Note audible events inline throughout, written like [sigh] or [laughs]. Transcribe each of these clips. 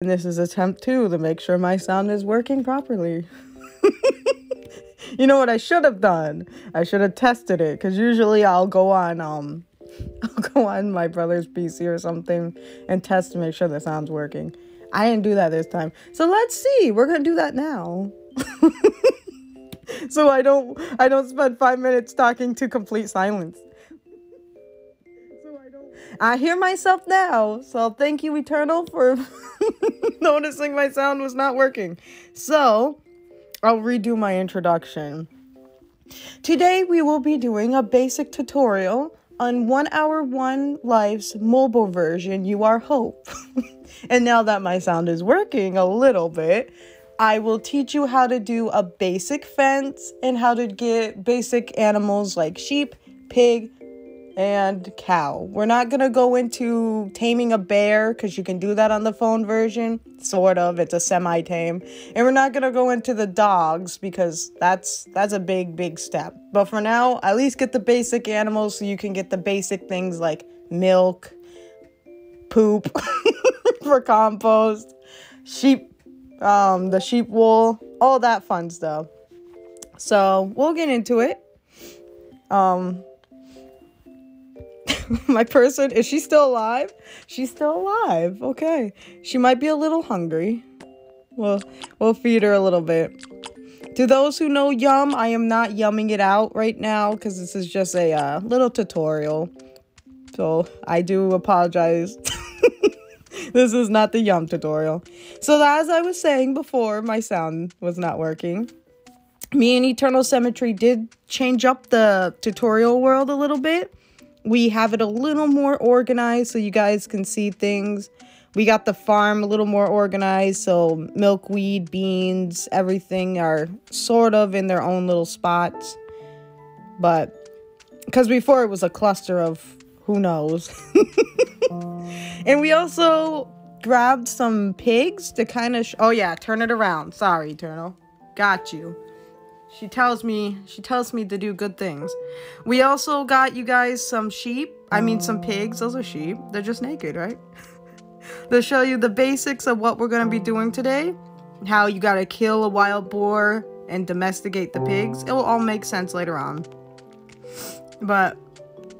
And this is attempt two to make sure my sound is working properly. [laughs] you know what I should have done? I should have tested it because usually I'll go on um [laughs] I'll go on my brother's PC or something and test to make sure the sound's working. I didn't do that this time. So let's see. We're gonna do that now. [laughs] so I don't I don't spend five minutes talking to complete silence. I hear myself now. So thank you, Eternal, for [laughs] noticing my sound was not working. So I'll redo my introduction. Today we will be doing a basic tutorial on 1 Hour 1 Life's mobile version, You Are Hope. [laughs] and now that my sound is working a little bit, I will teach you how to do a basic fence and how to get basic animals like sheep, pig, and cow. We're not going to go into taming a bear because you can do that on the phone version. Sort of. It's a semi tame. And we're not going to go into the dogs because that's that's a big big step. But for now, at least get the basic animals so you can get the basic things like milk, poop [laughs] for compost, sheep um the sheep wool, all that fun stuff. So, we'll get into it. Um [laughs] my person, is she still alive? She's still alive. Okay. She might be a little hungry. We'll, we'll feed her a little bit. To those who know Yum, I am not yumming it out right now because this is just a uh, little tutorial. So I do apologize. [laughs] this is not the Yum tutorial. So as I was saying before, my sound was not working. Me and Eternal Cemetery did change up the tutorial world a little bit we have it a little more organized so you guys can see things. We got the farm a little more organized, so milkweed, beans, everything are sort of in their own little spots. But because before it was a cluster of who knows. [laughs] and we also grabbed some pigs to kind of. oh, yeah, turn it around. Sorry, Eternal. Got you. She tells me she tells me to do good things. We also got you guys some sheep. I mean some pigs. Those are sheep. They're just naked, right? [laughs] They'll show you the basics of what we're gonna be doing today. How you gotta kill a wild boar and domesticate the pigs. It will all make sense later on. But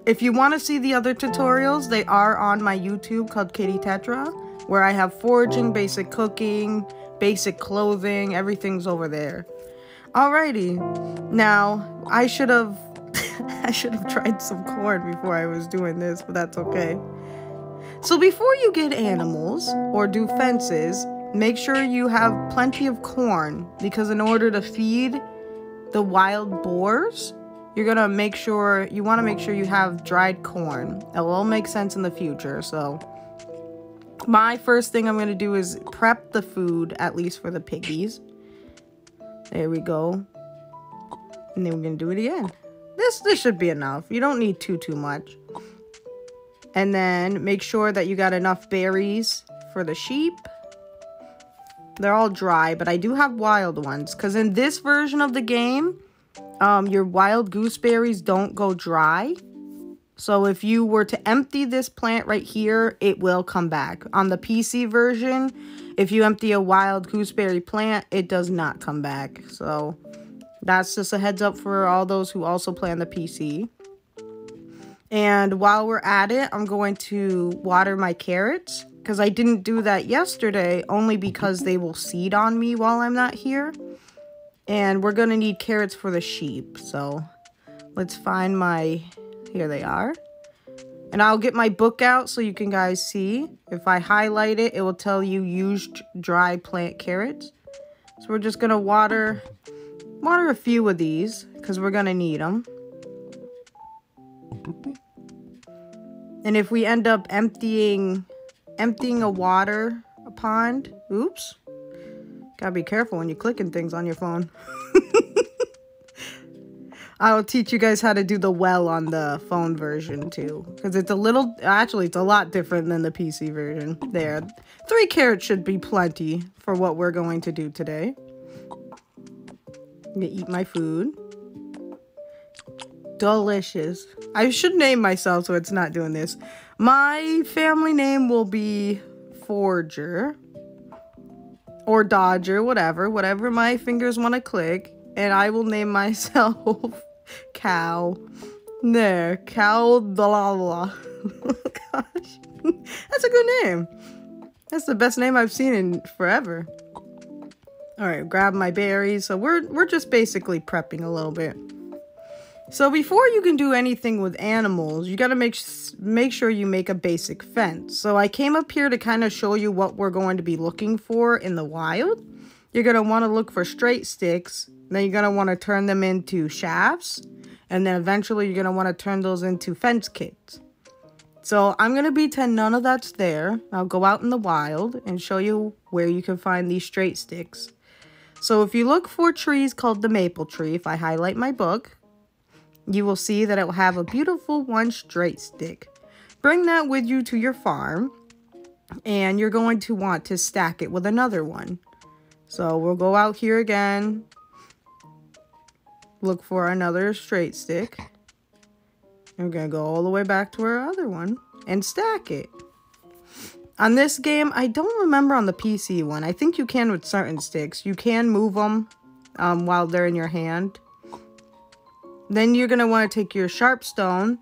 if you want to see the other tutorials, they are on my YouTube called Kitty Tetra, where I have foraging, basic cooking, basic clothing, everything's over there. Alrighty. Now, I should have [laughs] I should have tried some corn before I was doing this, but that's okay. So before you get animals or do fences, make sure you have plenty of corn because in order to feed the wild boars, you're going to make sure you want to make sure you have dried corn. It will make sense in the future. So my first thing I'm going to do is prep the food at least for the piggies. There we go. And then we're going to do it again. This, this should be enough. You don't need too, too much. And then make sure that you got enough berries for the sheep. They're all dry, but I do have wild ones. Because in this version of the game, um, your wild gooseberries don't go dry. So if you were to empty this plant right here, it will come back. On the PC version, if you empty a wild gooseberry plant, it does not come back. So that's just a heads up for all those who also play on the PC. And while we're at it, I'm going to water my carrots because I didn't do that yesterday only because they will seed on me while I'm not here. And we're going to need carrots for the sheep. So let's find my, here they are. And I'll get my book out so you can guys see. If I highlight it, it will tell you used dry plant carrots. So we're just going to water, water a few of these because we're going to need them. And if we end up emptying, emptying a water a pond, oops. Gotta be careful when you're clicking things on your phone. [laughs] I'll teach you guys how to do the well on the phone version too. Because it's a little, actually, it's a lot different than the PC version. There. Three carrots should be plenty for what we're going to do today. I'm gonna eat my food. Delicious. I should name myself so it's not doing this. My family name will be Forger. or Dodger, whatever, whatever my fingers want to click. And I will name [laughs] myself Cow. There, Cow blah. [laughs] Gosh, that's a good name. That's the best name I've seen in forever. All right, grab my berries. So we're we're just basically prepping a little bit. So before you can do anything with animals, you got to make make sure you make a basic fence. So I came up here to kind of show you what we're going to be looking for in the wild. You're going to want to look for straight sticks. Then you're going to want to turn them into shafts. And then eventually you're going to want to turn those into fence kits. So I'm going to pretend none of that's there. I'll go out in the wild and show you where you can find these straight sticks. So if you look for trees called the maple tree, if I highlight my book, you will see that it will have a beautiful one straight stick. Bring that with you to your farm and you're going to want to stack it with another one. So we'll go out here again, look for another straight stick. we're going to go all the way back to our other one and stack it. On this game, I don't remember on the PC one. I think you can with certain sticks. You can move them um, while they're in your hand. Then you're going to want to take your sharp stone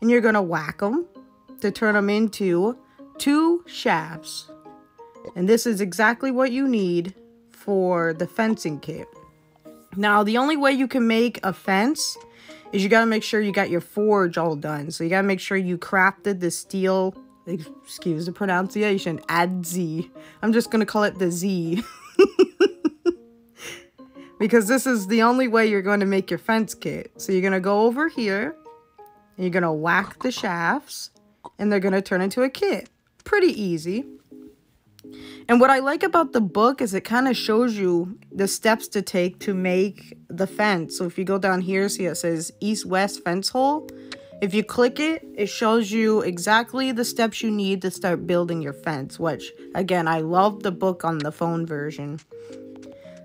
and you're going to whack them to turn them into two shafts. And this is exactly what you need for the fencing kit. Now, the only way you can make a fence is you got to make sure you got your forge all done. So you got to make sure you crafted the steel, excuse the pronunciation, add Z. I'm just going to call it the Z. [laughs] because this is the only way you're going to make your fence kit. So you're going to go over here, and you're going to whack the shafts, and they're going to turn into a kit. Pretty easy. And what I like about the book is it kind of shows you the steps to take to make the fence. So if you go down here, see it says east-west fence hole. If you click it, it shows you exactly the steps you need to start building your fence, which again, I love the book on the phone version.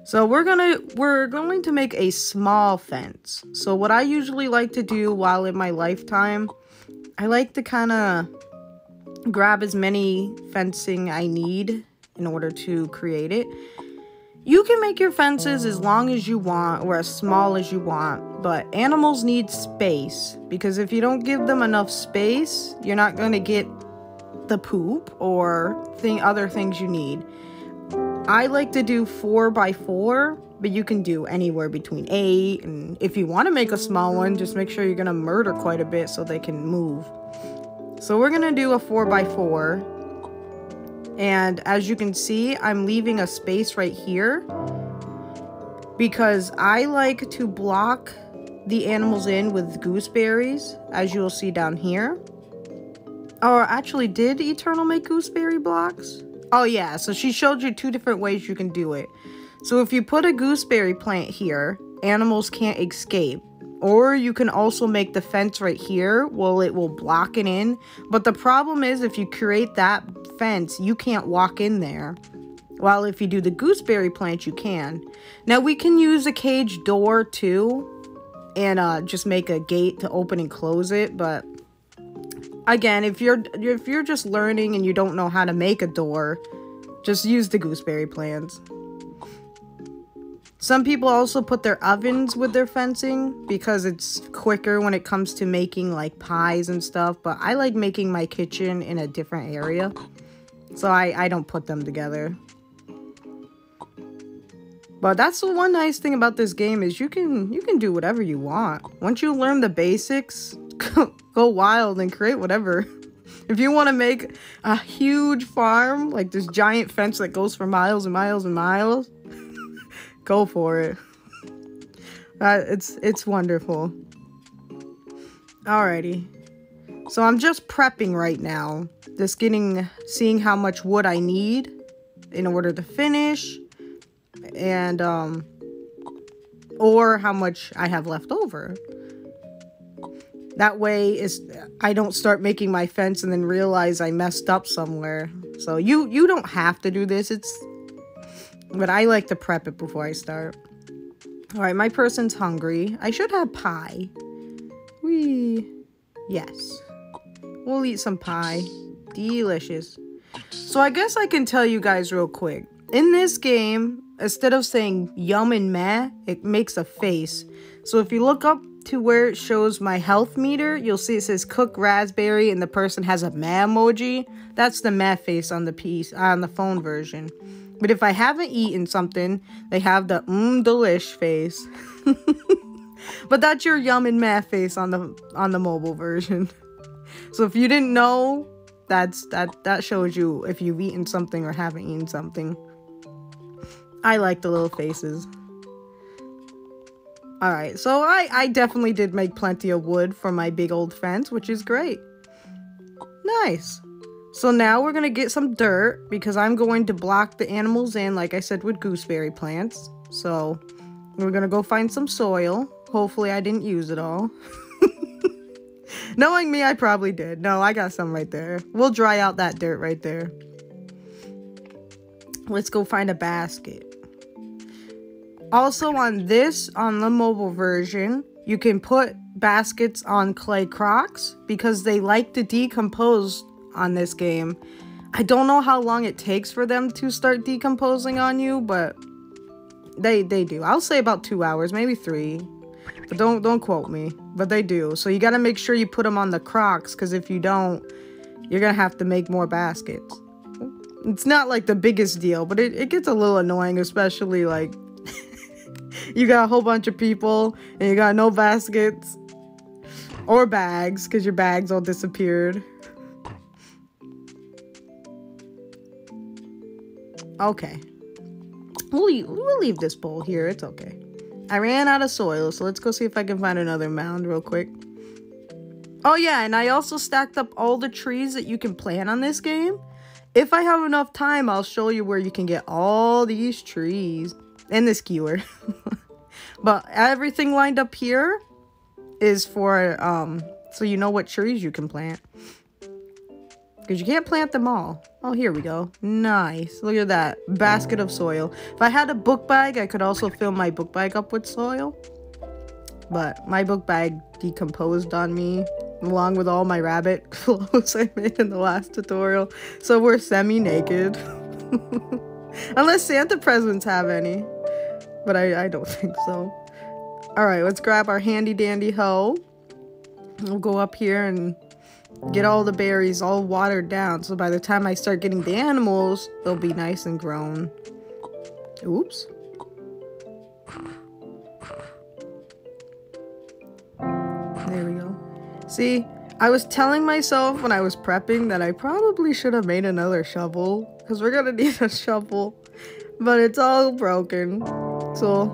So we're gonna we're going to make a small fence. So what I usually like to do while in my lifetime, I like to kind of grab as many fencing I need in order to create it. You can make your fences as long as you want or as small as you want, but animals need space because if you don't give them enough space, you're not going to get the poop or thing other things you need. I like to do four by four, but you can do anywhere between eight. And if you want to make a small one, just make sure you're going to murder quite a bit so they can move. So we're going to do a four by four. And as you can see, I'm leaving a space right here because I like to block the animals in with gooseberries, as you'll see down here. Or actually, did Eternal make gooseberry blocks? Oh yeah, so she showed you two different ways you can do it. So if you put a gooseberry plant here, animals can't escape. Or you can also make the fence right here, well it will block it in. But the problem is if you create that fence, you can't walk in there. While if you do the gooseberry plant, you can. Now we can use a cage door too and uh, just make a gate to open and close it, but again, if you're if you're just learning and you don't know how to make a door, just use the gooseberry plants. Some people also put their ovens with their fencing because it's quicker when it comes to making like pies and stuff, but I like making my kitchen in a different area. So I, I don't put them together. But that's the one nice thing about this game is you can you can do whatever you want. Once you learn the basics, [laughs] go wild and create whatever. [laughs] If you want to make a huge farm, like this giant fence that goes for miles and miles and miles, go for it. Uh, it's it's wonderful. Alrighty. So I'm just prepping right now. Just getting seeing how much wood I need in order to finish and um or how much I have left over. That way is I don't start making my fence and then realize I messed up somewhere. So you you don't have to do this. It's but I like to prep it before I start. All right, my person's hungry. I should have pie. We yes. We'll eat some pie. Delicious. So I guess I can tell you guys real quick. in this game, instead of saying yum and meh, it makes a face. So if you look up to where it shows my health meter, you'll see it says cook raspberry and the person has a meh emoji. That's the meh face on the piece on the phone version. But if I haven't eaten something, they have the mmm delish face. [laughs] but that's your yum and meh face on the on the mobile version. [laughs] So if you didn't know, that's that that shows you if you've eaten something or haven't eaten something. I like the little faces. Alright, so I, I definitely did make plenty of wood for my big old fence, which is great. Nice. So now we're going to get some dirt because I'm going to block the animals in, like I said, with gooseberry plants. So we're going to go find some soil. Hopefully I didn't use it all. [laughs] Knowing me, I probably did. No, I got some right there. We'll dry out that dirt right there. Let's go find a basket. Also on this, on the mobile version, you can put baskets on clay crocks because they like to decompose on this game. I don't know how long it takes for them to start decomposing on you, but they they do. I'll say about 2 hours, maybe 3. But don't don't quote me, but they do. So you got to make sure you put them on the crocks cuz if you don't, you're going to have to make more baskets. It's not like the biggest deal, but it, it gets a little annoying, especially like [laughs] you got a whole bunch of people and you got no baskets or bags because your bags all disappeared. Okay. We'll, we'll leave this bowl here. It's okay. I ran out of soil, so let's go see if I can find another mound real quick. Oh yeah, and I also stacked up all the trees that you can plant on this game. If I have enough time, I'll show you where you can get all these trees and the skewer. [laughs] but everything lined up here is for, um, so you know what trees you can plant. Because you can't plant them all. Oh, here we go. Nice. Look at that. Basket of soil. If I had a book bag, I could also fill my book bag up with soil. But my book bag decomposed on me along with all my rabbit [laughs] clothes I made in the last tutorial. So we're semi-naked. [laughs] Unless Santa presents have any. But I, I don't [laughs] think so. Alright, let's grab our handy dandy hoe. We'll go up here and get all the berries all watered down so by the time I start getting the animals, they'll be nice and grown. Oops. There we go. See, I was telling myself when I was prepping that I probably should have made another shovel because we're gonna [laughs] need a shovel, but it's all broken. So,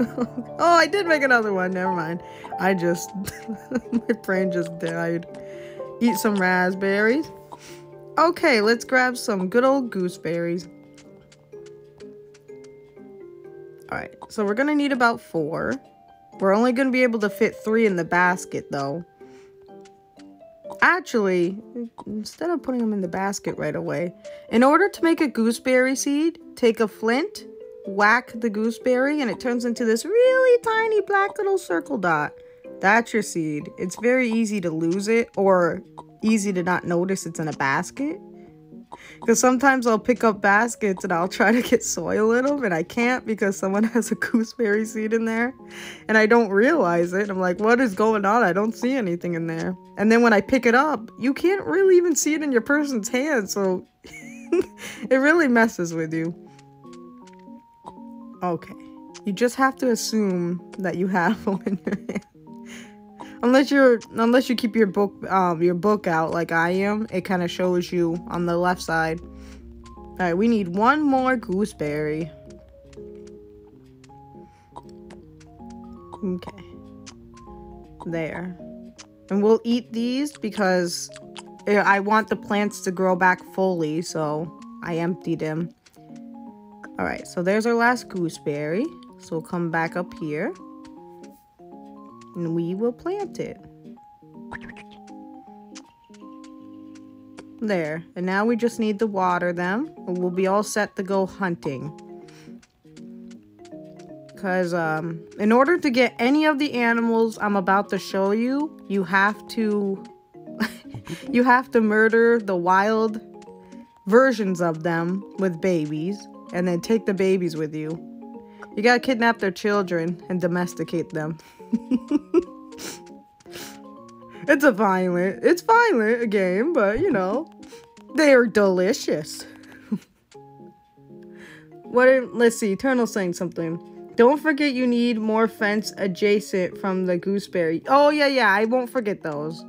[laughs] oh, I did make another one. Never mind. I just, [laughs] my brain just died. Eat some raspberries. Okay, let's grab some good old gooseberries. Alright, so we're gonna need about four. We're only gonna be able to fit three in the basket though. Actually, instead of putting them in the basket right away, in order to make a gooseberry seed, take a flint, whack the gooseberry, and it turns into this really tiny black little circle dot. That's your seed. It's very easy to lose it or easy to not notice it's in a basket. Because sometimes I'll pick up baskets and I'll try to get soil in them and I can't because someone [laughs] has a gooseberry seed in there and I don't realize it. I'm like, what is going on? I don't see anything in there. And then when I pick it up, you can't really even see it in your person's hand. So [laughs] it really messes with you. Okay. You just have to assume that you have [laughs] one in your hand unless you're unless you keep your book um your book out like I am, it kind of shows you on the left side. All right, we need one more gooseberry. Okay. There. And we'll eat these because I want the plants to grow back fully, so I emptied them. Alright, so there's our last gooseberry. So we'll come back up here and we will plant it. There. And now we just need to water them. And we'll be all set to go hunting. Because um, in order to get any of the animals I'm about to show you, you have to... [laughs] you have to murder the wild versions of them with babies and then take the babies with you. You gotta kidnap their children and domesticate them. [laughs] [laughs] it's a violent, it's violent a game, but you know, they are delicious. [laughs] what? Let's see. Eternal saying something. Don't forget you need more fence adjacent from the gooseberry. Oh yeah, yeah. I won't forget those.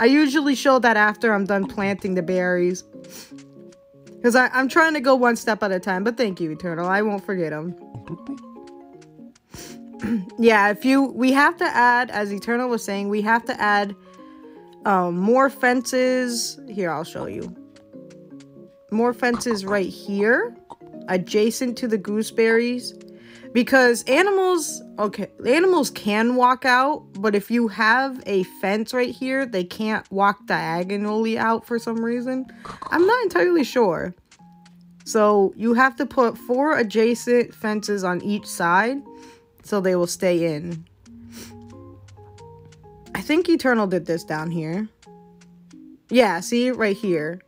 I usually show that after I'm done planting the berries. Because I'm trying to go one step at a time. But thank you, Eternal. I won't forget them. [clears throat] yeah, if you... We have to add, as Eternal was saying, we have to add um, more fences. Here, I'll show you. More fences right here. Adjacent to the gooseberries because animals okay animals can walk out but if you have a fence right here they can't walk diagonally out for some reason i'm not entirely sure so you have to put four adjacent fences on each side so they will stay in i think eternal did this down here yeah see right here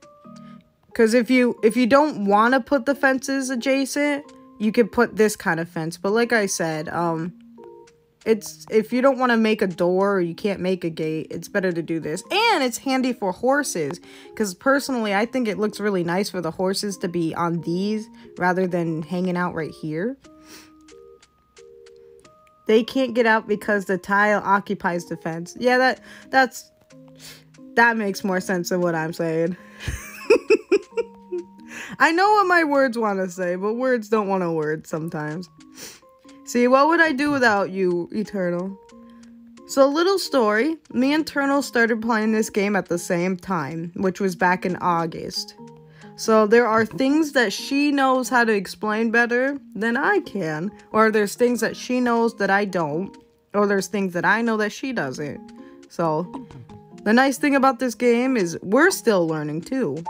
because if you if you don't want to put the fences adjacent you could put this kind of fence. But like I said, um, it's if you don't want to make a door or you can't make a gate, it's better to do this. And it's handy for horses because personally, I think it looks really nice for the horses to be on these rather than hanging out right here. They can't get out because the tile occupies the fence. Yeah, that that's that makes more sense than what I'm saying. [laughs] I know what my words want to say, but words don't want to word sometimes. See, what would I do without you, Eternal? So, little story me and Eternal started playing this game at the same time, which was back in August. So, there are things that she knows how to explain better than I can, or there's things that she knows that I don't, or there's things that I know that she doesn't. So, the nice thing about this game is we're still learning too.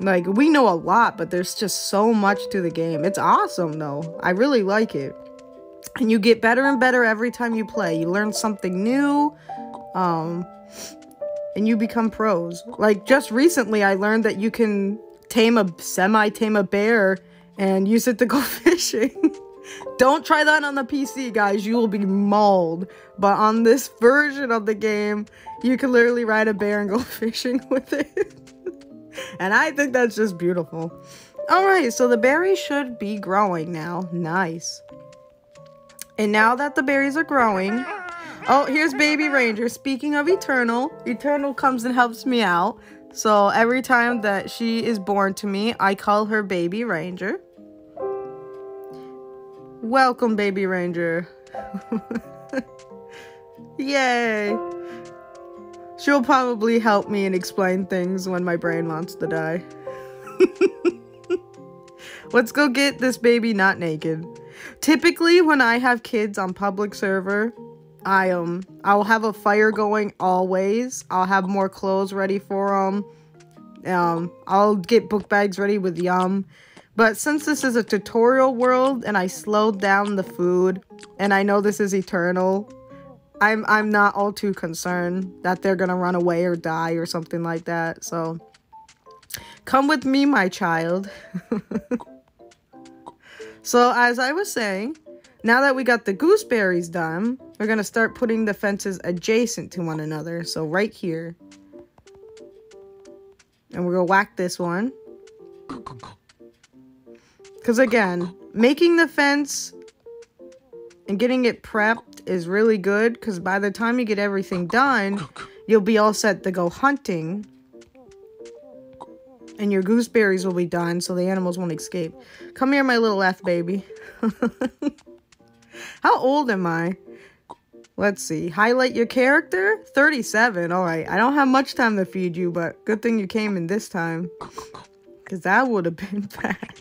Like, we know a lot, but there's just so much to the game. It's awesome, though. I really like it. And you get better and better every time you play. You learn something new, um, and you become pros. Like, just recently, I learned that you can tame a semi-tame a bear and use it to go [laughs] fishing. Don't try that on the PC, guys. You will be mauled. But on this version of the game, you can literally ride a bear and go [laughs] fishing with it and I think that's just beautiful. Alright, so the berries should be growing now. Nice. And now that the berries are growing... Oh, here's Baby Ranger. Speaking of Eternal, Eternal comes and helps me out. So every time that she is born to me, I call her Baby Ranger. Welcome, Baby Ranger. [laughs] Yay. She'll probably help me and explain things when my brain wants to die. [laughs] Let's go get this baby not naked. Typically, when I have kids on public server, I um I'll have a fire going always. I'll have more clothes ready for them. Um, I'll get book bags ready with Yum. But since this is a tutorial world and I slowed down the food and I know this is eternal, I'm I'm not all too concerned that they're gonna run away or die or something like that. So come with me, my child. [laughs] so as I was saying, now that we got the gooseberries done, we're gonna start putting the fences adjacent to one another. So right here. And we're gonna whack this one. Because again, making the fence and getting it prepped is really good because by the time you get everything done, you'll be all set to go hunting. And your gooseberries will be done so the animals won't escape. Come here, my little F baby. [laughs] How old am I? Let's see. Highlight your character? 37. Alright. I don't have much time to feed you, but good thing you came in this time. Because that would have been [laughs] bad.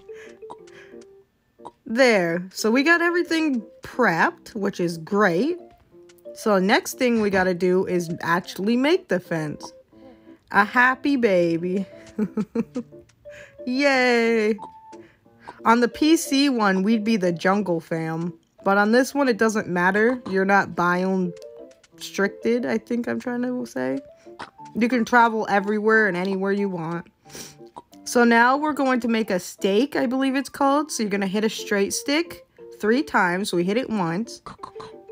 There. So we got everything prepped, which is great. So next thing we got to do is actually make the fence. A happy baby. [laughs] Yay. On the PC one, we'd be the jungle fam. But on this one, it doesn't matter. You're not biome restricted, I think I'm trying to say. You can travel everywhere and anywhere you want. So now we're going to make a stake, I believe it's called. So you're going to hit a straight stick three times. So we hit it once,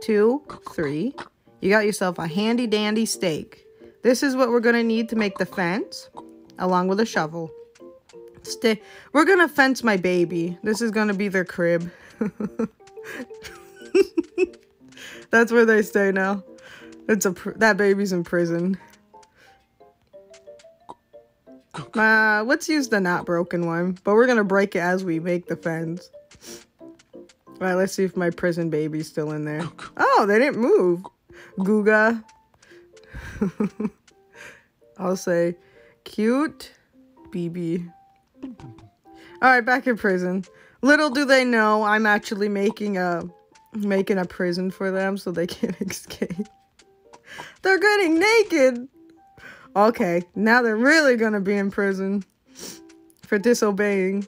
two, three. You got yourself a handy dandy stake. This is what we're going to need to make the fence, along with a shovel. Stay. We're going to fence my baby. This is going to be their crib. [laughs] [laughs] That's where they stay now. It's a that baby's in prison. Uh, let's use the not broken one, but we're gonna break it as we make the fence. All right, let's see if my prison baby's still in there. Oh, they didn't move. Guga. [laughs] I'll say cute BB. All right, back in prison. Little do they know I'm actually making a making a prison for them so they [laughs] can't escape. They're getting naked. Okay, now they're really gonna be in prison for disobeying.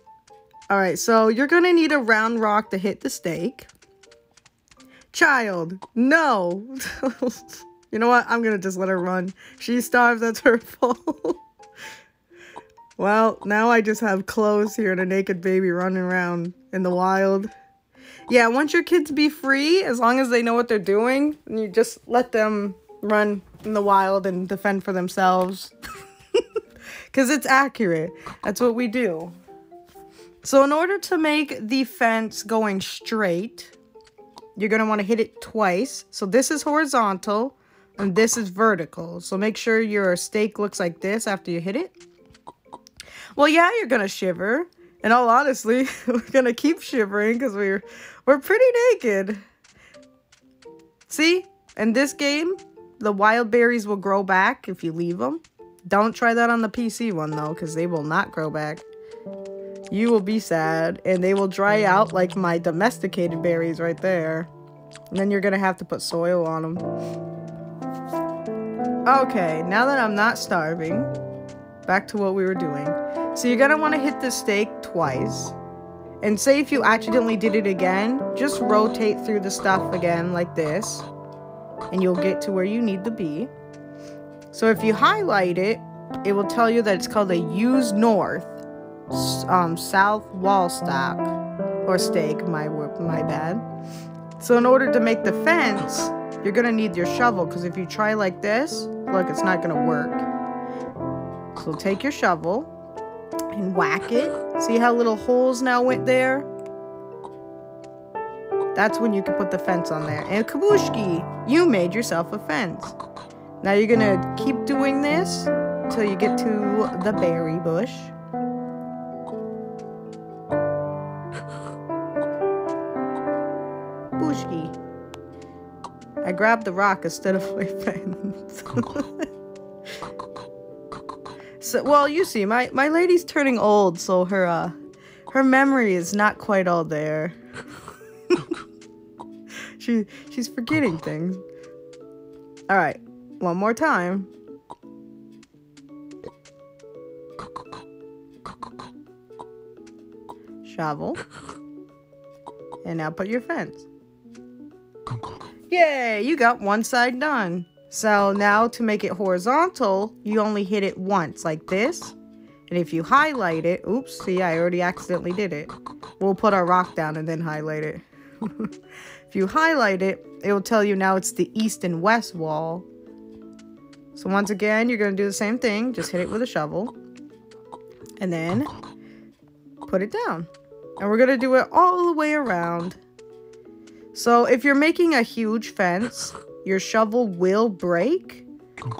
All right, so you're gonna need a round rock to hit the stake. Child, no. [laughs] you know what? I'm gonna just let her run. She starves, that's her [laughs] fault. Well, now I just have clothes here and a naked baby running around in the wild. Yeah, once your kids be free, as long as they know what they're doing, and you just let them run in the wild and defend for themselves. [laughs] Because it's accurate. That's what we do. So in order to make the fence going straight, you're going to want to hit it twice. So this is horizontal and this is vertical. So make sure your stake looks like this after you hit it. Well, yeah, you're to shiver. And all honestly, [laughs] we're to keep shivering because we're, we're pretty naked. See? In this game, the wild berries will grow back if you leave them. Don't try that on the PC one though, because they will not grow back. You will be sad, and they will dry out like my domesticated berries right there. And then you're gonna have to put soil on them. Okay, now that I'm not starving, back to what we were doing. So you're gonna wanna hit the stake twice. And say if you accidentally did it again, just rotate through the stuff again like this and you'll get to where you need to be. So if you highlight it, it will tell you that it's called a use north um, south wall stock or stake, my my bad. So in order to make the fence, you're gonna need your shovel because if you try like this, look, it's not gonna work. So take your shovel and whack it. See how little holes now went there? That's when you can put the fence on there. And Kabushki, you made yourself a fence. Now you're gonna keep doing this till you get to the berry bush. Bushki. I grabbed the rock instead of my [laughs] fence. [laughs] so, well, you see, my, my lady's turning old, so her, uh, her memory is not quite all there. [laughs] she she's forgetting things. All right, one more time. Shovel. And now put your fence. Yay, you got one side done. So now to make it horizontal, you only hit it once like this. And if you highlight it, oops, see, I already accidentally did it. We'll put our rock down and then highlight it. [laughs] if you highlight it, it will tell you now it's the east and west wall. So once again, you're going to do the same thing. Just hit it with a shovel. And then put it down. And we're going to do it all the way around. So if you're making a huge fence, your shovel will break.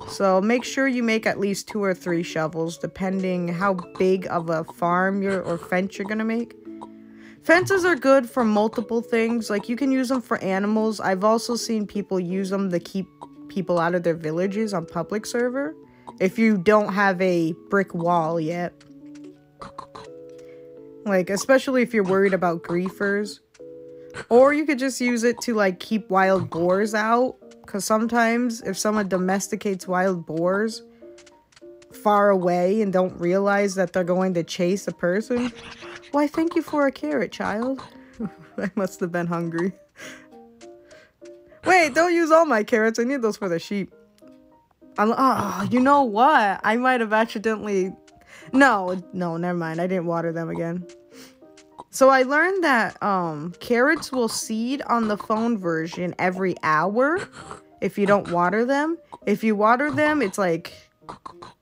So make sure you make at least two or three shovels, depending how big of a farm you're, or fence you're to make. Fences are good for multiple things. Like you can use them for animals. I've also seen people use them to keep people out of their villages on public server. If you don't have a brick wall yet. Like, especially if you're worried about griefers. Or you could just use it to like keep wild boars out. Because sometimes if someone domesticates wild boars far away and don't realize that they're going to chase a person, why, thank you for a carrot, child. [laughs] I must have been hungry. Wait, don't use all my carrots. I need those for the sheep. I'm, oh, ah, you know what? I might have accidentally No, no, never mind. I didn't water them again. So I learned that um, carrots will seed on the phone version every hour if you don't water them. If you water them, it's like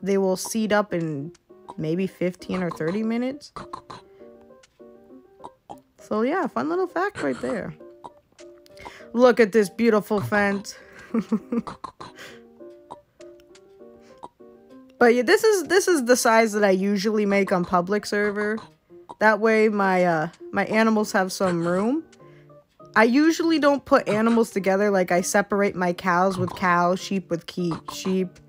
they will seed up in maybe 15 or 30 minutes. So yeah, fun little fact right there. Look at this beautiful fence. [laughs] but yeah, this is this is the size that I usually make on public server. That way my uh my animals have some room. I usually don't put animals together like I separate my cows with cows, sheep with sheep,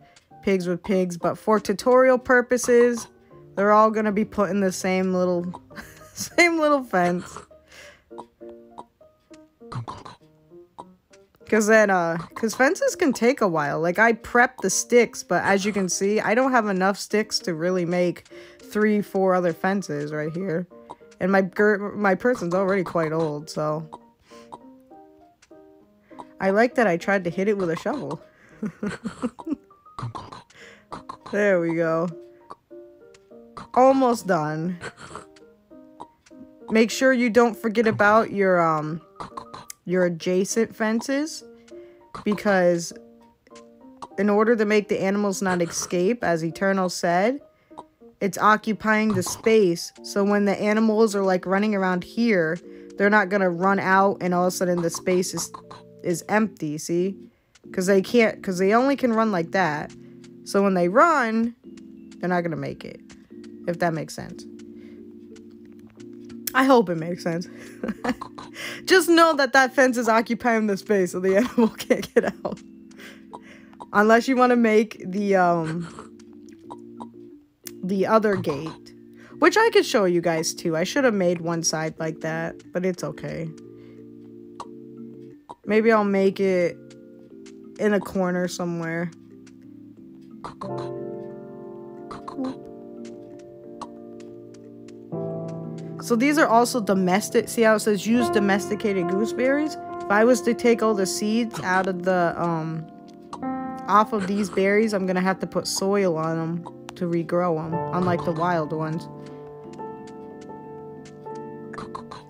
pigs with pigs, but for tutorial purposes, they're all going to be put in the same little [laughs] same little fence. Cause then, uh, cause fences can take a while. Like I prep the sticks, but as you can see, I don't have enough sticks to really make three, four other fences right here. And my my person's already quite old, so. I like that I tried to hit it with a shovel. [laughs] there we go. Almost done. Make sure you don't forget about your, um, your adjacent fences because in order to make the animals not escape, as Eternal said, it's occupying the space. So when the animals are like running around here, they're not gonna run out and all of a sudden the space is is empty, see? Because they can't, because they only can run like that. So when they run, they're not gonna make it. If that makes sense. I hope it makes sense. [laughs] Just know that that fence is occupying the space so the [laughs] animal can't get out. Unless you want to make the, um, the other gate. Which I could show you guys too. I should have made one side like that, but it's okay. Maybe I'll make it in a corner somewhere. So these are also domestic. See how it says use domesticated gooseberries? If I was to take all the seeds out of the, um, off of these berries, I'm going to have to put soil on them to regrow them, unlike the wild ones.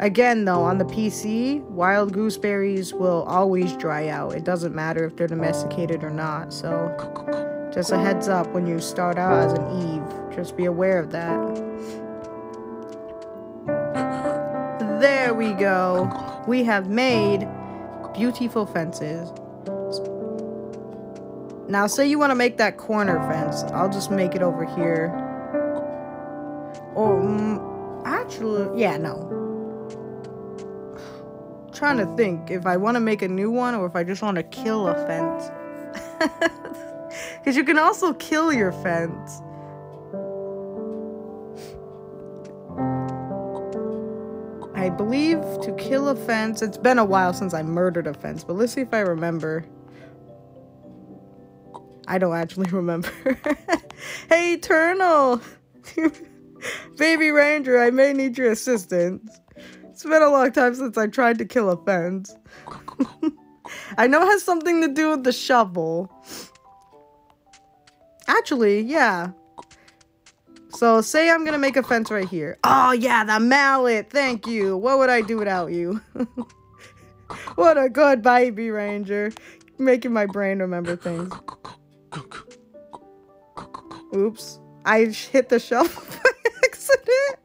Again, though, on the PC, wild gooseberries will always dry out. It doesn't matter if they're domesticated or not. So, just a heads up when you start out as an Eve. Just be aware of that. There we go. We have made beautiful fences. Now, say you want to make that corner fence. I'll just make it over here. Or, um, actually, yeah, no. trying to think if I want to make a new one or if I just want to kill a fence. [laughs] Because you can also kill your fence. I believe to kill a fence. It's been a while since I murdered a fence, but let's see if I remember. I don't actually [laughs] remember. hey, Eternal! [laughs] Baby Ranger, I may need your assistance. It's been a long time since I tried to kill a fence. [laughs] I know it has something to do with the shovel. Actually, yeah. So say I'm gonna make a fence right here. Oh yeah, the mallet. Thank you. What would I do without you? what a good baby ranger. Making my brain remember things. Oops. I hit the shelf [laughs] by accident.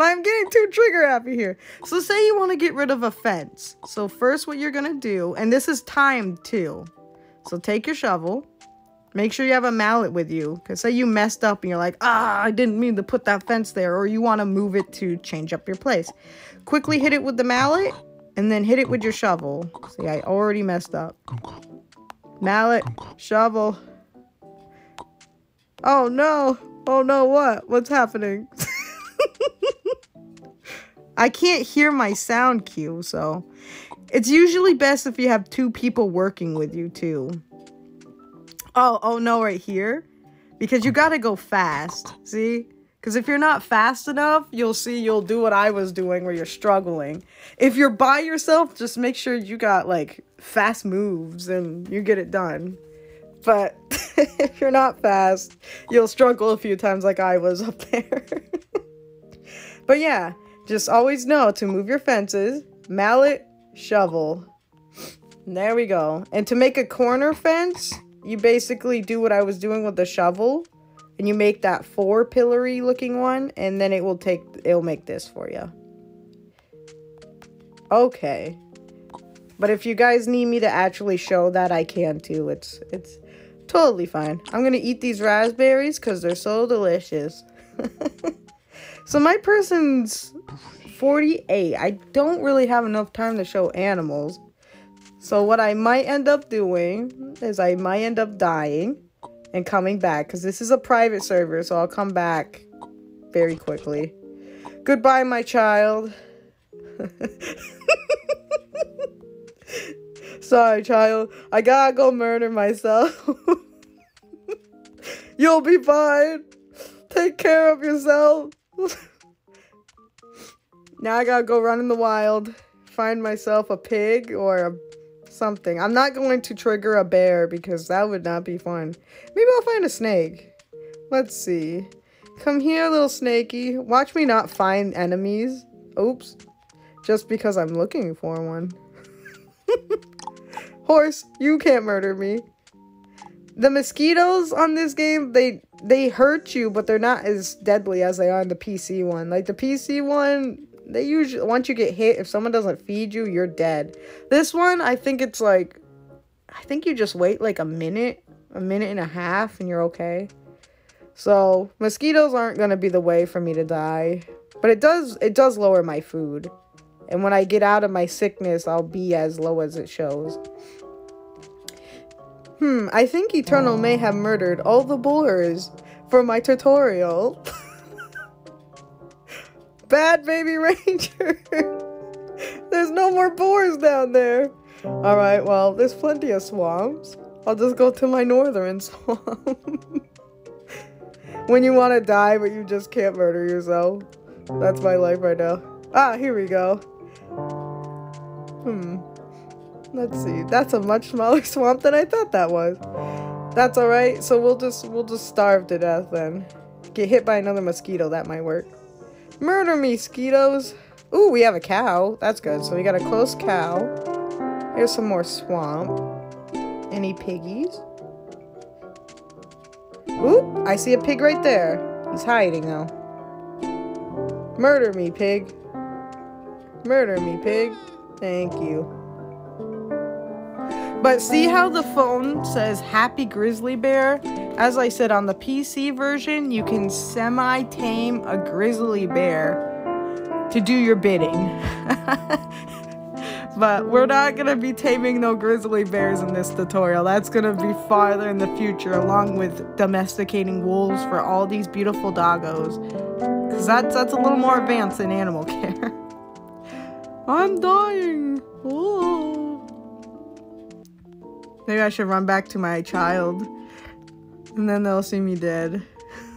I'm getting too trigger happy here. So say you want to get rid of a fence. So first what you're going to do, and this is timed too. So take your shovel. Make sure you have a mallet with you. Because say you messed up and you're like, ah, I didn't mean to put that fence there. Or you want to move it to change up your place. Quickly hit it with the mallet. And then hit it with your shovel. See, I already messed up. Mallet. Shovel. Oh, no. Oh, no, what? What's happening? [laughs] I can't hear my sound cue, so... It's usually best if you have two people working with you, too. Oh, oh no, right here. Because you gotta go fast, see? Because if you're not fast enough, you'll see you'll do what I was doing where you're struggling. If you're by yourself, just make sure you got like fast moves and you get it done. But [laughs] if you're not fast, you'll struggle a few times like I was up [laughs] there. but yeah, just always know to move your fences, mallet, shovel. There we go. And to make a corner fence, you basically do what I was doing with the shovel and you make that four pillory looking one and then it will take it'll make this for you. Okay. But if you guys need me to actually show that I can too. It's it's totally fine. I'm to eat these raspberries cuz they're so delicious. [laughs] so my person's 48. I don't really have enough time to show animals. So what I might end up doing is I might end up dying and coming back because this is a private server, so I'll come back very quickly. Goodbye, my child. [laughs] Sorry, child. I gotta go murder myself. [laughs] You'll be fine. Take care of yourself. [laughs] now I gotta go run in the wild, find myself a pig or a something. I'm not going to trigger a bear because that would not be fun. Maybe I'll find a snake. Let's see. Come here, little snaky. Watch me not find enemies. Oops. Just because I'm looking for one. [laughs] Horse, you can't murder me. The mosquitoes on this game, they they hurt you, but they're not as deadly as they are on the PC one. Like the PC one, they usually once you get hit, if someone doesn't feed you, you're dead. This one, I think it's like I think you just wait like a minute, a minute and a half and you're okay. So, mosquitoes aren't going to be the way for me to die, but it does it does lower my food. And when I get out of my sickness, I'll be as low as it shows. Hmm, I think Eternal may have murdered all the boars for my tutorial. [laughs] Bad baby [laughs] ranger. there's no more boars down there. All right, well, there's plenty of swamps. I'll just go to my northern [laughs] swamp. when you want to die, but you just can't murder yourself. That's my life right now. Ah, here we go. Hmm. Let's see. That's a much smaller [laughs] swamp than I thought that was. That's alright. So we'll just we'll just starve to death then. Get hit by another mosquito, that might work. Murder me, mosquitoes. Ooh, we have a cow. That's good. So we got a close cow. Here's some more swamp. Any piggies? Ooh, I see a pig right there. He's hiding though. Murder me, pig. Murder me, pig. Thank you. But see how the phone says Happy Grizzly Bear? As I said, on the PC version, you can semi tame a grizzly bear to do your bidding. [laughs] but we're not going to be taming no grizzly bears in this tutorial. That's going to be farther in the future, along with domesticating wolves for all these beautiful doggos. Because that's, that's a little more advanced than animal [laughs] care. I'm dying. Ooh. Maybe I should run back to my child. And then they'll see me dead.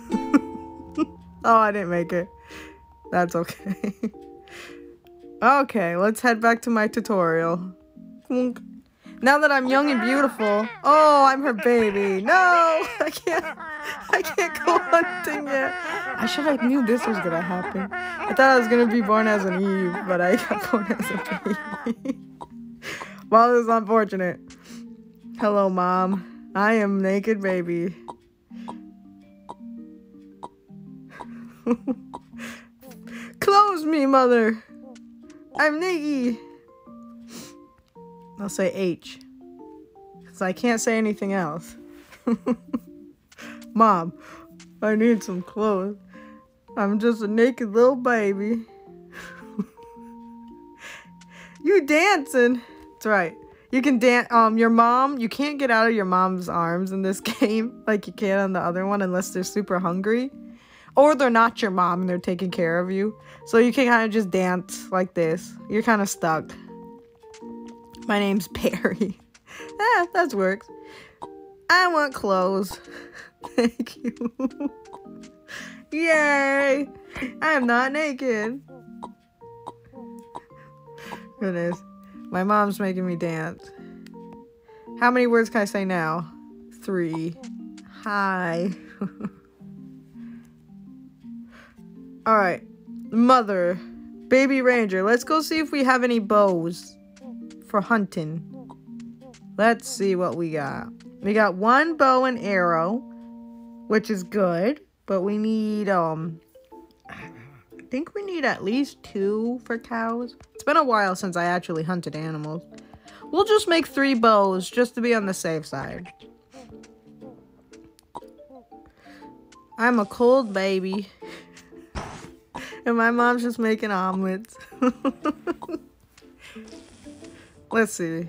[laughs] oh, I didn't make it. That's okay. [laughs] okay, let's head back to my tutorial. Now that I'm young and beautiful. Oh, I'm her baby. No, [laughs] I can't. I can't go hunting yet. I should have knew this was gonna happen. I thought I was gonna be born as an Eve, but I got born as a baby. well, it was unfortunate. Hello, Mom. I am naked baby. [laughs] Close me, Mother. I'm Niggy. I'll say H. Because I can't say anything else. [laughs] Mom, I need some clothes. I'm just a naked little baby. [laughs] you dancing. That's right. You can dance. Um, your mom. You can't get out of your mom's arms in this [laughs] game like you can on the other one unless they're super hungry, or they're not your mom and they're taking care of you. So you can kind of just dance like this. You're kind of stuck. My name's Perry. [laughs] ah, that works. I want clothes. [laughs] Thank you. Yay! I am not naked. Goodness. My mom's making me dance. How many words can I say now? Three. Hi. [laughs] All right. Mother. Baby Ranger. Let's go see if we have any bows for hunting. Let's see what we got. We got one bow and arrow, which is good, but we need, um, think we need at least two for cows. It's been a while since I actually hunted animals. We'll just make three bows just to be on the safe side. I'm a cold baby. [laughs] and my mom's just making omelets. [laughs] Let's see.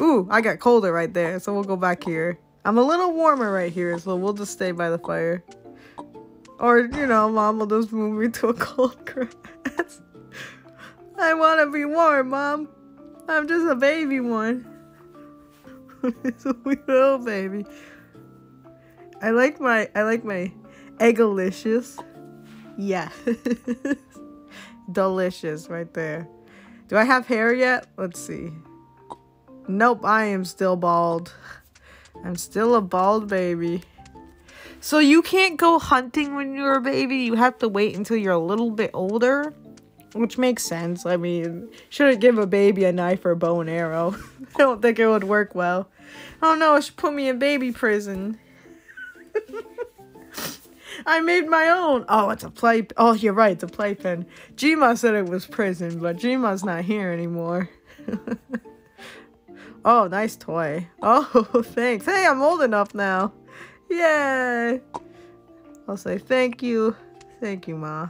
Ooh, I got colder right there, so we'll go back here. I'm a little warmer right here, so we'll just stay by the fire. Or, you know, mom will just move me to a cold [laughs] grass. I want to be warm, mom. I'm just a baby one. [laughs] Sweet little baby. I like my I like my eggalicious. Yeah. [laughs] Delicious right there. Do I have hair yet? Let's see. Nope, I am still bald. I'm still a bald baby. So you can't go hunting when you're a baby. You have to wait until you're a little bit older. Which makes sense. I mean, shouldn't give a baby a knife or a bow and arrow. [laughs] I don't think it would work well. Oh no, it should put me in baby prison. [laughs] I made my own. Oh, it's a play. Oh, you're right. It's a playpen. Jima said it was prison, but Jima's not here anymore. [laughs] oh, nice toy. Oh, thanks. Hey, I'm old enough now. Yay. I'll say thank you. Thank you, Ma.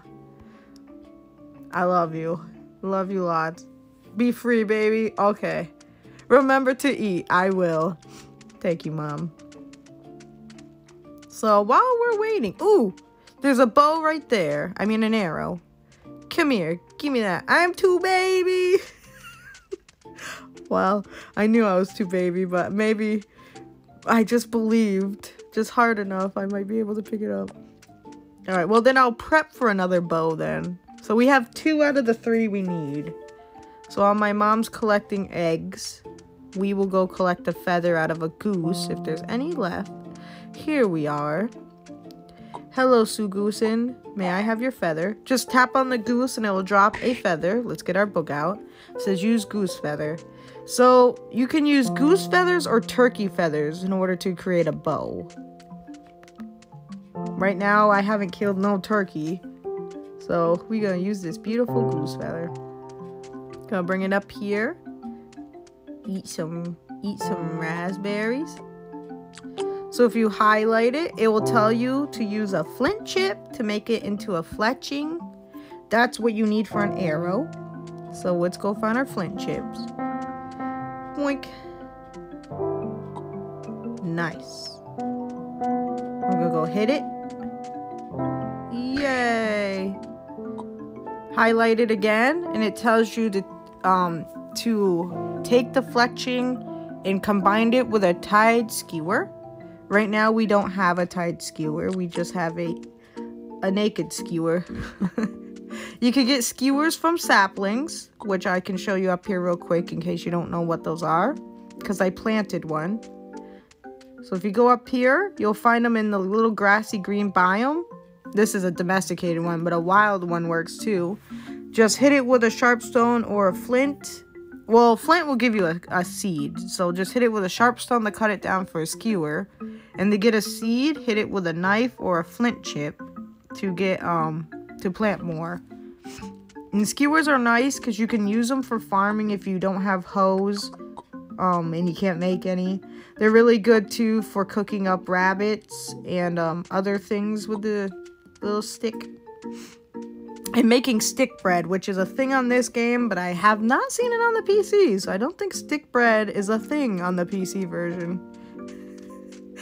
I love you. Love you lots. Be free, baby. Okay. Remember to eat. I will. Thank you, Mom. So while we're waiting, ooh, there's a bow right there. I mean, an arrow. Come here, give me that. I'm too baby. [laughs] well, I knew I was too baby, but maybe I just believed just hard enough. I might be able to pick it up. All right, well, then I'll prep for another bow then. So we have two out of the three we need. So while my mom's collecting eggs, we will go collect a feather out of a goose if there's any left. Here we are. Hello, Sue Goosen. May I have your feather? Just tap on the goose and it will drop a feather. Let's get our book out. It says use goose feather. So you can use goose feathers or turkey feathers in order to create a bow. Right now, I haven't killed no turkey. So we're gonna use this beautiful goose feather. Gonna bring it up here. Eat some eat some raspberries. So if you highlight it, it will tell you to use a flint chip to make it into a fletching. That's what you need for an arrow. So let's go find our flint chips. Boink. Nice. We're gonna go hit it. Yay. Highlight it again and it tells you to um to take the fletching and combine it with a tied skewer. Right now we don't have a tied skewer. We just have a a naked skewer. [laughs] you can get skewers from saplings, which I can show you up here real quick in case you don't know what those are, because I planted one. So if you go up here, you'll find them in the little grassy green biome. This is a domesticated one, but a wild one works too. Just hit it with a sharp stone or a flint. Well, flint will give you a, a seed, so just hit it with a sharp stone to cut it down for a skewer. And to get a seed, hit it with a knife or a flint chip to get um to plant more. And skewers are nice because you can use them for farming if you don't have hoes um, and you can't make any. They're really good too for cooking up rabbits and um, other things with the little stick. And making stick bread, which is a thing on this game, but I have not seen it on the PC, so I don't think stick bread is a thing on the PC version.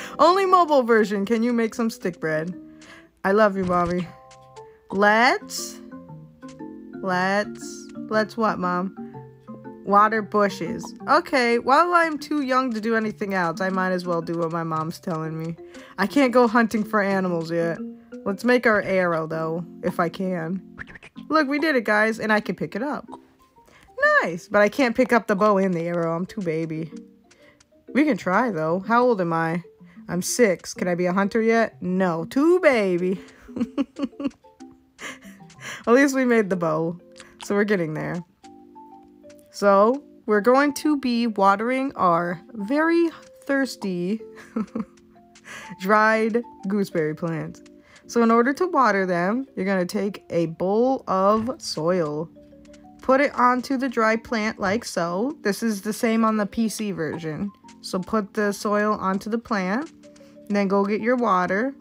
[laughs] Only mobile version can you make some stick bread. I love you, Bobby. Let's... Let's... Let's what, Mom? Water bushes. Okay, while I'm too young to do anything else, I might as well do what my mom's telling me. I can't go hunting for animals yet. Let's make our arrow, though, if I can. Look, we did it, guys, and I can pick it up. Nice, but I can't pick up the bow and the arrow. I'm too baby. We can try, though. How old am I? I'm six. Can I be a hunter yet? No. Too baby. [laughs] At least we made the bow. So we're getting there. So we're going to be watering our very thirsty [laughs] dried gooseberry plants. So in order to water them, you're going to take a bowl of soil. Put it onto the dry plant like so. This is the same on the PC version. So put the soil onto the plant. then go get your water.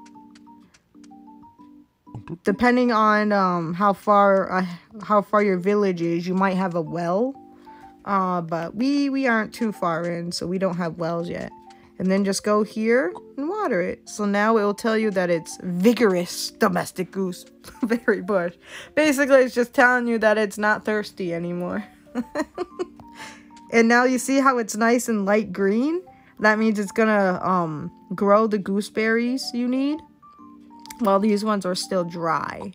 Depending on um, how far uh, how far your village is, you might have a well. Uh, but we we aren't too far in, so we don't have wells yet and then just go here and water it. So now it will tell you that it's vigorous domestic gooseberry [laughs] bush. Basically, it's just telling you that it's not thirsty anymore. [laughs] and now you see how it's nice and light green? That means it's gonna um, grow the gooseberries you need while these ones are still dry.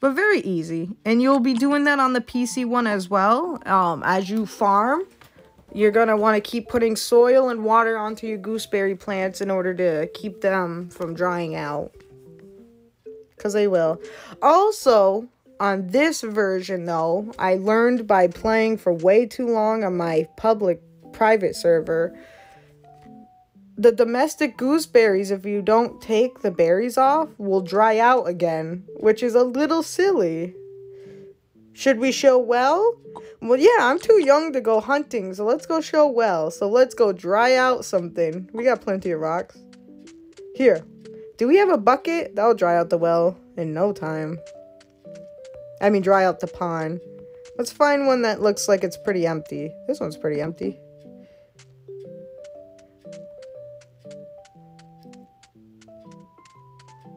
But very easy. And you'll be doing that on the PC one as well. Um, as you farm, you're going to want to keep putting soil and water onto your gooseberry plants in order to keep them from drying out. Because they will. Also, on this version, though, I learned by playing for way too long on my public private server. The domestic gooseberries, if you don't take the berries off, will dry out again, which is a little silly. Should we show well? Well, yeah, I'm too young to go hunting, so let's go show well. So let's go dry out something. We got plenty of rocks. Here. Do we have a bucket? That'll dry out the well in no time. I mean, dry out the pond. Let's find one that looks like it's pretty empty. This one's pretty empty.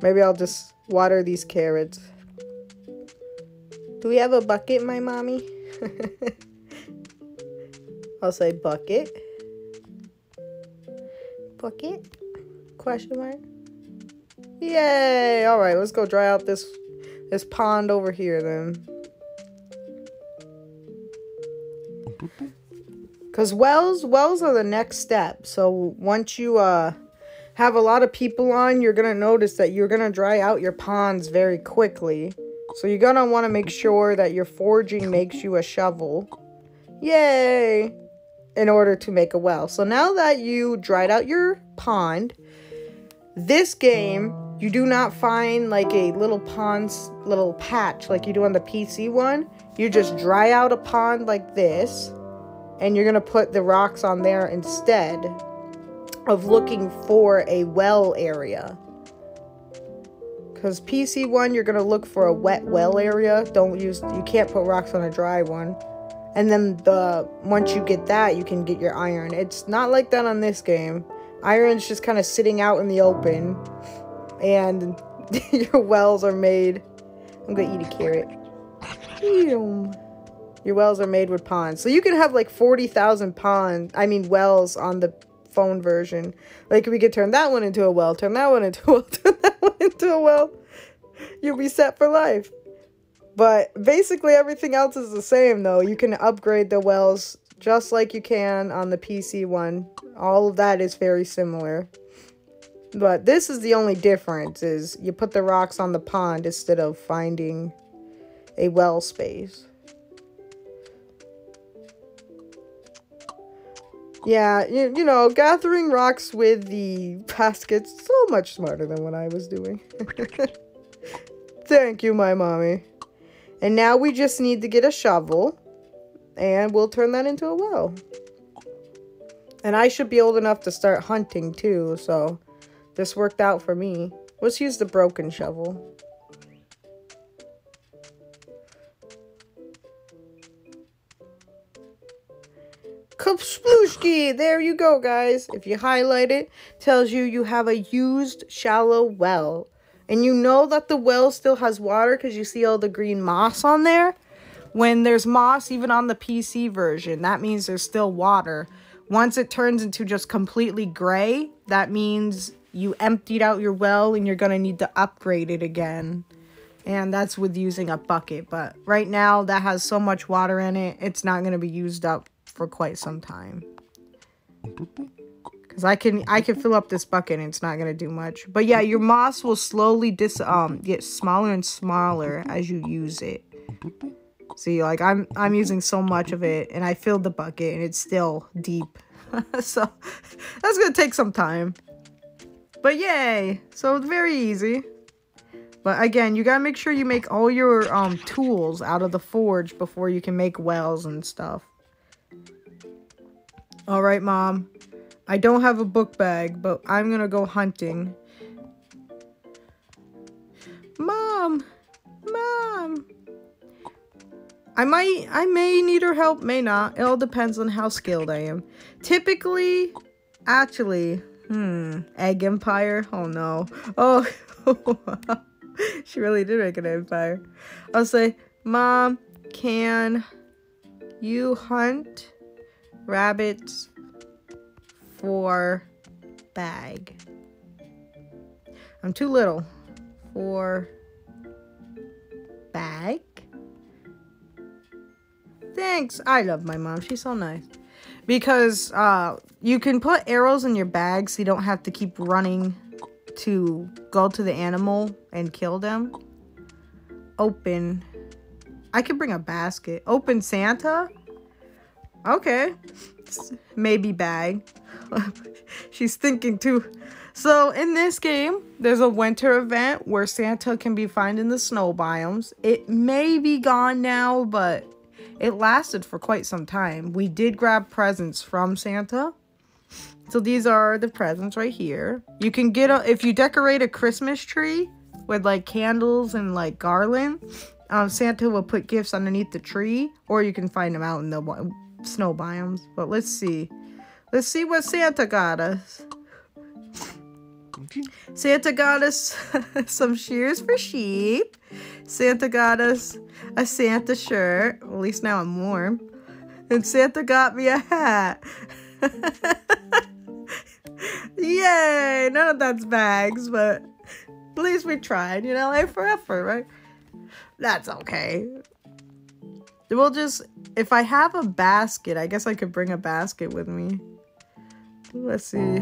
Maybe I'll just water these carrots. Do we have a bucket, my mommy? [laughs] I'll say bucket. Bucket? Question mark? Yay! Alright, let's go dry out this this pond over here then. Cause wells, wells are the next step. So once you uh have a lot of people on, you're gonna notice that you're gonna dry out your ponds very quickly. So you're gonna want to make sure that your forging makes you a shovel. Yay! In order to make a well. So now that you dried out your pond, this game, you do not find like a little pond, little patch like you do on the PC one. You just dry out a pond like this, and you're gonna put the rocks on there instead of looking for a well area. Because PC1, you're going to look for a wet well area. Don't use, you can't put rocks on a dry one. And then the once you get that, you can get your iron. It's not like that on this game. Iron's just kind of sitting out in the open. And [laughs] your wells are made. I'm going to eat a carrot. Your wells are made with ponds. So you can have like 40,000 ponds, I mean wells on the phone version. Like we could turn that one into a well, turn that one into a well, [laughs] turn that one into a well. You'll be set for life. But basically everything else is the same though. You can upgrade the wells just like you can on the PC one. All of that is very similar. But this is the only difference is you put the rocks on the pond instead of finding a well space. Yeah, you, you know, gathering rocks with the baskets so much smarter than what I was doing. [laughs] Thank you, my mommy. And now we just need to get a shovel and we'll turn that into a well. And I should be old enough to start hunting too, so this worked out for me. Let's use the broken shovel. Kapsplooshki! There you go, guys. If you highlight it, tells you you have a used shallow well. And you know that the well still has water because you see all the green moss on there. When there's moss, even on the PC version, that means there's still water. Once it turns into just completely gray, that means you emptied out your well and you're going to need to upgrade it again. And that's with using a bucket. But right now, that has so much water in it, it's not going to be used up for quite some time. [laughs] Cause I can I can fill up this bucket and it's not gonna do much. But yeah, your moss will slowly dis um get smaller and smaller as you use it. See, like I'm I'm using so much of it and I filled the bucket and it's still deep. [laughs] so that's gonna take some time. But yay! So it's very easy. But again, you gotta make sure you make all your um tools out of the forge before you can make wells and stuff. Alright, mom. I don't have a book bag, but I'm gonna go hunting. Mom! Mom! I might, I may need her help, may not. It all depends on how skilled I am. Typically, actually, hmm, Egg Empire? Oh no. Oh, [laughs] she really did make an empire. I'll say, Mom, can you hunt rabbits for bag. I'm too little for bag. Thanks. I love my mom. She's so nice. Because uh, you can put arrows in your bag so you don't have to keep running to go to the animal and kill them. Open. I could bring a basket. Open Santa? Okay. Maybe bag. [laughs] She's thinking too. So in this game, there's a winter event where Santa can be found in the snow biomes. It may be gone now, but it lasted for quite some time. We did grab presents from Santa. So these are the presents right here. You can get a, if you decorate a Christmas tree with like candles and like garland, um, Santa will put gifts underneath the tree, or you can find them out in the snow biomes. But let's see. Let's see what Santa got us. Santa got us [laughs] some shears for sheep. Santa got us a Santa shirt. At least now I'm warm. And Santa got me a hat. [laughs] Yay! None of that's bags, but at least we tried, you know, like for effort, right? That's okay. We'll just, if I have a basket, I guess I could bring a basket with me. Let's see.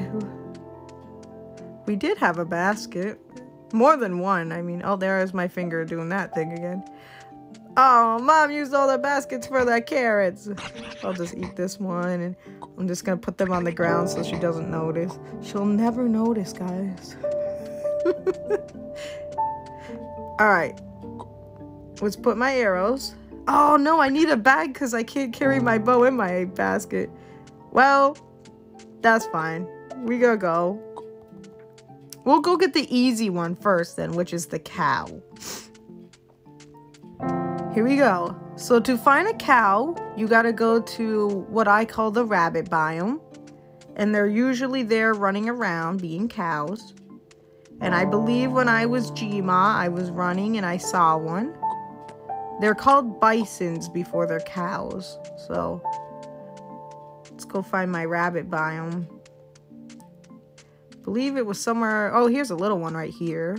We did have a basket. More than one. I mean, oh, there is my finger doing that thing again. Oh, mom used all the baskets for the carrots. I'll just eat this one and I'm just gonna put them on the ground so she doesn't notice. She'll never notice, guys. [laughs] Alright. Let's put my arrows. Oh no, I need a bag because I can't carry my bow in my basket. Well, that's fine. We gotta go. We'll go get the easy one first then, which is the cow. Here we go. So to find a cow, you gotta go to what I call the rabbit biome. And they're usually there running around being cows. And I believe when I was Gma, I was running and I saw one. They're called bisons before they're cows. So let's go find my rabbit biome. Believe it was somewhere. Oh, here's a little one right here.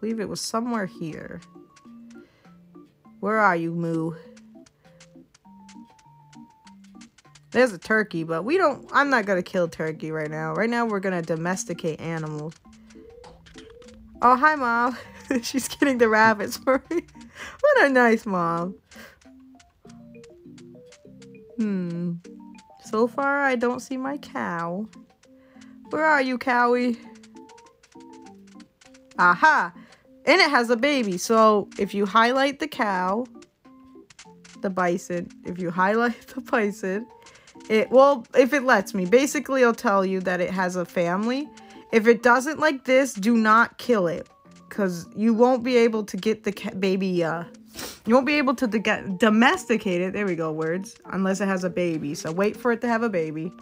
Believe it was somewhere here. Where are you, Moo? There's a turkey, but we don't... I'm not going to kill turkey right now. Right now, we're going to domesticate animals. Oh, hi, Mom. [laughs] She's getting the rabbits for me. What a nice mom. Hmm. So far, I don't see my cow. Where are you, cowie? Aha! And it has a baby. So, if you highlight the cow, the bison, if you highlight [laughs] the bison, it, well, if it lets me, basically it'll tell you that it has a family. If it doesn't like this, do not kill it because you won't be able to get the baby, uh, you won't be able to get domesticate it, there we go, words, unless it has a baby. So wait for it to have a baby.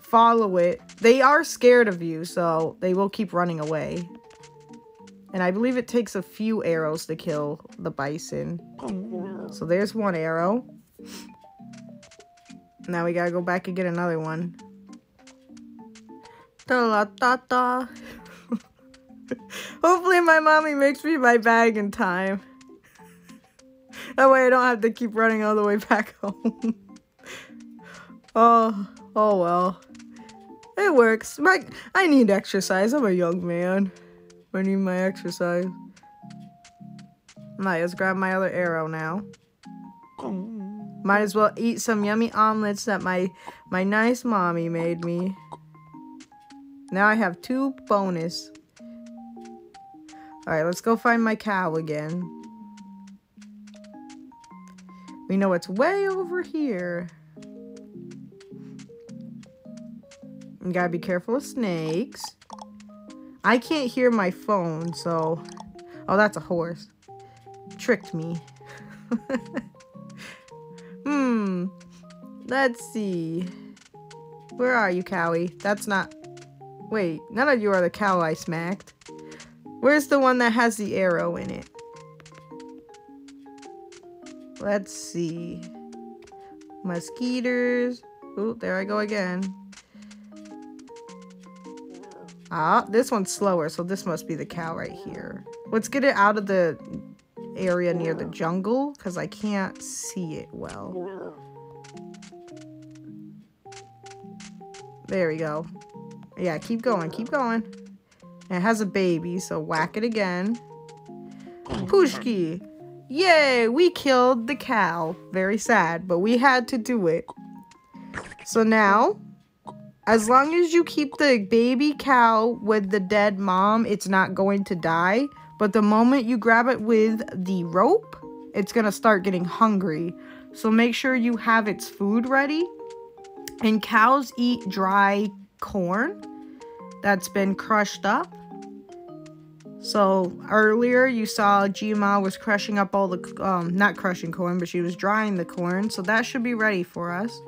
Follow it. They are scared of you, so they will keep running away. And I believe it takes a few arrows to kill the bison. So there's one arrow. Now we gotta go back and get another one. Da -da -da -da. Hopefully my mommy makes me my bag in time. That way I don't have to keep running all the way back [laughs] home. oh, oh well. It works. My, I need exercise. I'm a young man. I need my exercise. Might as grab my other arrow now. Might as well eat some yummy omelets that my my nice mommy made me. Now I have two bonus. Alright, let's go find my cow again. We know it's way over here. You gotta be careful of snakes. I can't hear my phone, so... Oh, that's a horse. Tricked me. [laughs] hmm. Let's see. Where are you, Cowie? That's not... Wait, none of you are the cow I smacked. Where's the one that has the arrow in it? Let's see. Mosquitoes. Oh, there I go again. Ah, this one's slower, so this must be the cow right here. Let's get it out of the area near the jungle, because I can't see it well. There we go. Yeah, keep going, keep going. It has a baby, so whack it again. Oh, Pushki! Yay, we killed the cow. Very sad, but we had to do it. So now, as long as you keep the baby cow with the dead mom, it's not going to die. But the moment you grab it with the rope, it's going to start getting hungry. So make sure you have its food ready. And cows eat dry corn that's been crushed up. So earlier you saw Gma was crushing up all the, um, not crushing corn, but she was drying the corn. So that should be ready for us.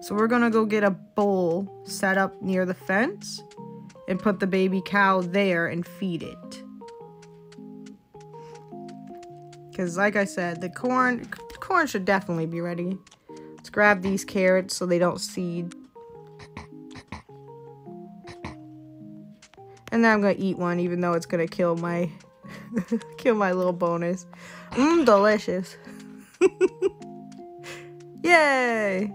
So we're gonna go get a bowl set up near the fence and put the baby cow there and feed it. Because like I said, the corn, corn should definitely be ready. Let's grab these carrots so they don't seed. And then I'm gonna eat one, even though it's gonna kill my [laughs] kill my little bonus. Mmm, delicious. [laughs] Yay!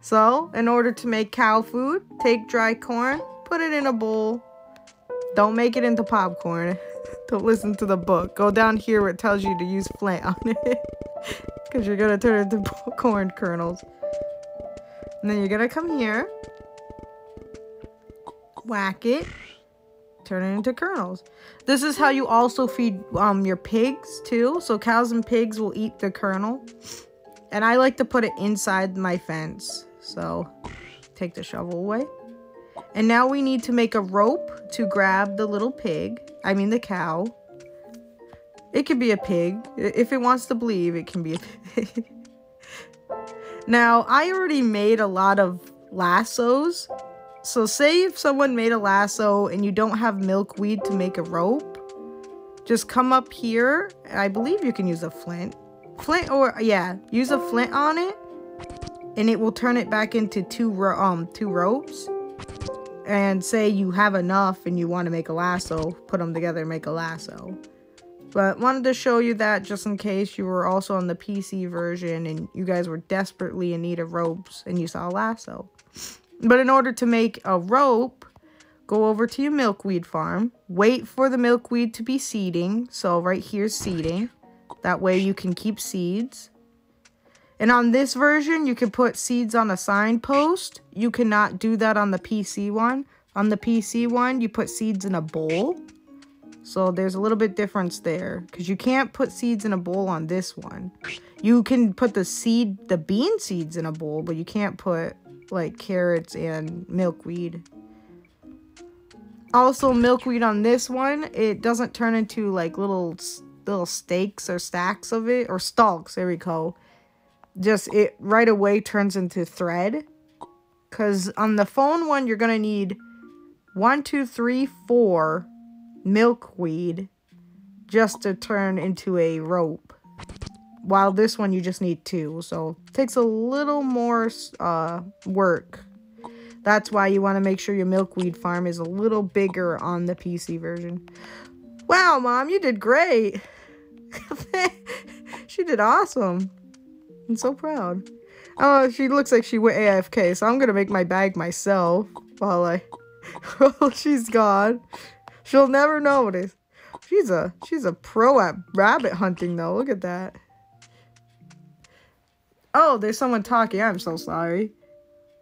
So, in order to make cow food, take dry corn, put it in a bowl. Don't make it into popcorn. [laughs] Don't listen to the book. Go down here where it tells you to use flint on it. Because you're gonna turn it into corn kernels. And then you're gonna come here. Whack it turn it into kernels. This is how you also feed um, your pigs too. So cows and pigs will eat the kernel. And I like to put it inside my fence. So take the shovel away. And now we need to make a rope to grab the little pig. I mean the cow. It could be a pig. If it wants to believe, it can be a pig. [laughs] now, I already made a lot of lassos so say if someone made a lasso and you don't have milkweed to make a rope, just come up here. I believe you can use a flint. Flint or yeah, use a flint on it and it will turn it back into two um two ropes. And say you have enough and you want to make a lasso, put them together and make a lasso. But wanted to show you that just in case you were also on the PC version and you guys were desperately in need of ropes and you saw a lasso. But in order to make a rope, go over to your milkweed farm. Wait for the milkweed to be seeding. So right here's seeding. That way you can keep seeds. And on this version, you can put seeds on a signpost. You cannot do that on the PC one. On the PC one, you put seeds in a bowl. So there's a little bit difference there. Because you can't put seeds in a bowl on this one. You can put the seed, the bean seeds in a bowl, but you can't put like carrots and milkweed. Also, milkweed on this one, it doesn't turn into like little little stakes or stacks of it or stalks. There we go. Just it right away turns into thread. Cause on the phone one, you're gonna need one, two, three, four milkweed just to turn into a rope while this one you just need two so it takes a little more uh, work that's why you want to make sure your milkweed farm is a little bigger on the pc version wow mom you did great [laughs] she did awesome i'm so proud oh she looks like she went afk so i'm gonna make my bag myself while I [laughs] while she's gone. She'll never notice. She's a she's a pro at rabbit hunting though. Look at that. Oh, there's someone talking. I'm so sorry.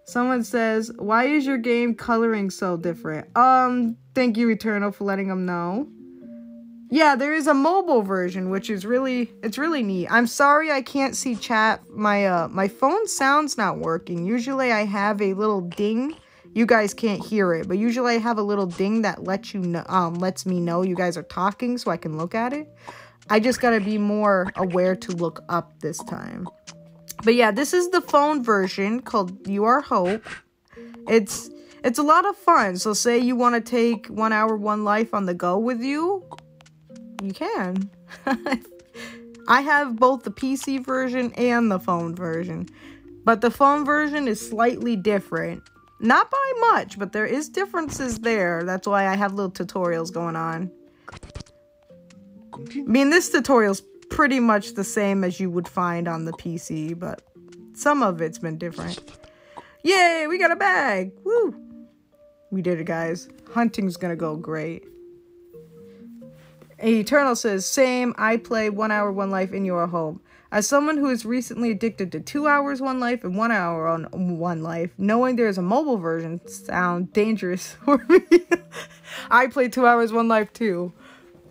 Someone says, "Why is your game coloring so different?" Um, thank you Eternal for letting them know. Yeah, there is a mobile version which is really it's really neat. I'm sorry I can't see chat. My uh my phone sound's not working. Usually I have a little ding. You guys can't hear it, but usually I have a little ding that lets you know um lets me know you guys are talking so I can look at it. I just got to be more aware to look up this time. But yeah, this is the phone version called You Are Hope. It's it's a lot of fun. So say you want to take 1 hour 1 life on the go with you, you can. [laughs] I have both the PC version and the phone version. But the phone version is slightly different. Not by much, but there is differences there. That's why I have little tutorials going on. I mean, this tutorial's pretty much the same as you would find on the PC, but some of it's been different. Yay, we got a bag! Woo! We did it, guys. Hunting's gonna go great. Eternal says, same, I play one hour, one life in your home. As someone who is recently addicted to two hours, one life, and one hour on one life, knowing there is a mobile version sound dangerous [laughs] for me. I play two hours, one life too.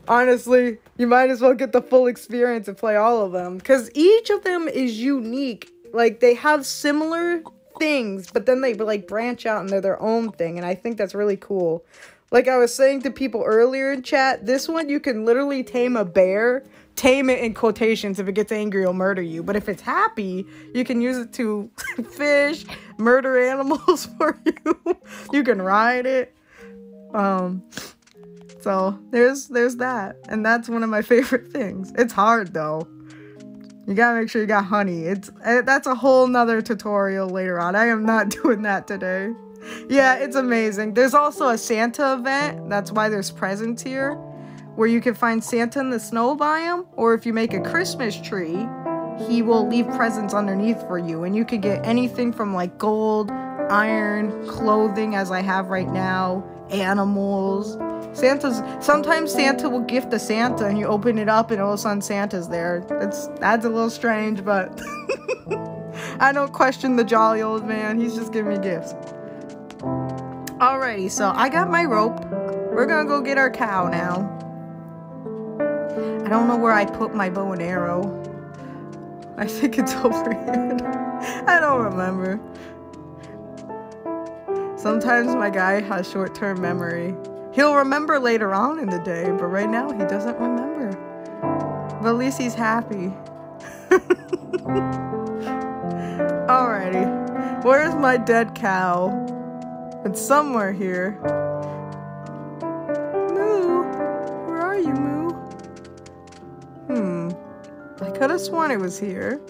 Honestly, you might as well get the full experience and play all of them. Because each of them is unique. Like, they have similar things, but then they like branch out and they're their own thing. And I think that's really cool. Like I was saying to people earlier in chat, this one you can literally tame a bear. Tame it in quotations. If it gets angry, it'll murder you. But if it's happy, you can use it to [laughs] fish, murder [laughs] animals [laughs] for you. you can ride it. Um, so there's there's that, and that's one of my [laughs] favorite things. It's hard though. You gotta make sure you got honey. It's eh, that's a whole nother tutorial later on. I am not [laughs] doing that today yeah, it's amazing. There's also a Santa event. That's why there's presents here. Where you can find Santa in the snow biome. Or if you make a Christmas tree, he will leave presents underneath for you. And you can get anything from like gold, iron, clothing, as I have right now, animals. Santa's sometimes Santa will gift a Santa and you open it up and all of a sudden Santa's there. That's that's a little strange, but [laughs] I don't question the jolly old man. He's just giving me gifts. Alrighty, so I got my rope. We're gonna go get our cow now. I don't know where I put my bow and arrow. I think it's [laughs] over here. I don't remember. Sometimes my guy has short-term memory. He'll remember later on in the day, but right now he doesn't remember. But at least he's happy. [laughs] Alrighty. Where's my dead cow? It's somewhere here. Moo! Where are you, Moo? Hmm. I could have sworn it was here.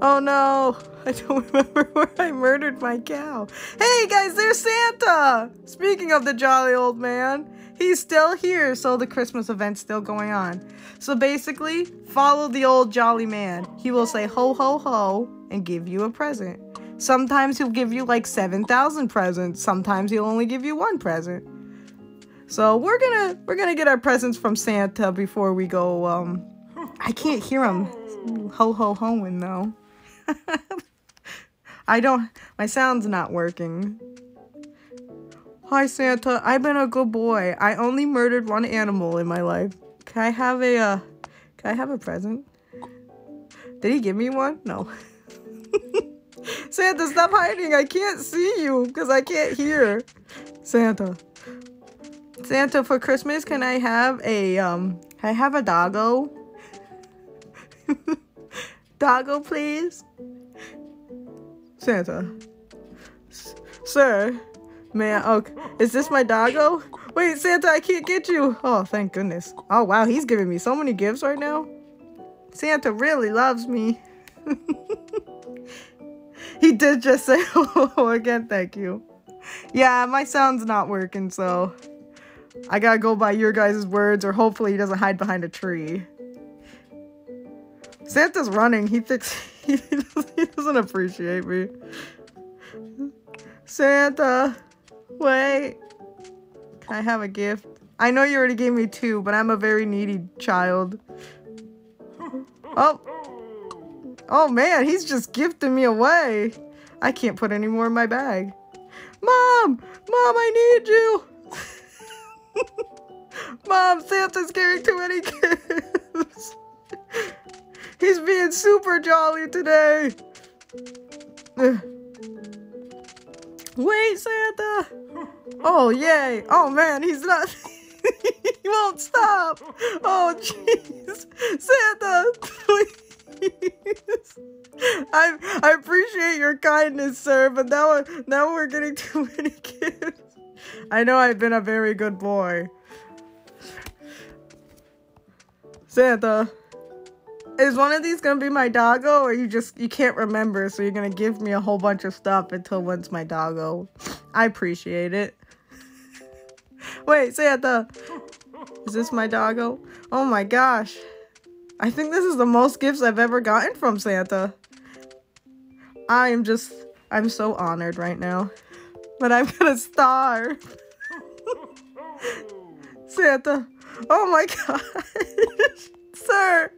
Oh no! I don't [laughs] remember where I murdered my cow. Hey guys, there's Santa! Speaking of the jolly old man, he's still here, so the Christmas event's still going on. So basically, follow the old jolly man. He will say ho ho ho and give you a present. Sometimes he'll give you like 7,000 presents. Sometimes he'll only give you one present. So we're gonna we're gonna get our presents from Santa before we go. Um, I can't hear him ho ho hoing though. [laughs] I don't. My sound's not working. Hi Santa, I've been a good boy. I only murdered one animal in my life. Can I have a uh? Can I have a present? Did he give me one? No. [laughs] Santa, stop hiding. I can't see you because I can't hear. Santa. Santa, for Christmas, can I have a, um, can I have a doggo? [laughs] doggo, please? Santa. S sir. Man, okay. Oh, is this my doggo? Wait, Santa, I can't get you. Oh, thank goodness. Oh, wow, he's giving me so many gifts right now. Santa really loves me. [laughs] he did just say hello [laughs] oh, again. Thank you. Yeah, my sound's not working, so I gotta go by your guys' words, or hopefully he doesn't hide behind a tree. Santa's running. He thinks [laughs] he doesn't, appreciate me. Santa. Wait. Can I have a gift? I know you already gave me two, but I'm a very needy child. Oh. Oh man, he's just gifting me away. I can't put any more in my bag. Mom! Mom, I need you! [laughs] Mom, Santa's carrying too many gifts. He's being super jolly today. Wait, Santa! Oh, yay! Oh man, he's not. [laughs] he won't stop! Oh, jeez! Santa, please! I I appreciate your kindness, sir, but now now we're getting too many kids. I know I've been a very good boy. Santa, is one of these gonna be my doggo, or you just you can't remember, so you're gonna give me a whole bunch of stuff until one's my doggo? I appreciate it. Wait, Santa, is this my doggo? Oh my gosh, I think this is the most gifts I've ever gotten from Santa. I am just, I'm so honored right now, but I'm gonna starve. [laughs] Santa, oh my [laughs] gosh, sir.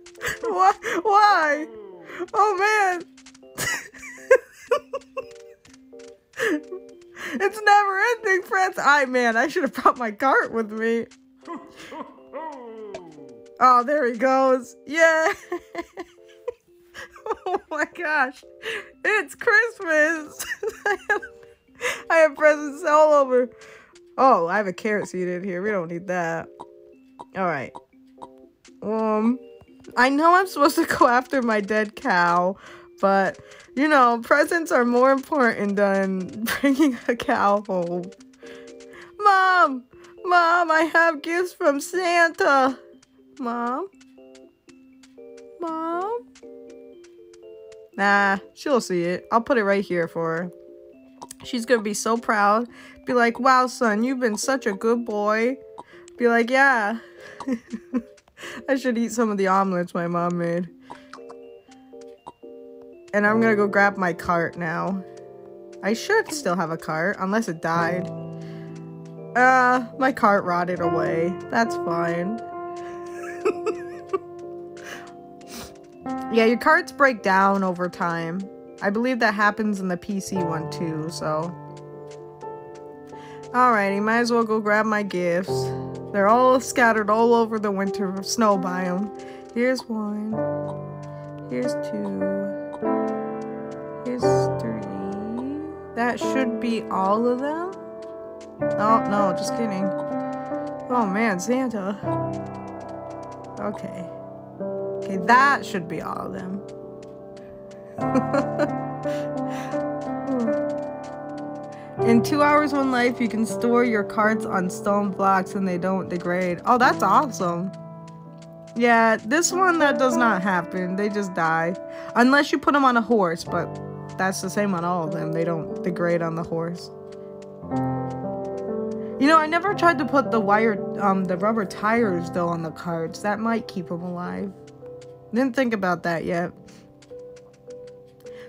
Why? Why? Oh man. [laughs] it's never ending, friends. I man, I should have brought my cart with me. [laughs] Oh, there he goes. Yeah. [laughs] oh my gosh. It's Christmas. I, have, I have presents all over. Oh, I have a carrot seed in here. We don't need that. All right. Um I know I'm supposed to [laughs] go after my dead cow, but you know, presents are more important than [laughs] bringing a cow home. Mom! Mom, I have gifts from Santa! Mom? Mom? Nah, she'll see it. I'll put it right here for her. She's gonna be so proud. Be like, wow, son, you've been such a good boy. Be like, yeah. [laughs] I should eat some of the omelets my mom made. And I'm gonna go grab my cart now. I should still have a cart, unless it died. Uh, my cart rotted away. That's fine. yeah, your carts break down over time. I believe that happens in the PC one too, so. Alrighty, might as well go grab my gifts. They're all scattered all over the winter snow biome. Here's one. Here's two. Here's three. That should be all of them? Oh, no, just kidding. Oh man, Santa. Okay. Okay, that should be all of them. [laughs] In two hours, one life, you can store your cards on stone blocks and they don't degrade. Oh, that's awesome. Yeah, this one that does not happen. They just die. Unless you put them on a horse, but that's the same on all of them. They don't degrade on the horse. You know, I never tried to put the wire, um, the rubber tires though on the cards. That might keep them alive. Didn't think about that yet.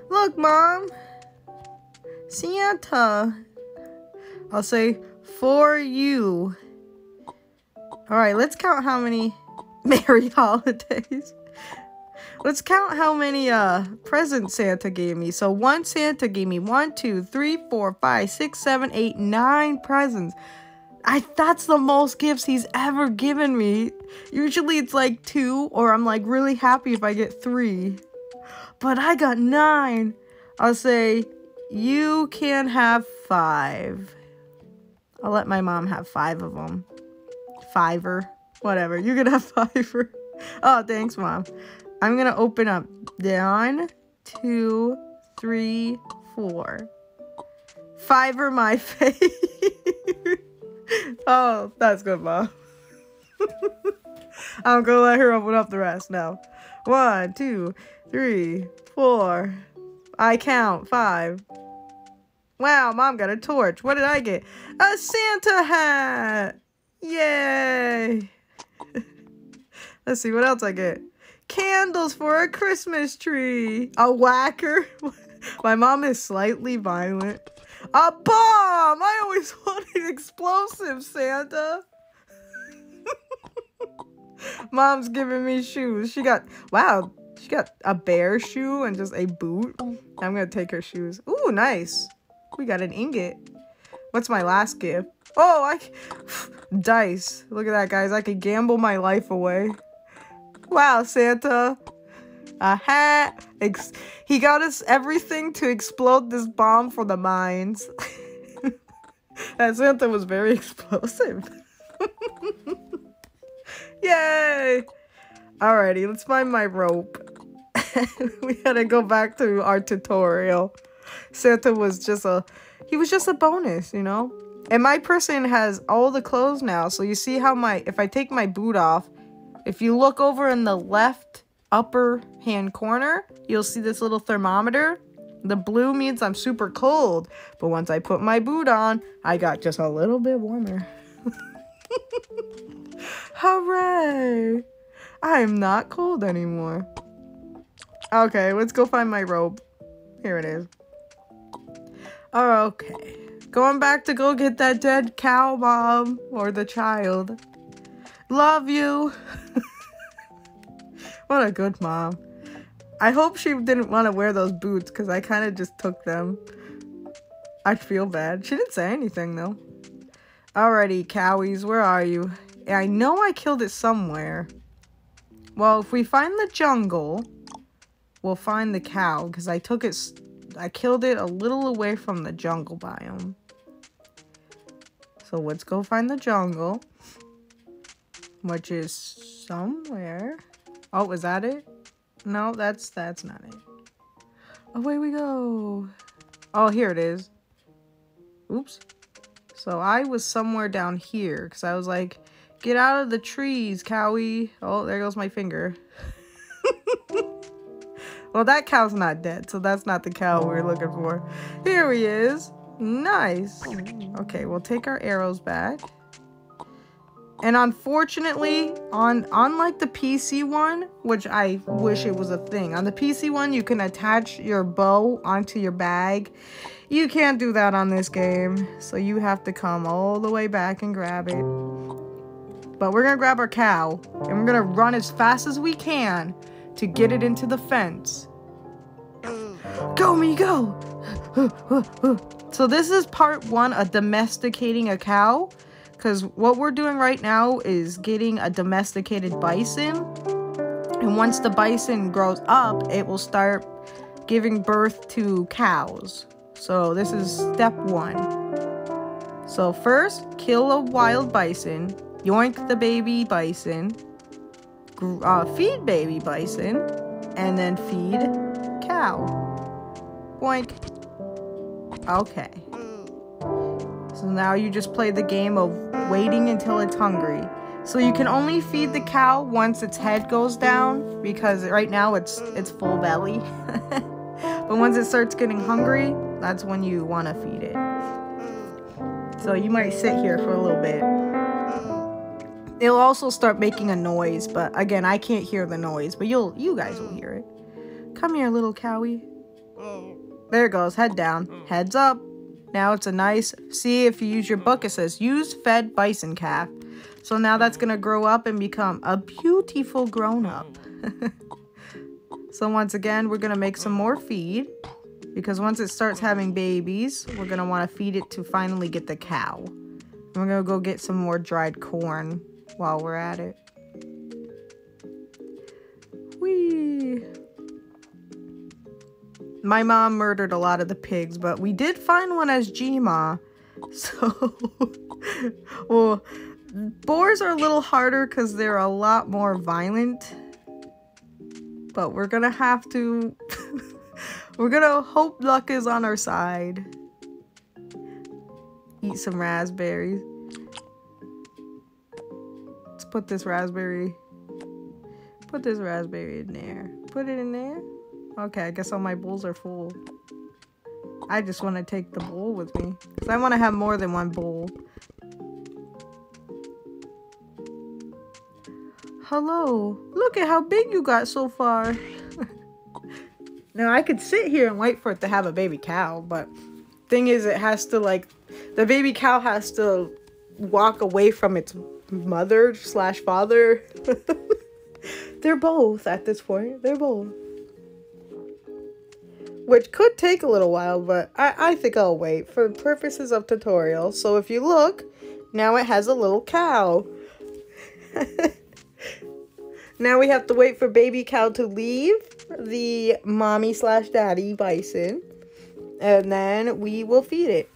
Look, Mom. Santa. I'll say for you. All right, let's count how many [laughs] Merry Holidays. Let's count how many uh presents Santa gave me. So one Santa gave me one, two, three, four, five, six, seven, eight, nine presents. I that's the most gifts he's ever given me. Usually it's like two, or I'm like really happy if I get three. But I got nine. I'll say you can have five. I'll let my mom have five of them. Fiver. Whatever. You can have [laughs] fiver. Oh, thanks, mom. I'm gonna open up one, two, three, four. Fiver my [laughs] face. [laughs] oh, that's good, mom. I'm gonna let her open up the rest now. One, two, three, four. I count five. Wow, mom got a torch. What did I get? A Santa hat! Yay! [laughs] Let's see what else I get. Candles for a Christmas tree. A whacker. [laughs] My mom is slightly violent. A bomb! I always [laughs] wanted explosives, Santa. Mom's giving me shoes. She got, wow, she got a bear shoe and just a boot. I'm gonna take her shoes. Ooh, nice. We got an ingot. What's my last gift? Oh, I, [sighs] dice. Look at that, guys. I could gamble my life away. Wow, Santa. A hat. Ex he got us everything to explode this bomb for the mines. [laughs] that Santa was very [laughs] explosive. [laughs] Yay! Alrighty, let's find my rope. we gotta go back to our tutorial. [laughs] Santa was just a, he was just a bonus, you know? And my person has all the clothes now. So you see how my, if I take my boot off, if you look over in the left upper hand corner, you'll see this little thermometer. The blue means I'm super cold, but once I put my boot on, I got just a little bit warmer. [laughs] Hooray! I am not cold anymore. Okay, let's go find my robe. Here it is. Okay. Going back to go get that dead cow mom or the child. Love you. [laughs] what a good mom. I hope she didn't want to wear those boots because I kind of just took them. I feel bad. She didn't say anything though. Alrighty, cowies, where are you? I know I killed it somewhere. Well, if we find the jungle, we'll find the cow because I took it, I killed it a little away from the jungle biome. So let's go find the jungle which is somewhere. Oh, was that it? No, that's that's not it. Oh, away we go. Oh, here it is. Oops. So I was somewhere down here because I was like, get out of the trees, cowie. Oh, there goes my finger. [laughs] well, that cow's not dead, so that's not the cow we're looking for. Here he is. Nice. Okay, we'll take our arrows back. And unfortunately, on unlike the PC one, which I wish it was a thing, on the PC one you can attach your bow onto your bag. You can't do that on this game, so you have to come all the way back and grab it. But we're gonna grab our cow, and we're gonna run as fast as we can to get it into the fence. Go me go! so this is part one of domesticating a cow. Because what we're doing right now is getting a domesticated bison. And once the bison grows up, it will start giving birth to cows. So this is step one. So first, kill a wild bison, yoink the baby bison, uh, feed baby bison, and then feed cow. Boink. Okay. So now you just play the game of waiting until it's hungry. So you can only feed the cow once its head goes down because right now it's it's full belly. [laughs] but once it starts getting hungry, that's when you want to feed it. So you might sit here for a little bit. It'll also start making a noise, but again, I can't hear the noise, but you'll you guys will hear it. Come here, little cowie. There it goes, head down, heads up. Now it's a nice, see if you use your book, it says use fed bison calf. So now that's to grow up and become a beautiful grown up. [laughs] so once again, we're to make some more feed. Because once it starts having babies, we're want to feed it to finally get the cow. we're to go get some more dried corn while we're at it. Whee! My mom murdered a lot of the pigs, but we did find one as Gma. [laughs] So, well, boars are a little harder because they're a lot more violent. But we're gonna have to, [laughs] we're gonna hope luck is on our side. Eat some raspberries. Put this raspberry, put this raspberry in there. Put it in there. Okay, I guess all my bowls are full. I just want to take the bowl with me. Because I want to have more than one bowl. Hello. Look at how big you got so far. [laughs] now, I could sit here and wait for it to have a baby cow, but thing is, it has to like, the baby cow has to walk away from its mother slash father. [laughs] They're both at this point. They're both. Which could take a little while, but I, I think I'll wait for purposes of tutorial. So if you look, now it has a little cow. [laughs] now we have to wait for baby cow to leave the mommy slash daddy bison. And then we will feed it.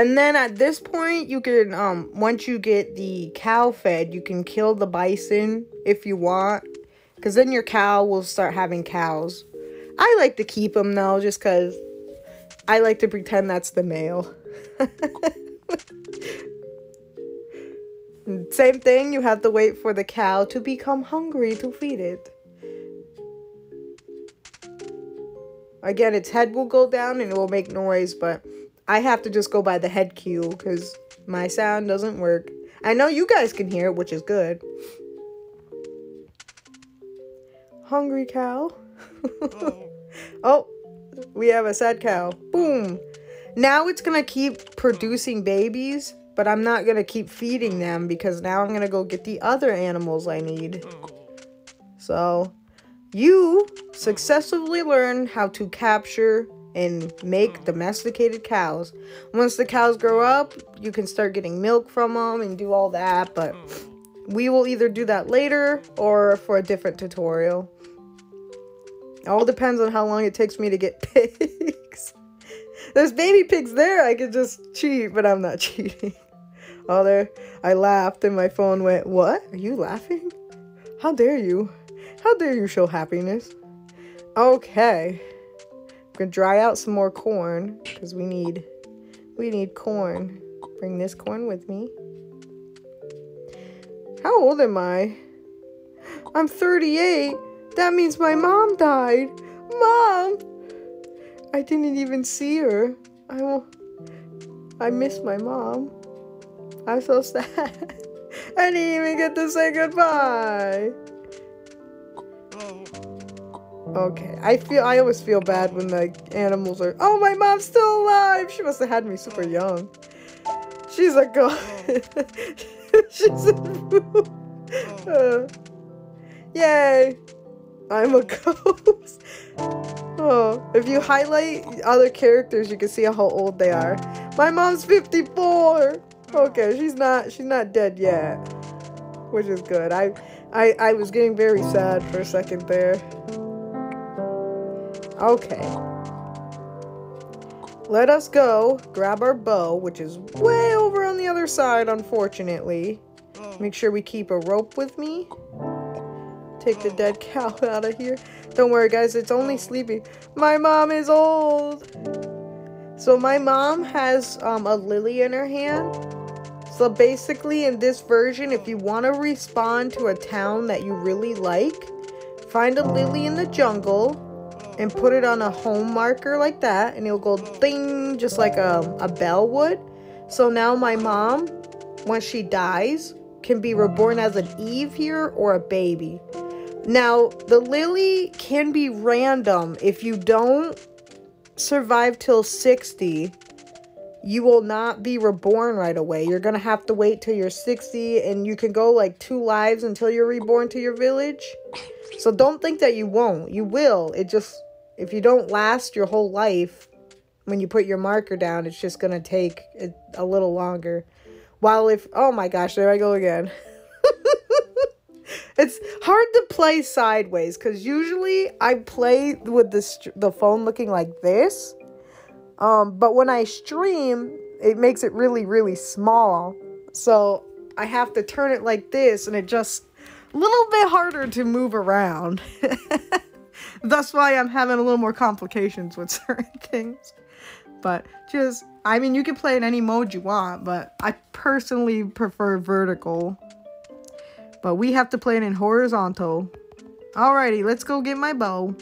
And then at this point, you can, um, once you get the cow fed, you can kill the bison if you want. Because then your cow will start having cows. I like to keep them though, just because I like to pretend that's the male. [laughs] Same thing, you have to wait for the cow to become hungry to feed it. Again, its head will go down and it will make noise, but I have to just go by the head cue because my sound doesn't work. I know you guys can hear it, which is good. Hungry cow. [laughs] oh, we have a sad cow. Boom. Now it's going to keep producing babies, but I'm not going to keep feeding them because now I'm going to go get the other animals I need. So, you successfully learn how to capture and make mm. domesticated cows. Once the cows grow up, you can start getting milk from them and do all that, but mm. we will either do that later or for a different tutorial. All depends on how long it takes me to get [laughs] pigs. There's baby pigs there. I could just cheat, but I'm not [laughs] cheating. Oh, there. I laughed and my phone went, What? Are you laughing? How dare you? How dare you show happiness? Okay. Gonna dry out some more corn because we need we need corn. Bring this corn with me. How old am I? I'm 38. That means my mom died. Mom! I didn't even see her. I I miss my mom. I'm so [laughs] sad. I didn't even get to say goodbye. Okay, I feel I always feel bad when the animals are. Oh, my mom's still alive. She must have had me super young. She's a god. [laughs] She's a. Uh, yay! I'm a [laughs] ghost. Oh, if you highlight other characters, you can see how old they are. My mom's 54. Okay, she's not she's not dead yet, which is good. I I I was getting very sad for a second there. Okay. Let us go grab our bow, which is way over on the other side, unfortunately. Make sure we keep a rope with me. Take the dead cow [laughs] out of here. Don't worry, guys, it's only sleeping. My mom is old. So my mom has um, a lily in her hand. So basically, in this version, if you want to respawn to a town that you really like, find a lily in the jungle and put it on a home marker like that, and it'll go ding just like a, a bell would. So now my mom, when she dies, can be reborn as an Eve here or a baby. Now, the lily can be random. If you don't survive till 60, you will not be reborn right away. You're going to have to wait till you're 60 and you can go like two lives until you're reborn to your village. So don't think that you won't. You will. It just, if you don't last your whole life, when you put your marker down, it's just going to take a little longer. While if, oh my gosh, there I go again. [laughs] it's hard to play sideways because usually I play with the, the phone looking like this um, but when I stream, it makes it really, really small. So I have to turn it like this and it just a little bit harder to move around. [laughs] That's why I'm having a little more complications with [laughs] certain things. But just, I mean, you can play in any mode you want, but I personally prefer vertical. But we have to play it in horizontal. Alrighty, let's go get my bow.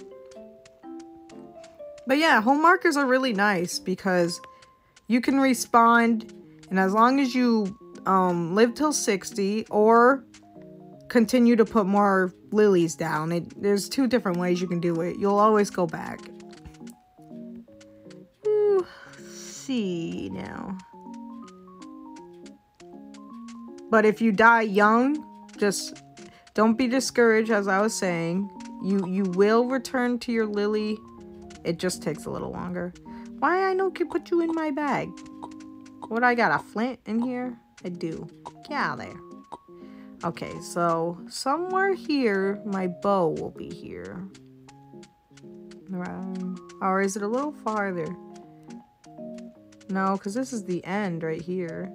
But yeah, home markers are really nice because you can respawn and as long as you um, live till 60 or continue to put more lilies down, it, there's two different ways you can do it. You'll always go back. see now. But if you die young, just don't be discouraged as I was saying. You you will return to your lily. It just takes a little longer. Why I no can put you in my bag? What I got? A flint in here? I do. Get out there. Okay, so somewhere here, my bow will be here. Um, or is it a little farther? No, because this is the end right here.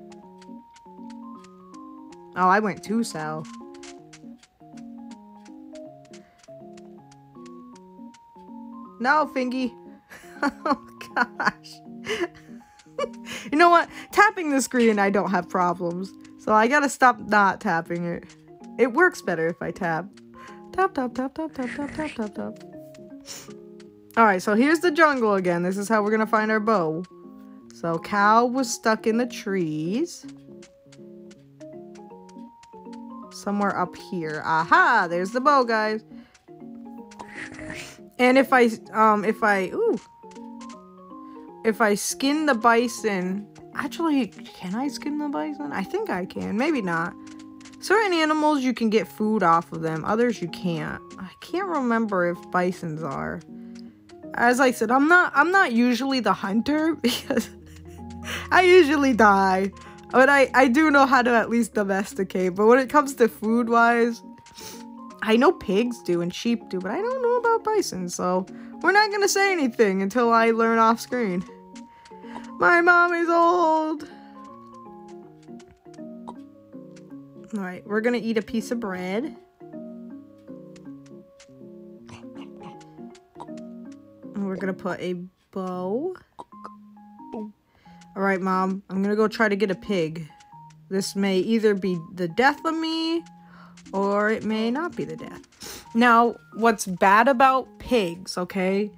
Oh, I went too south. No, Fingy. [laughs] oh, gosh. [laughs] you know what? Tapping the screen, I don't have problems. So I gotta stop not tapping it. It works better if I tap. Tap, tap, tap, tap, tap, tap, tap, tap, tap. Alright, so here's the jungle again. This is how we're gonna find our bow. So cow was stuck in the trees. Somewhere up here. Aha! There's the bow, guys. And if I, um, if I, ooh. If I skin the bison, actually, can I skin the bison? I think I can, maybe not. Certain animals, you can get food off of them. Others, you can't. I can't remember if bisons are. As I said, I'm not, I'm not usually the hunter [laughs] because I usually die. But I, I do know how to at least domesticate. But when it comes to food-wise, I know pigs do and sheep do, but I don't know about bison, so we're not gonna say anything until I learn off screen. My mom is old. Alright, we're gonna eat a piece of bread. And we're gonna put a bow. Alright, mom, I'm gonna go try to get a pig. This may either be the death of me or it may not be the death. Now, what's bad about pigs, okay?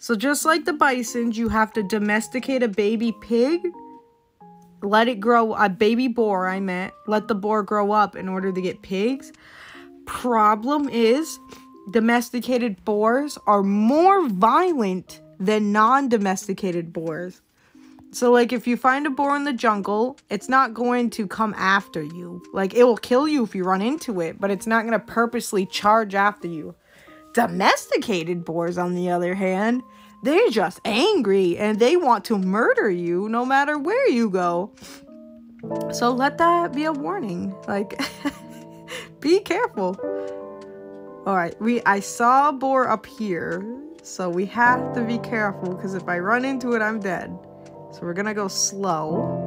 So just like the bisons, you have to domesticate a baby pig, let it grow, a baby boar, I meant, let the boar grow up in order to get pigs. Problem is, domesticated boars are more violent than non-domesticated boars. So, like, if you find a boar in the jungle, it's not going to come after you. Like, it will kill you if you run into it, but it's not going to purposely charge after you. Domesticated boars, on the other hand, they're just angry and they want to murder you no matter where you go. So, let that be a warning. Like, [laughs] be careful. All right, we I saw a boar up here, so we have to be careful because if I run into it, I'm dead. So we're gonna go slow.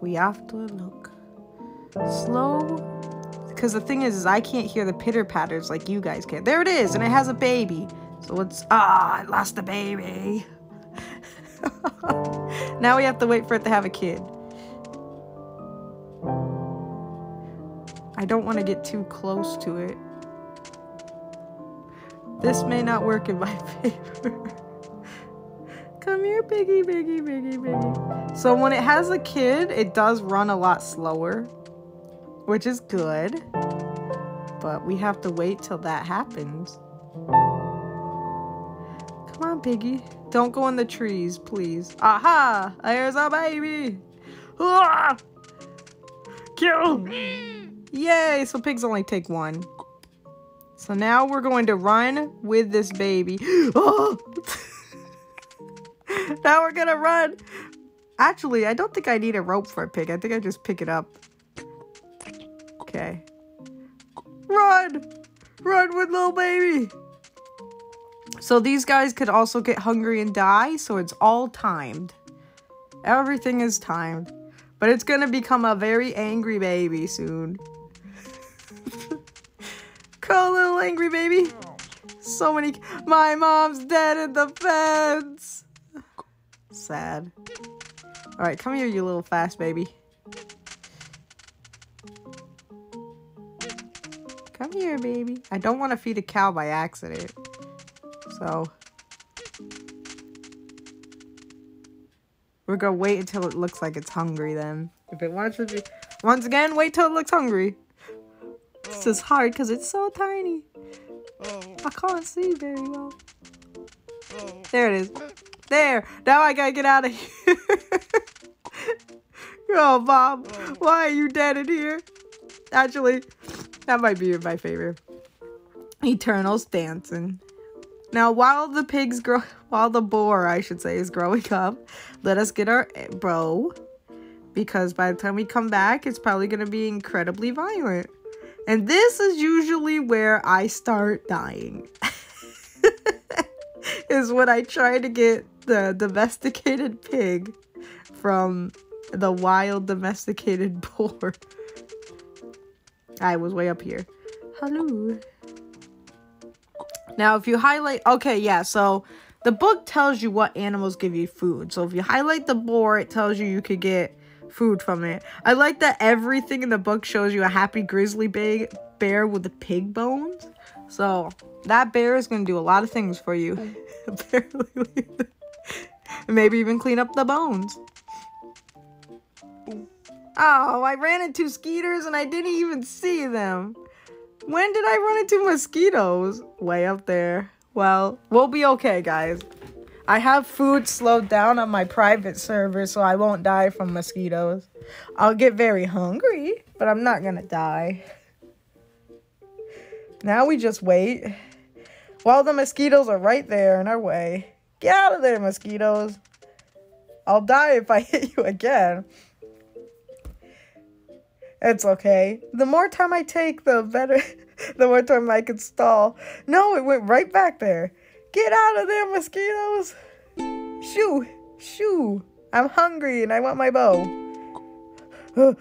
We have to look slow. Because the thing is, is I can't hear the pitter patters like you guys can. There it is, and it has a baby. So it's ah, I lost the baby. [laughs] now we have to wait for it to have a kid. I don't want to get too close to it. This may not work in my [laughs] favor. Come here, piggy, piggy, piggy, piggy. So when it has a kid, it does run a lot slower, which is good. But we have to wait till that happens. Come on, piggy. Don't go in the trees, please. Aha! There's a baby! Ah! Kill! Yay! So pigs only take one. So now we're going to run with this baby. [gasps] Oh! [laughs] now we're gonna run. Actually, I don't think I need a rope for a pig. I think I just pick it up. Okay. Run! Run with little baby! So these guys could also get hungry and die, so it's all timed. Everything is timed. But it's gonna become a very angry baby soon. [laughs] Go, little angry baby. So many- My mom's dead in the fence! Sad. Alright, come here, you little fast baby. Come here, baby. I don't want to feed a cow by accident. So. We're gonna wait until it looks like it's hungry then. If it wants to be... Once again, wait till it looks hungry. This is hard because it's so tiny. I can't see very well. There it is. There. Now I gotta get out of here. [laughs] oh, Bob. Why are you dead in here? Actually, that might be my favorite. Eternal's dancing. Now, while the pigs grow, while the boar, I should say, is growing up, let us get our eh, bro. Because by the time we come back, it's probably going to be incredibly violent. And this is usually where I start dying. [laughs] is when I try to get the domesticated pig from the wild domesticated [laughs] boar. I was way up here. Hello. Now, if you highlight, okay, yeah, so the book tells you what animals give you food. So if you highlight the boar, it tells you you could get food from it. I like that everything in the book shows you a happy grizzly big bear with the pig bones. So that bear is going to do a lot of things for you. [laughs] Apparently. [laughs] Maybe even clean up the bones. Oh, I ran into skeeters and I didn't even see them. When did I run into mosquitoes? Way up there. Well, we'll be okay, guys. I have food slowed down on my private server, so I won't die from mosquitoes. I'll get very hungry, but I'm not gonna die. Now we just wait. While the mosquitoes are right there in our way. Get out of there, mosquitoes. I'll die if I [laughs] hit you again. It's okay. The more time I take, the better, [laughs] the more time I can stall. No, it went right back there. Get out of there, mosquitoes. Shoo, shoo. I'm hungry and I want my bow. You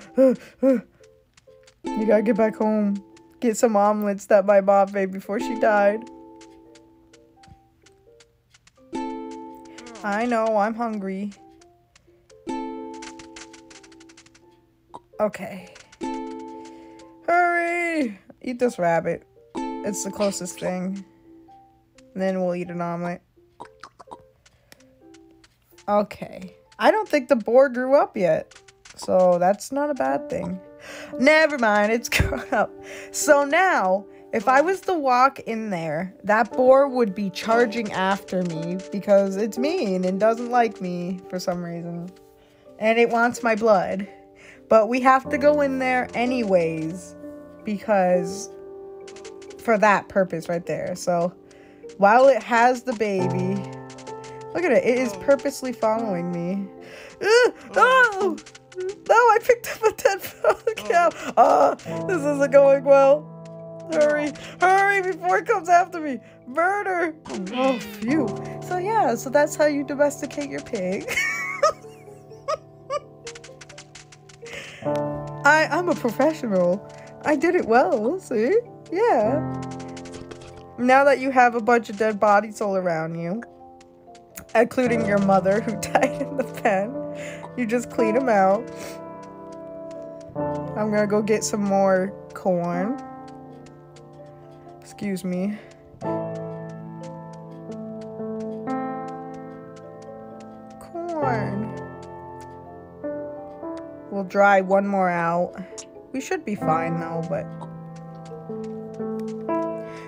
gotta get back home. Get some omelets that my mom made before she died. I know, I'm hungry. Okay. Hurry! Eat this rabbit. It's the closest thing. And then we'll eat an omelet. Okay. I don't think the boar grew up yet. So that's not a bad thing. Never mind, it's [laughs] grown up. So now, if I was to walk in there, that boar would be charging after me because it's mean and doesn't like me for some reason. And it wants my blood. But we have to go in there anyways because for that purpose right there. So while it has the baby, look at it. It is purposely following me. Uh, oh! No, I picked up a dead cow. Oh, this isn't going well. Hurry, hurry before it comes after me. Murder. Oh, phew. So yeah, so that's how you domesticate your pig. [laughs] I, I'm a professional. I did it well, see? Yeah. Now that you have a bunch of dead bodies all around you, including your mother who [laughs] died in the pen, you just clean them out. I'm gonna go get some more corn. Excuse me. Corn. We'll dry one more out. We should be fine though, but...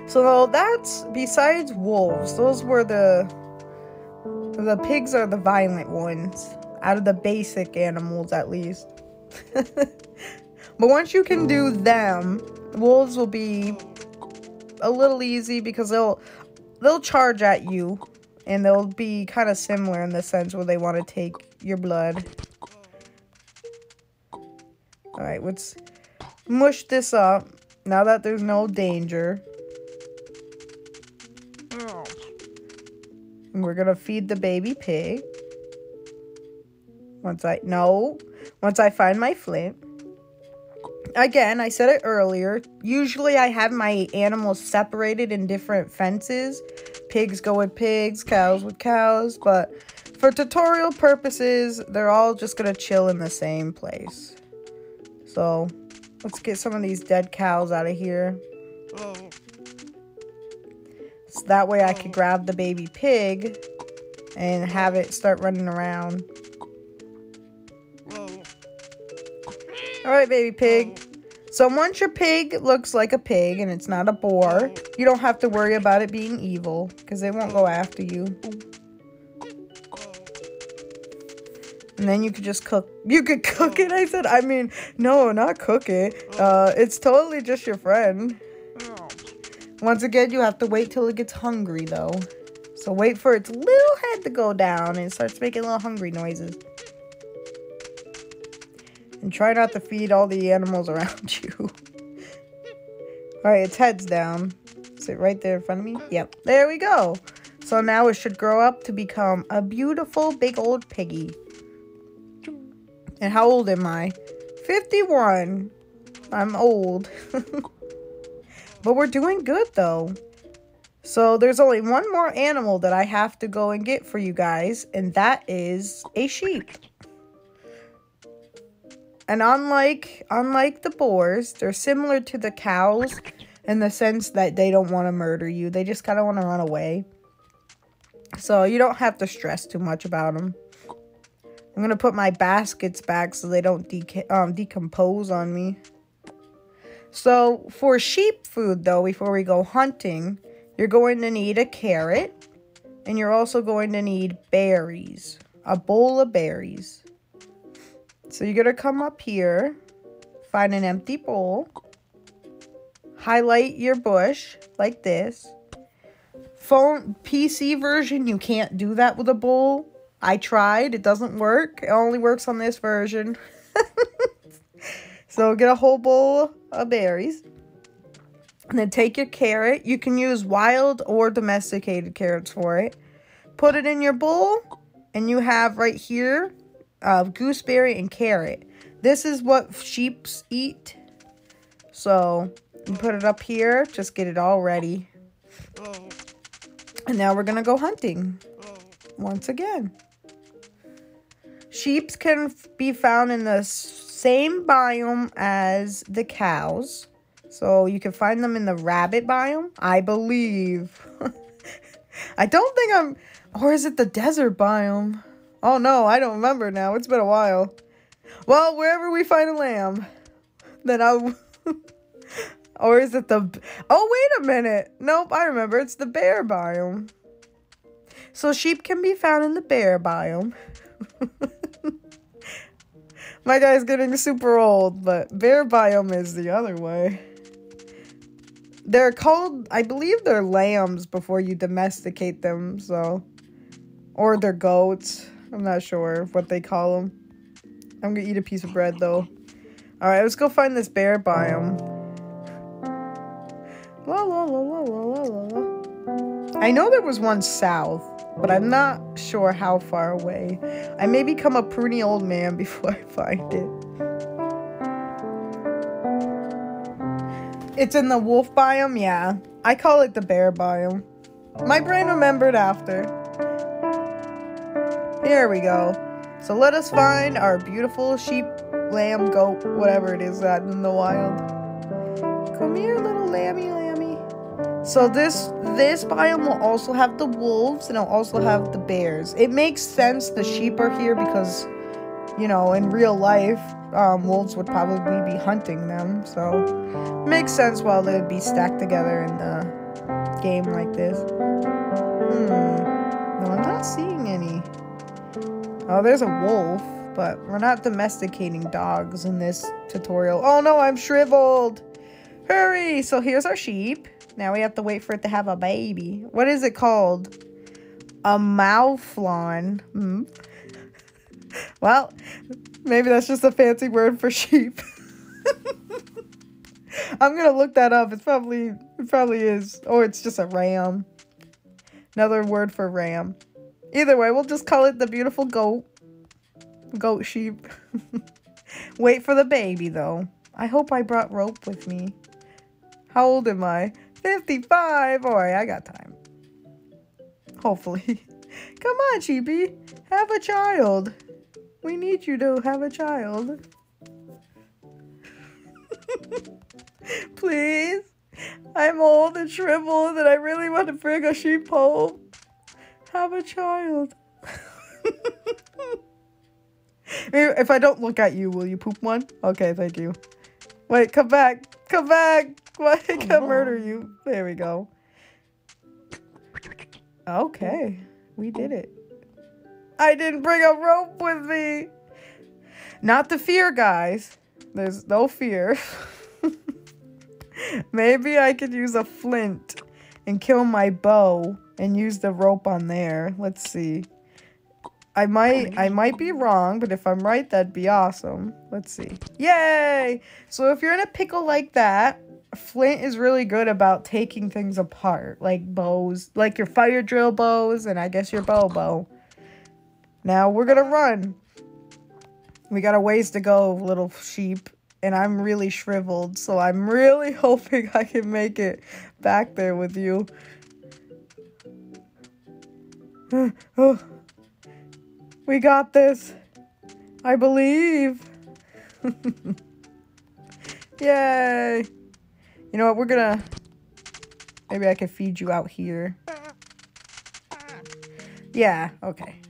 So that's, besides wolves, those were the... The pigs are the violent ones. Out of the basic animals, at least. [laughs] but once you can do them, wolves will be a little easy because they'll they'll charge at you and they'll be kind of similar in the sense where they want to take your blood. Alright, let's mush this up now that there's no danger. And we're gonna feed the baby pig. Once I, no, once I find my flint. Again, I said it earlier. Usually I have my animals separated in different fences. Pigs go with pigs, cows with cows, but for tutorial purposes, they're all just gonna chill in the same place. So, let's get some of these dead cows out of here. So that way I could grab the baby pig and have it start running around. Alright, baby pig. So once your pig looks like a pig and it's not a boar, You don't have to worry about it being evil because they won't go after you. And then you could just cook. You could cook it, I said. I mean, no, not cook it. Uh, it's totally just your friend. Once again, you have to wait till it gets hungry, though. So wait for its little head to go down and starts making little hungry noises. And try not to feed all the animals [laughs] around you. Alright, its head's down. Is it right there in front of me? Yep. There we go. So now it should grow up to become a beautiful big old piggy. And how old am I? 51. I'm old. [laughs] but we're doing good though. So there's only one more animal that I have to go and get for you guys, and that is a sheep. And unlike unlike the boars, they're similar to the cows in the sense that they don't want to murder you. They just kind of want to run away. So you don't have to stress too much about them. I'm going to put my baskets back so they don't deca um, decompose on me. So for sheep food, though, before we go hunting, you're going to need a carrot. And you're also going to need berries. A bowl of berries. So you're going to come up here, find an empty bowl, highlight your bush like this. Phone PC version, you can't do that with a bowl. I tried, it doesn't work. It only works on this version. [laughs] so get a whole bowl of berries. And then take your carrot. You can use wild or domesticated carrots for it. Put it in your bowl. And you have right here uh, gooseberry and carrot. This is what sheeps eat. So put it up here. Just get it all ready. And now we're going to go hunting. Once again. Sheeps can be found in the same biome as the cows. So you can find them in the rabbit biome, I believe. [laughs] I don't think I'm... Or is it the desert biome? Oh no, I don't remember now. It's been a while. Well, wherever we find a lamb, then I'll... [laughs] or is it the... Oh, wait a minute. Nope, I remember. It's the bear biome. So sheep can be found in the bear biome. [laughs] My guy's getting super old, but bear biome is the other way. They're called, I believe they're lambs before you domesticate them, so. Or they're goats. I'm not sure what they call them. I'm gonna eat a piece of bread though. Alright, let's go find this bear biome. La la la la la la la. I know there was one south, but I'm not sure how far away. I may become a pruny old man [laughs] before I find it. It's in the wolf biome? Yeah. I call it the bear biome. My brain remembered after. Here we go. So let us find our beautiful sheep, lamb, goat, whatever it is that in the wild. Come here, little lammy lammy. So this this biome will also have the wolves and it'll also have the bears. It makes sense the sheep are here because, you know, in real life, um, wolves would probably be hunting them. So makes sense why they would be stacked together in the game like this. Hmm. No, I'm not seeing any. Oh, there's a wolf, but we're not domesticating dogs in this tutorial. Oh no, I'm shriveled. Hurry! So here's our sheep. Now we have to wait for it to have a baby. What is it called? A mouflon. Hmm. [laughs] Well, maybe that's just a fancy word for sheep. [laughs] I'm gonna look that up. It's probably it probably is. Or it's just a ram. Another word for ram. Either way, we'll just call it the beautiful goat. Goat sheep. [laughs] Wait for the baby though. I hope I brought rope with me. How old am I? 55. Boy, I got time. Hopefully. [laughs] Come on, Sheepy. Have a child. We need you to have a child. [laughs] Please. I'm old and shriveled and I really want to bring a sheep home. Have a child. [laughs] if I don't look at you, will you poop one? Okay, thank you. Wait, come back. Come back. [laughs] Why I oh, can't murder you? There we go. Okay, we did it. I didn't bring a rope with me. Not the fear, guys. There's no fear. [laughs] Maybe I could use a flint and kill my bow and use the rope on there. Let's see. I might I might be wrong, but if I'm right, that'd be awesome. Let's see. Yay! So if you're in a pickle like that, Flint is really good about taking things apart, like bows, like your fire drill bows, and I guess your bow bow. Now we're gonna run. We got a ways to go, little sheep, and I'm really shriveled, so I'm really [laughs] hoping I can make it back there with you. [sighs] oh. We got this. I believe. [laughs] Yay. You know what? We're gonna... Maybe I can feed you out here. Yeah, okay.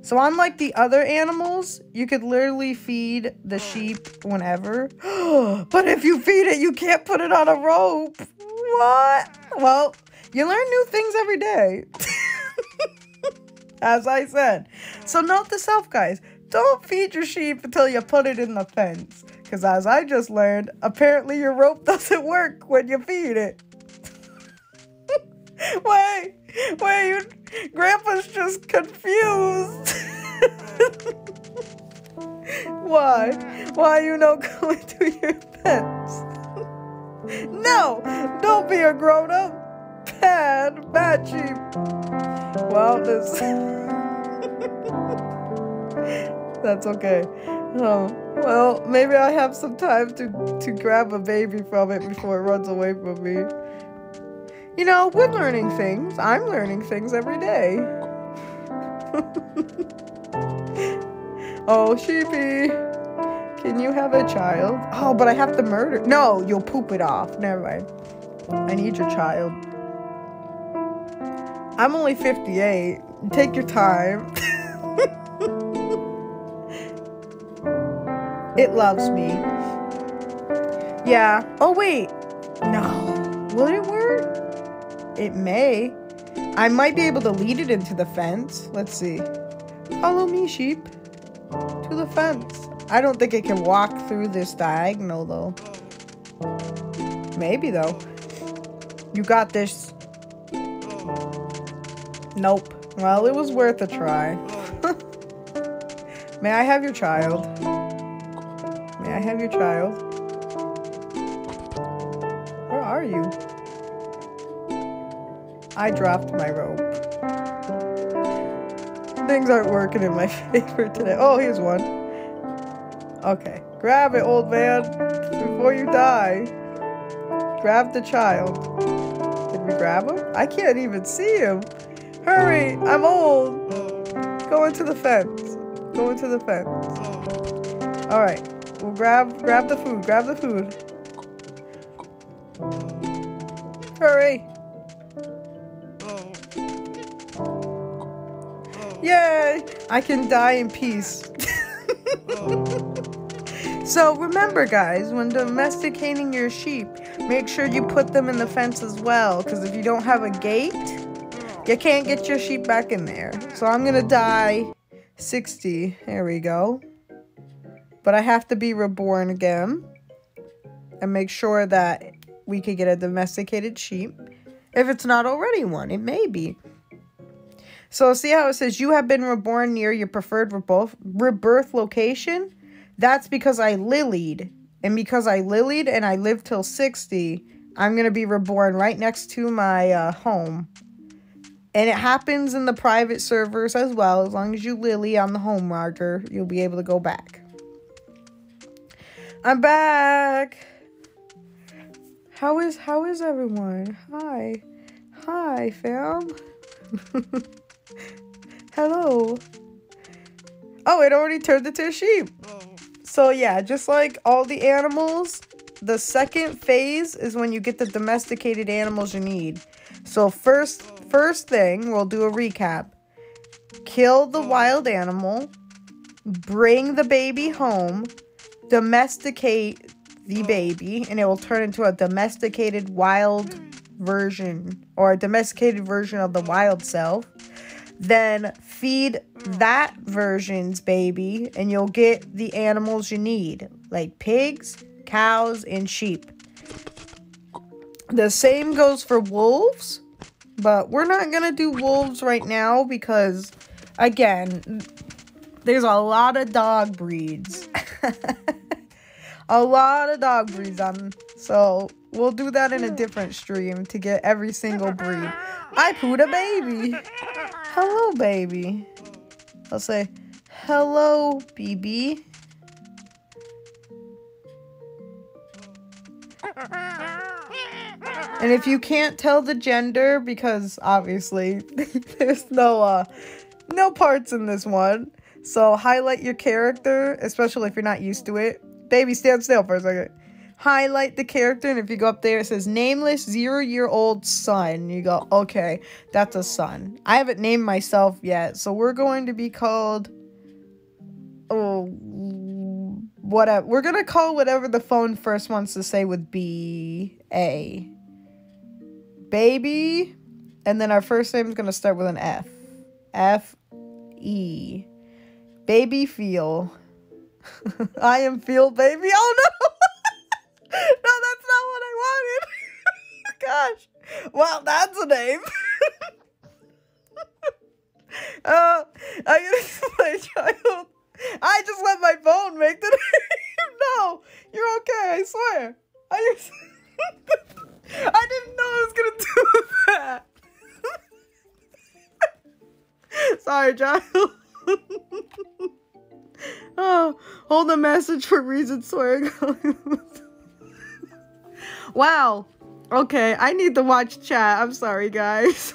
So unlike the other animals, you could literally feed the sheep whenever. [gasps] but if you feed it, you can't put it on a rope. What? Well, you learn new things every day. [laughs] as I said. So note to self, guys, don't feed your sheep until you put it in the fence. Because as I just learned, apparently your rope [laughs] doesn't work when you feed it. [laughs] wait, wait, you, Grandpa's just confused. [laughs] Why? Why you not going to your fence? no, don't be a grown up. Bad. Well, this. That's okay. Oh, well, maybe I have some time to, to grab a baby from it before it runs away from me. You know, we're learning things. I'm learning things every day. [laughs] oh, sheepy. Can you have a child? Oh, but I have to murder. No, you'll poop it off. Never mind. I need your child. I'm only 58. Take your time. [laughs] it loves me. Yeah. Oh, wait. No. Will it work? It may. I might be able to lead it into the fence. Let's see. Follow me, sheep. To the fence. I don't think it can walk through this diagonal, though. Maybe, though. You got this. Nope. Well, it was worth a try. [laughs] May I have your child? May I have your child? Where are you? I dropped my rope. Things aren't working in my [laughs] favor today. Oh, here's one. Okay. Grab it, old man, before you die. Grab the child. Did we grab him? I can't even see him. Hurry! I'm old! Go into the fence. Go into the fence. Alright. We'll grab grab the food. Grab the food. Hurry! Yay! I can die in peace. [laughs] so remember guys, when domesticating your sheep, make sure you put them in the fence as well. Because if you don't have a gate, you can't get your sheep back in there. So I'm to die 60. There we go. But I have to be reborn again. And make sure that we could get a domesticated sheep. If it's not already one, it may be. So see how it says you have been reborn near your preferred rebirth, location? That's because I lilied. And because I lilied and I lived till 60, I'm going to be reborn right next to my uh, home. And it happens in the private servers as well. As long as you Lily on the home marker, you'll be able to go back. I'm back. How is how is everyone? Hi. Hi, fam. [laughs] Hello. Oh, it already turned into a sheep. So yeah, just like all the animals, the second phase is when you get the domesticated animals you need. So first first thing, we'll do a recap. Kill the wild animal, bring the baby home, domesticate the baby and it will turn into a domesticated wild version or a domesticated version of the wild self. Then feed that version's baby and you'll get the animals you need, like pigs, cows, and sheep. The same goes for wolves, but we're not going to do wolves right now because, again, there's a lot of dog breeds. [laughs] a lot of dog breeds on. So we'll do that in a different stream to get every single breed. I pooed a baby. Hello, baby. I'll say, hello, BB. And if you can't tell the gender, because obviously [laughs] there's no uh no parts in this one. So highlight your character, especially if you're not used to it. Baby, stand still for a second. Highlight the character, and if you go up there, it says nameless zero-year-old son. You go, okay, that's a son. I haven't named myself yet, so we're going to be called. Oh, whatever. We're gonna call whatever the phone first wants to say with B A. Baby, and then our first name is gonna start with an F. F E. Baby feel. I am feel baby. Oh no! [laughs] no, that's not what I wanted. [laughs] Gosh. Well, that's a name. uh, [laughs] I my child. I just let my phone make the name. no, you're okay. I swear. I just. I didn't know I was gonna do that. Sorry, child. Oh, hold the message for reason swearing. wow. Okay, I need to watch chat. I'm sorry, guys.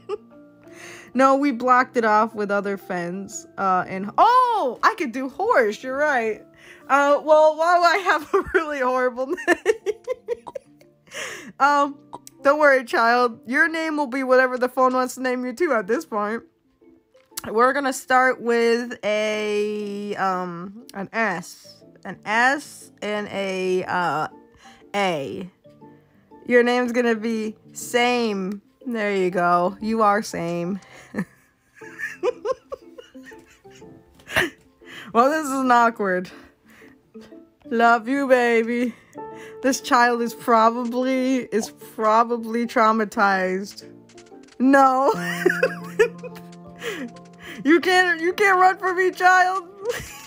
[laughs] no, we blocked it off with other fens. Uh, and oh, I could do horse. You're right. Uh, well, why do I have a really horrible [laughs] name, um, don't worry, child. Your name will be whatever the phone wants to name you to at this point. We're gonna start with a um an S, an S and a uh A. Your name's gonna be same. There you go. You are same. [laughs] well, this is awkward. Love you, baby. This child is probably is probably traumatized. No. [laughs] you can't you can't run from me, child.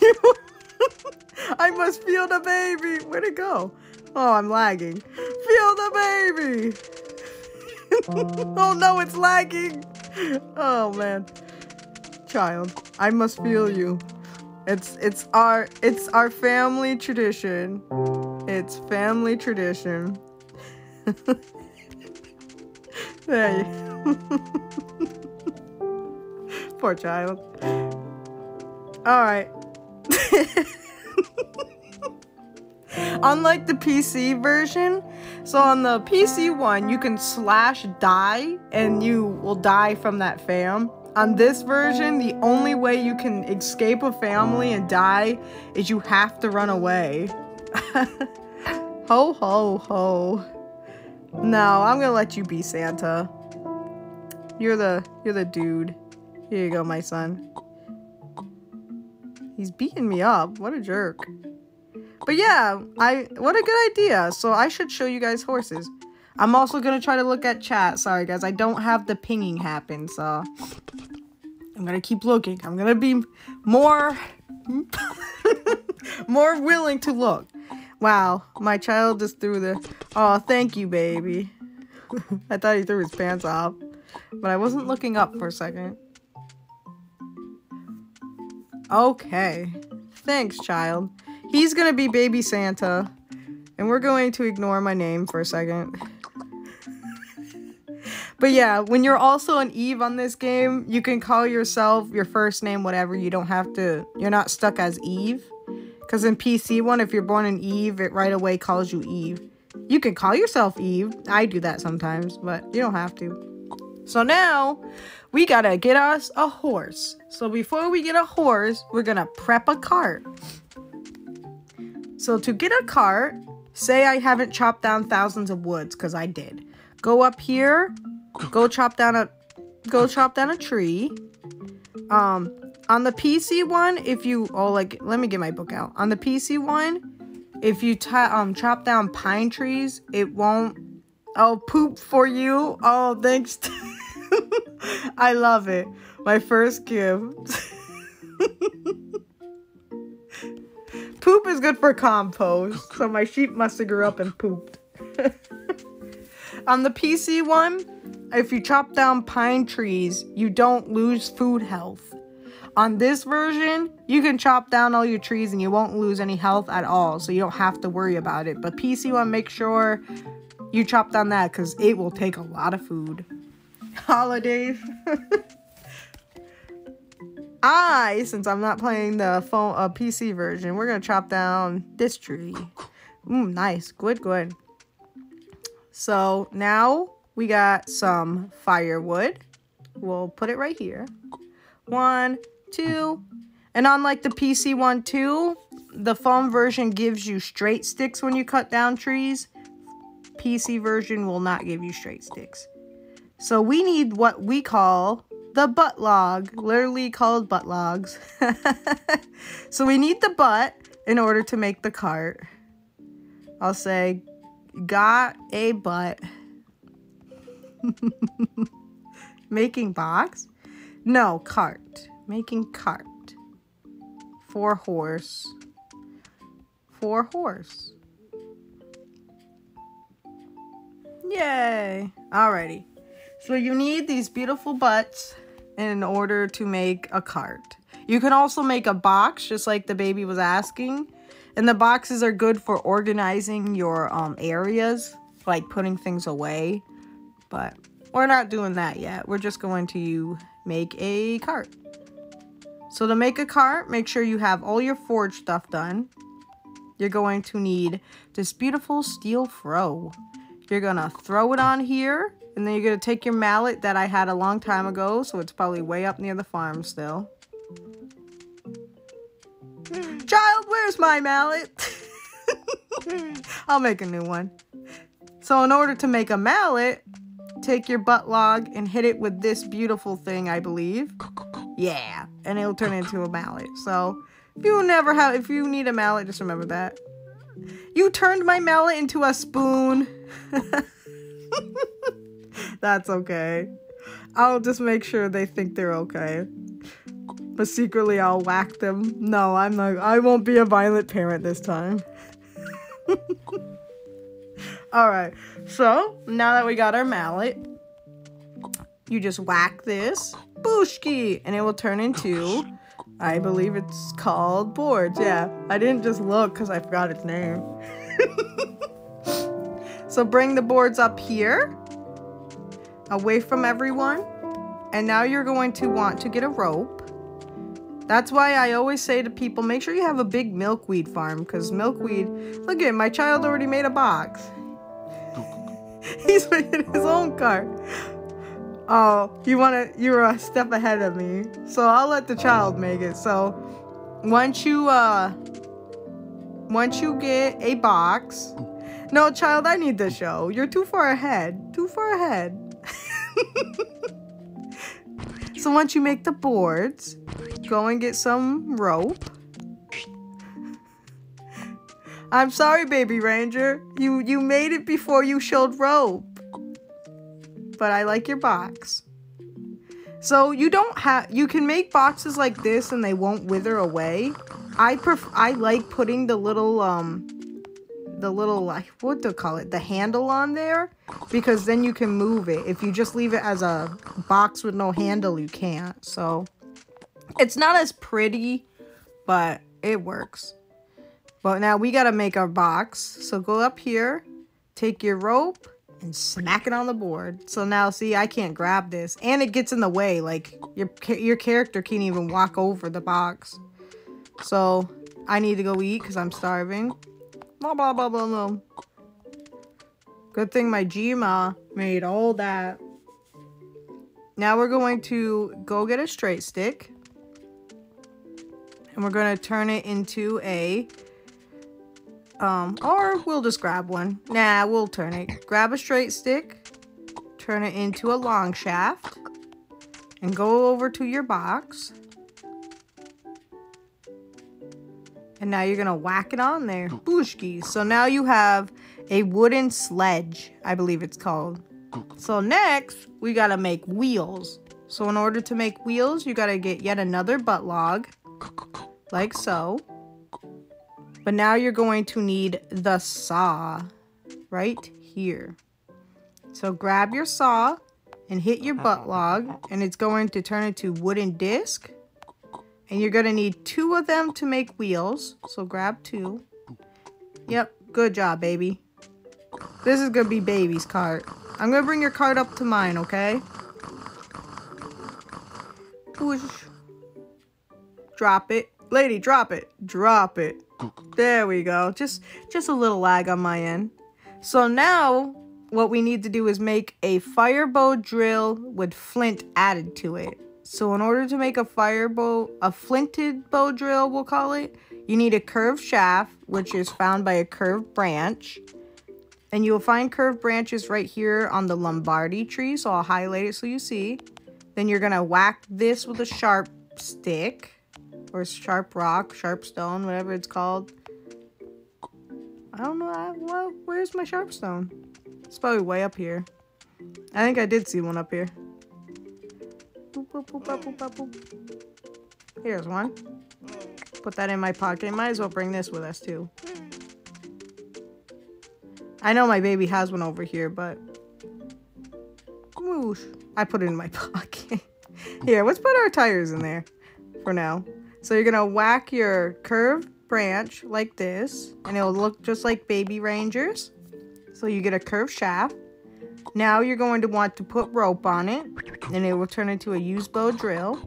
[laughs] I must feel the baby. Where'd it go? Oh, I'm lagging. Feel the baby. [laughs] oh no, oh. it's lagging. Oh man. Child, I must feel you. It's it's our it's our family tradition. It's family tradition. [laughs] there you oh. Poor child. Alright. [laughs] Unlike the PC version, so on the PC one, you can slash die and you will die from that fam. On this version, the only way you can escape a family and die is you have to run away. [laughs] ho ho ho. No, I'm gonna let you be Santa. You're the you're the dude. Here you go, my son. He's beating me up. What a jerk. But yeah, I what a good idea. So I should show you guys horses. I'm also gonna try to look at chat. Sorry guys, I don't have the pinging happen, so I'm gonna keep looking. I'm gonna be more [laughs] more willing to look. Wow, my child just threw the oh thank you baby. [laughs] I thought he threw his pants off. But I wasn't looking up for a second. Okay. Thanks, child. He's gonna be baby Santa. And we're going to ignore my name for a second. [laughs] but yeah, when you're also an Eve on this game, you can call yourself your first name, whatever. You don't have to, you're not stuck as Eve. Because in PC one, if you're born an Eve, it right away calls you Eve. You can call yourself Eve. I do that sometimes, but you don't have to. So now, we gotta get us a horse. So before we get a horse, we're gonna prep a cart. So to get a cart, say I haven't chopped down thousands of woods, because I did. Go up here, go chop down a go chop down a tree. Um on the PC one, if you oh like let me get my book out. On the PC one, if you um chop down pine trees, it won't oh poop for you. Oh thanks. [laughs] I love it. My first gift. Poop is good for compost, so my sheep must have grew up and pooped. On the PC one, if you chop down pine trees, you don't lose food health. On this version, you can chop down all your trees and you won't lose any health at all, so you don't have to worry about it. But PC one, make sure you chop down that because it will take a lot of food. Holidays. [laughs] I, since I'm not playing the phone uh, PC version, we're gonna chop down this tree. Mmm, nice, good, good. So now we got some firewood. We'll put it right here. One, two, and on like the PC one too, the phone version gives you straight sticks when you cut down trees. PC version will not give you straight sticks. So we need what we call the butt log, literally called butt logs. [laughs] so we need the butt in order to make the cart. I'll say, got a butt. [laughs] Making box? No, cart. Making cart. For horse. For horse. Yay. Alrighty. So you need these beautiful butts in order to make a cart. You can also make a box, just like the baby was asking. And the boxes are good for organizing your um, areas, like putting things away. But we're not doing that yet. We're just going to make a cart. So to make a cart, make sure you have all your forge stuff done. You're going to need this beautiful steel froe. You're going to throw it on here and then you're going to take your mallet that I had a long time ago, so it's probably way up near the farm still. [laughs] Child, where's my mallet? [laughs] I'll make a new one. So in order to make a mallet, take your butt log and hit it with this beautiful thing, I believe. Yeah, and it'll turn into a mallet. So if you never have, if you need a mallet, just remember that. You turned my mallet into a spoon. [laughs] [laughs] That's okay. I'll just make sure they think they're okay. But secretly I'll whack them. No, I'm not I won't be a violent parent this time. [laughs] Alright, so now that we got our mallet, you just whack this, booshki, and it will turn into, I believe it's called boards. Yeah, I didn't just look because I forgot its name. [laughs] so bring the boards up here away from everyone. And now you're going to want to get a rope. That's why I always say to people, make sure you have a big milkweed farm because milkweed, look at my child already made a box. [laughs] He's making his own cart. Oh, you want to, you're a step ahead of me. So I'll let the child make it. So once you, uh, once you get a box, no child, I need the show. You're too far ahead, too far ahead. [laughs] so once you make the boards, go and get some rope. I'm sorry, baby ranger. You you made it before you showed rope. But I like your box. So you don't have you can make boxes like this and they won't wither away. I pref I like putting the little um the little like what do you call it the handle on there because then you can move it. If you just leave it as a box with no handle you can't. So it's not as pretty but it works. But now we gotta make our box. So go up here take your rope and smack it on the board. So now see I can't grab this. And it gets in the way like your your character can't even walk over the box. So I need to go eat because I'm starving Blah, blah, blah, blah, blah. Good thing my Jima made all that. Now we're going to go get a straight stick. And we're going to turn it into a Um, or we'll just grab one. Nah, we'll turn it. Grab a straight stick, turn it into a long shaft, and go over to your box. And now you're gonna whack it on there. Booshki. So now you have a wooden sledge, I believe it's called. So next, we gotta make wheels. So in order to make wheels, you gotta get yet another butt log, like so. But now you're going to need the saw right here. So grab your saw and hit your butt log, and it's going to turn into wooden disc. And you're gonna need two of them to make wheels. So grab two. Yep, good job, baby. This is gonna be baby's cart. I'm gonna bring your cart up to mine, okay? Whoosh. Drop it. Lady, drop it. Drop it. There we go. Just just a little lag on my end. So now what we need to do is make a fire bow drill with flint added to it. So in order to make a fire bow, a flinted bow drill, we'll call it, you need a curved shaft, which is found by a curved branch. And you'll find curved branches right here on the Lombardy tree. So I'll highlight it so you see. Then you're gonna whack this with a sharp stick or sharp rock, sharp stone, whatever it's called. I don't know. I, well, where's my sharp stone? It's probably way up here. I think I did see one up here. Boop, boop, boop, Here's one. Put that in my pocket. Might as well bring this with us too. I know my baby has one over here, but... Whoosh. I put it in my [laughs] pocket. Here, let's put our tires in there for now. So you're gonna whack your curved branch like this, and it'll look just like baby rangers. So you get a curved shaft. Now you're going to want to put rope on it, and it will turn into a used bow drill.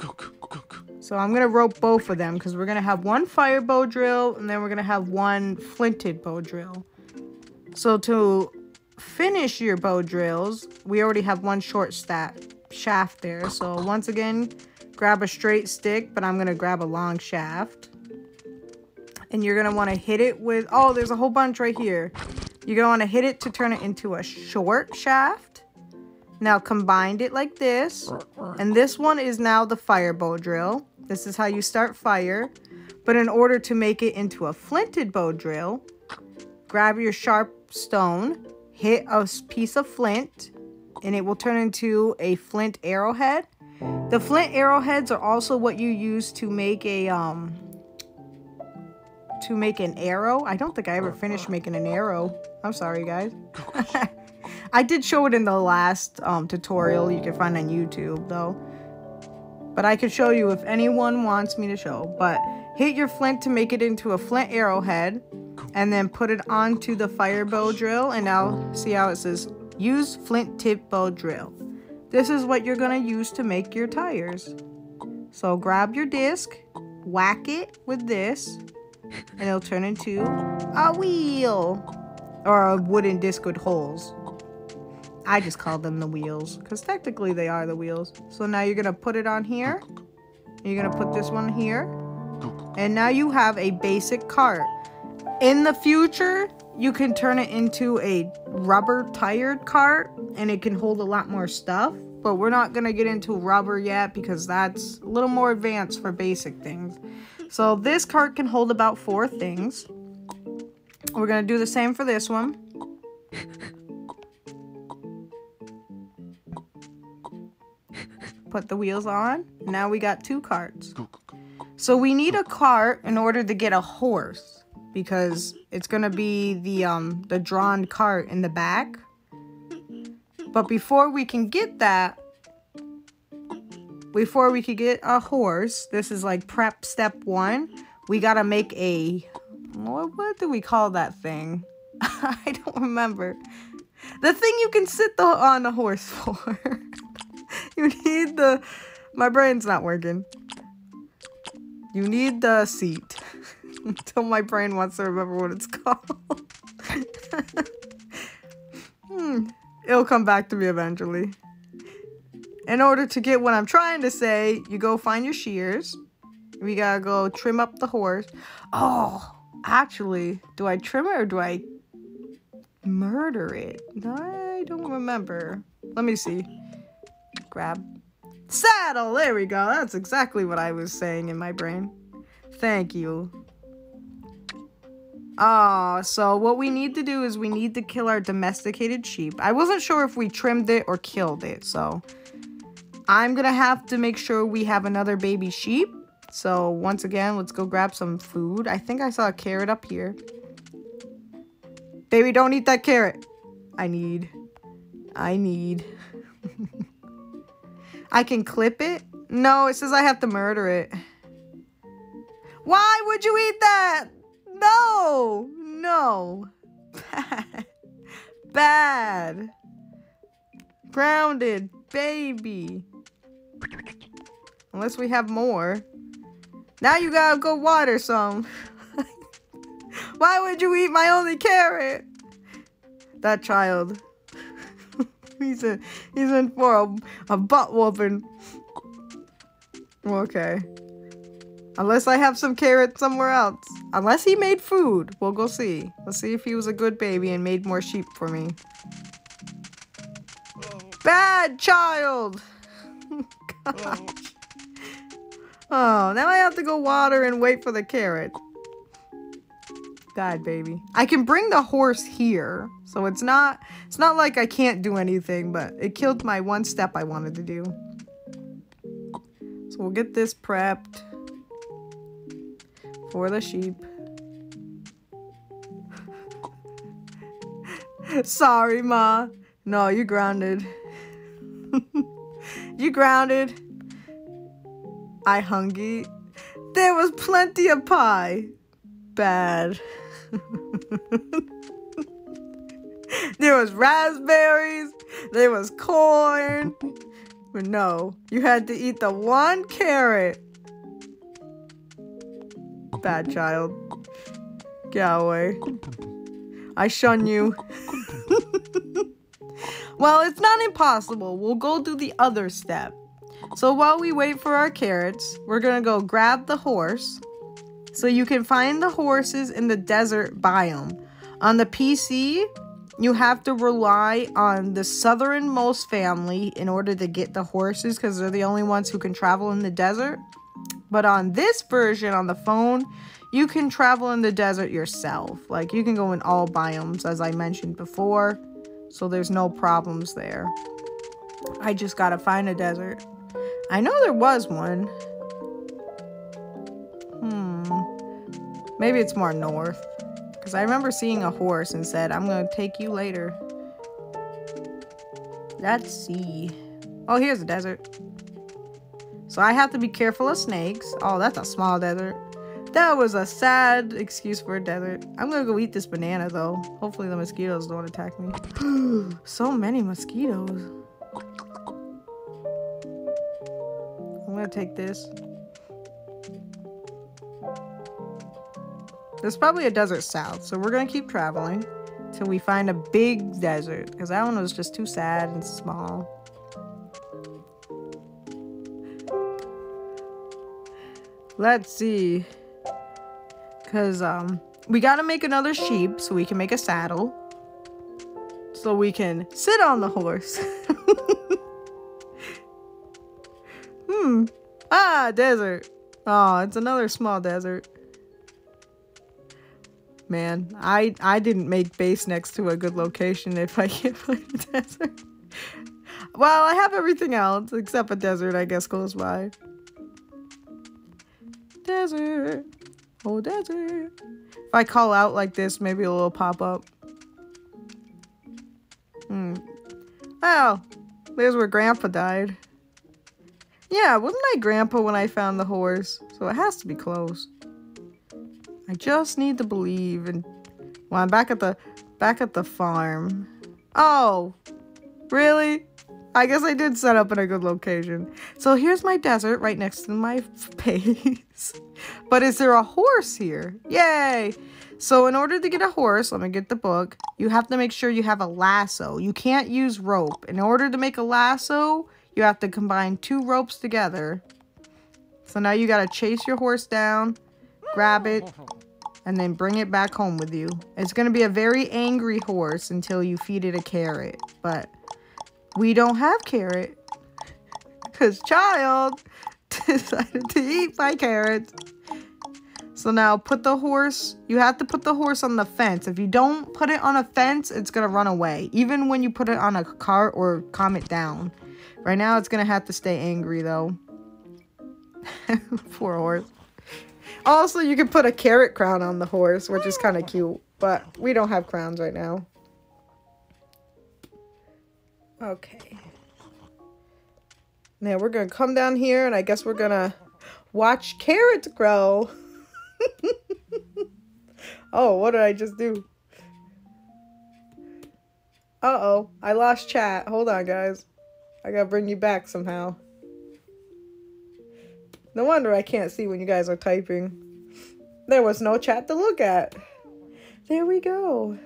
So I'm gonna rope both of them because we're gonna have one fire bow drill, and then we're gonna have one flinted bow drill. So to finish your bow drills, we already have one short stat shaft there. So once again, grab a straight stick, but I'm going to grab a long shaft. And you're going to want to hit it with, oh, there's a whole bunch right here. You're going to want to hit it to turn it into a short shaft. Now combined it like this. And this one is now the fire bow drill. This is how you start fire. But in order to make it into a flinted bow drill, grab your sharp stone, hit a piece of flint, and it will turn into a flint arrowhead. The flint arrowheads are also what you use to make a um to make an arrow. I don't think I ever finished making an arrow. I'm sorry, guys. [laughs] I did show it in the last um, tutorial you can find on YouTube, though. But I could show you if anyone wants me to show. But hit your flint to make it into a flint arrowhead. And then put it onto the fire bow drill. And now see how it says, use flint tip bow drill. This is what you're going to use to make your tires. So grab your disc, whack it with this, and it'll turn into a wheel. Or a wooden disc with holes. I just call them the wheels, because technically they are the wheels. So now you're going to put it on here. You're going to put this one here. And now you have a basic cart. In the future, you can turn it into a rubber tired cart and it can hold a lot more stuff. But we're not going to get into rubber yet because that's a little more advanced for basic things. So this cart can hold about four things. We're going to do the same for this one. Put the wheels on. Now we got two carts. So we need a cart in order to get a horse because it's gonna be the um the drawn cart in the back. But before we can get that, before we could get a horse, this is like prep step one. We gotta make a what, what do we call that thing? [laughs] I don't remember. The thing you can sit the, on a horse [laughs] for. you need the. My brain's not working. You need the seat [laughs] until my brain wants to remember what it's called. hmm. It'll come back to me eventually. In order to get what I'm trying to say, you go find your shears. We gotta go trim up the horse. Oh, Actually, do I trim it or do I murder it? I don't remember. Let me see. Grab. Saddle! There we go. That's exactly what I was saying in my brain. Thank you. Ah, so what we need to do is we need to kill our domesticated sheep. I wasn't sure if we trimmed it or killed it, so I'm gonna have to make sure we have another baby sheep. So once again, let's go grab some food. I think I saw a carrot up here. Baby, don't eat that carrot. I need. I need. [laughs] I can clip it? No, it says I have to murder it. Why would you eat that? No, no. Bad. [laughs] Bad. Grounded baby. Unless we have more. Now you gotta go water some. [laughs] Why would you eat my only carrot? That child. [laughs] he's a he's in for a, a butt whooping. Okay. Unless I have some carrots somewhere else. Unless he made food. We'll go see. Let's see if he was a good baby and made more sheep for me. Oh. Bad child! [laughs] oh, now I have to go water and wait for the carrot. Died, baby. I can bring the horse here. So it's not it's not like I can't do anything, but it killed my one step I wanted to do. So we'll get this prepped for the sheep. [laughs] Sorry, Ma. No, you grounded. [laughs] you grounded. I hungry. There was plenty of pie. Bad. [laughs] there was raspberries. There was corn. But no, you had to eat the one carrot. Bad child. Get. I shun you. [laughs] well, it's not impossible. We'll go do the other step. So while we wait for our carrots, we're gonna go grab the horse. So you can find the horses in the desert biome. On the PC, you have to rely on the southernmost family in order to get the horses because they're the only ones who can travel in the desert. But on this version on the phone, you can travel in the desert yourself. Like you can go in all biomes as I mentioned before. So there's no problems there. I just gotta find a desert. I know there was one. Hmm. Maybe it's more north. Because I remember seeing a horse and said, I'm gonna take you later. Let's see. Oh, here's a desert. So I have to be careful of snakes. Oh, that's a small desert. That was a sad excuse for a desert. I'm gonna go eat this banana though. Hopefully the mosquitoes don't attack me. [gasps] so many mosquitoes. Gonna take this. There's probably a desert south, so we're gonna keep traveling till we find a big desert because that one was just too sad and small. Let's see. Because um, we got to make another sheep so we can make a saddle. So we can sit on the horse. [laughs] Ah, desert. Oh, it's another small desert. Man, I I didn't make base next to a good location if I can't find a desert. Well, I have everything else except a desert, I guess, close by. Desert. Oh, desert. If I call out like this, maybe a little pop up. Hmm. Oh, there's where Grandpa died. Yeah, wasn't I Grandpa when I found the horse? So it has to be close. I just need to believe and well I'm back at the back at the farm. Oh really? I guess I did set up in a good location. So here's my desert right next to my [laughs] base. but is there a horse here? Yay! So in order to get a horse, let me get the book, you have to make sure you have a lasso. You can't use rope. In order to make a lasso, you have to combine two ropes together. So now you gotta chase your horse down, grab it, and then bring it back home with you. It's going to be a very angry horse until you feed it a carrot. But we don't have carrot [laughs] because child [laughs] decided to eat my carrots. So now put the horse, you have to put the horse on the fence. If you don't put it on a fence, it's going to run away. Even when you put it on a cart or calm it down. Right now, it's going to have to stay angry though. [laughs] Poor horse. Also, you can put a carrot crown on the horse, which is kind of cute. But we don't have crowns right now. Okay. Now we're going to come down here and I guess we're going to watch carrots grow. [laughs] oh, what did I just do? Uh-oh, I lost chat. Hold on, guys. I gotta bring you back somehow. No wonder I can't see when you guys are typing. There was no chat to look at. There we go.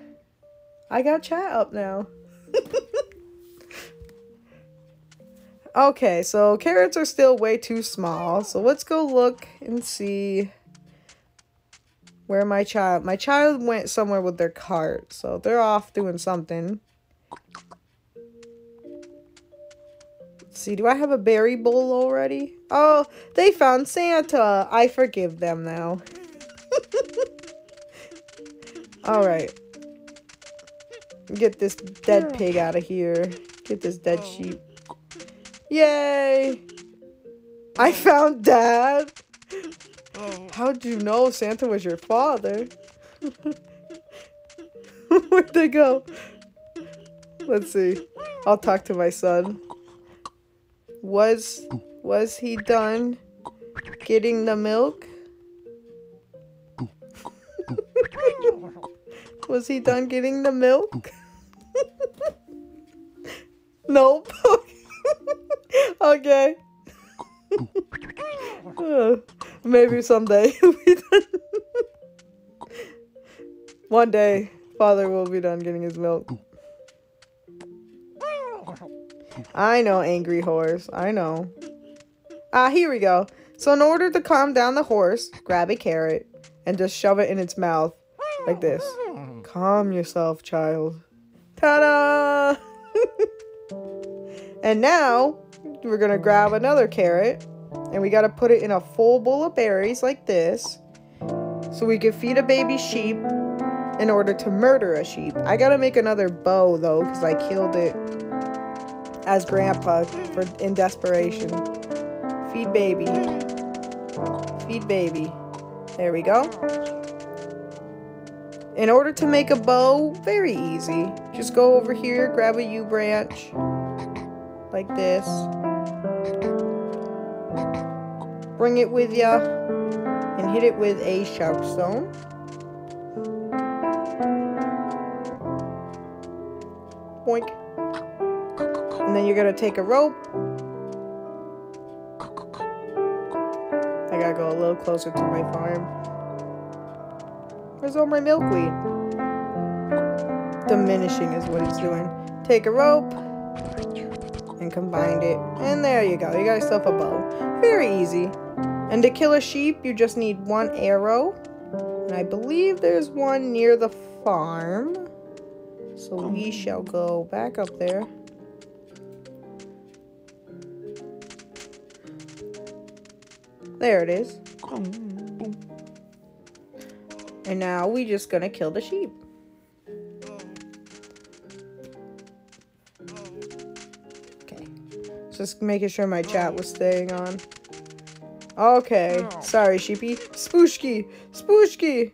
I got chat up now. [laughs] okay, so carrots are still way too small. So let's go look and see where my child... My child went somewhere with their cart. So they're off doing something. See, do I have a berry bowl already? Oh, they found Santa. I forgive them now. [laughs] Alright. Get this dead pig out of here. Get this dead oh. sheep. Yay! I found Dad! Oh. How'd you know Santa was your father? [laughs] Where'd they go? Let's see. I'll talk to my son. Was was he done getting the milk? was he done getting the milk? [laughs] nope. [laughs] okay. [laughs] Maybe someday. One day, father will be done getting his milk. I know, angry horse. I know. Ah, here we go. So in order to calm down the horse, grab a carrot and just shove it in its mouth like this. Calm yourself, child. Ta-da! [laughs] and now, we're going to grab another carrot and we got to put it in a full bowl of berries like this so we can feed a baby sheep in order to murder a sheep. I got to make another bow though because I killed it as grandpa for in desperation. Feed baby. Feed baby. There we go. In order to make a bow, very easy. Just go over here, grab a yew branch, like this. Bring it with ya, and hit it with a sharp stone. Boink. And then you're going to take a rope. I gotta go a little closer to my farm. Where's all my milkweed? Diminishing is what it's doing. Take a rope and combine it. And there you go. You got yourself a bow. Very easy. And to kill a sheep, you just need one arrow. And I believe there's one near the farm. So we shall go back up there. There it is. And now we just gonna kill the sheep. Okay. Just making sure my chat was staying on. Okay. Sorry, sheepy. Spooshki! Spooshki!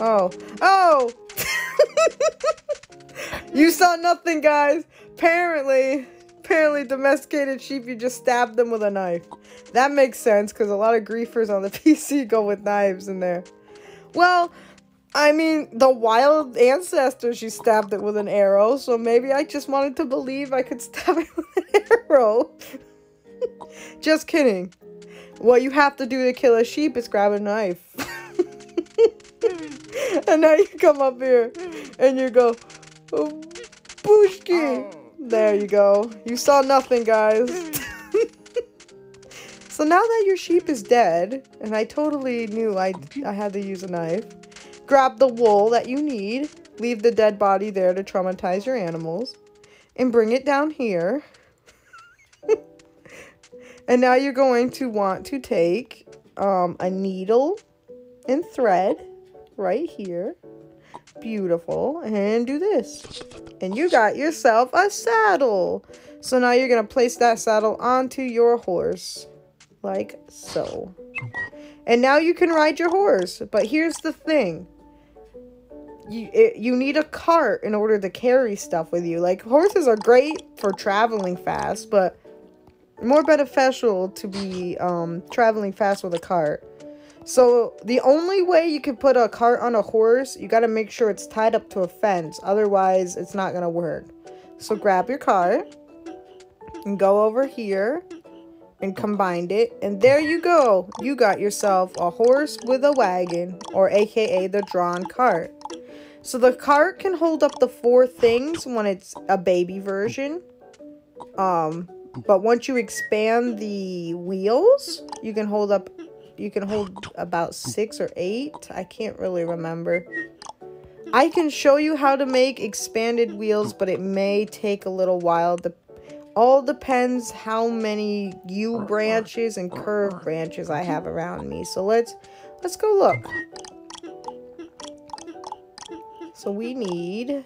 Oh. Oh! [laughs] you saw nothing, guys! Apparently, apparently domesticated sheep, you just stabbed them with a knife. That makes sense because a lot of griefers on the [laughs] PC go with knives in there. Well, I mean, the wild ancestor, she stabbed it with an arrow, so maybe I just wanted to believe I could [laughs] stab it with an arrow. [laughs] just kidding. What you have to do to kill a sheep is grab a knife. and now you come up here and you go, oh, Bushki. Oh. There you go. You saw nothing, guys. So now that your sheep is dead, and I totally knew I, I had to use a knife, grab the wool that you need, leave the dead body there to traumatize your animals, and bring it down here. [laughs] and now you're going to want to take um, a needle and thread right here. Beautiful. And do this. And you got yourself a saddle. So now you're going to place that saddle onto your horse. Like so. And now you can ride your horse. But here's the thing. You, it, you need a cart in order to carry stuff with you. Like, horses are great for traveling fast, but more beneficial to be um, traveling fast with a cart. So the only way you can put a cart on a horse, you got to make sure it's tied up to a fence. Otherwise, it's not going to work. So grab your cart and go over here and combined it. And there you go. You got yourself a horse with a wagon or aka the drawn cart. So the cart can hold up the four things when it's a baby version. Um, but once you expand the wheels, you can hold up you can hold about six or eight. I can't really remember. I can show you how to make expanded wheels, but it may take a little while. All depends how many U branches and curved branches I have around me. So let's let's go look. So we need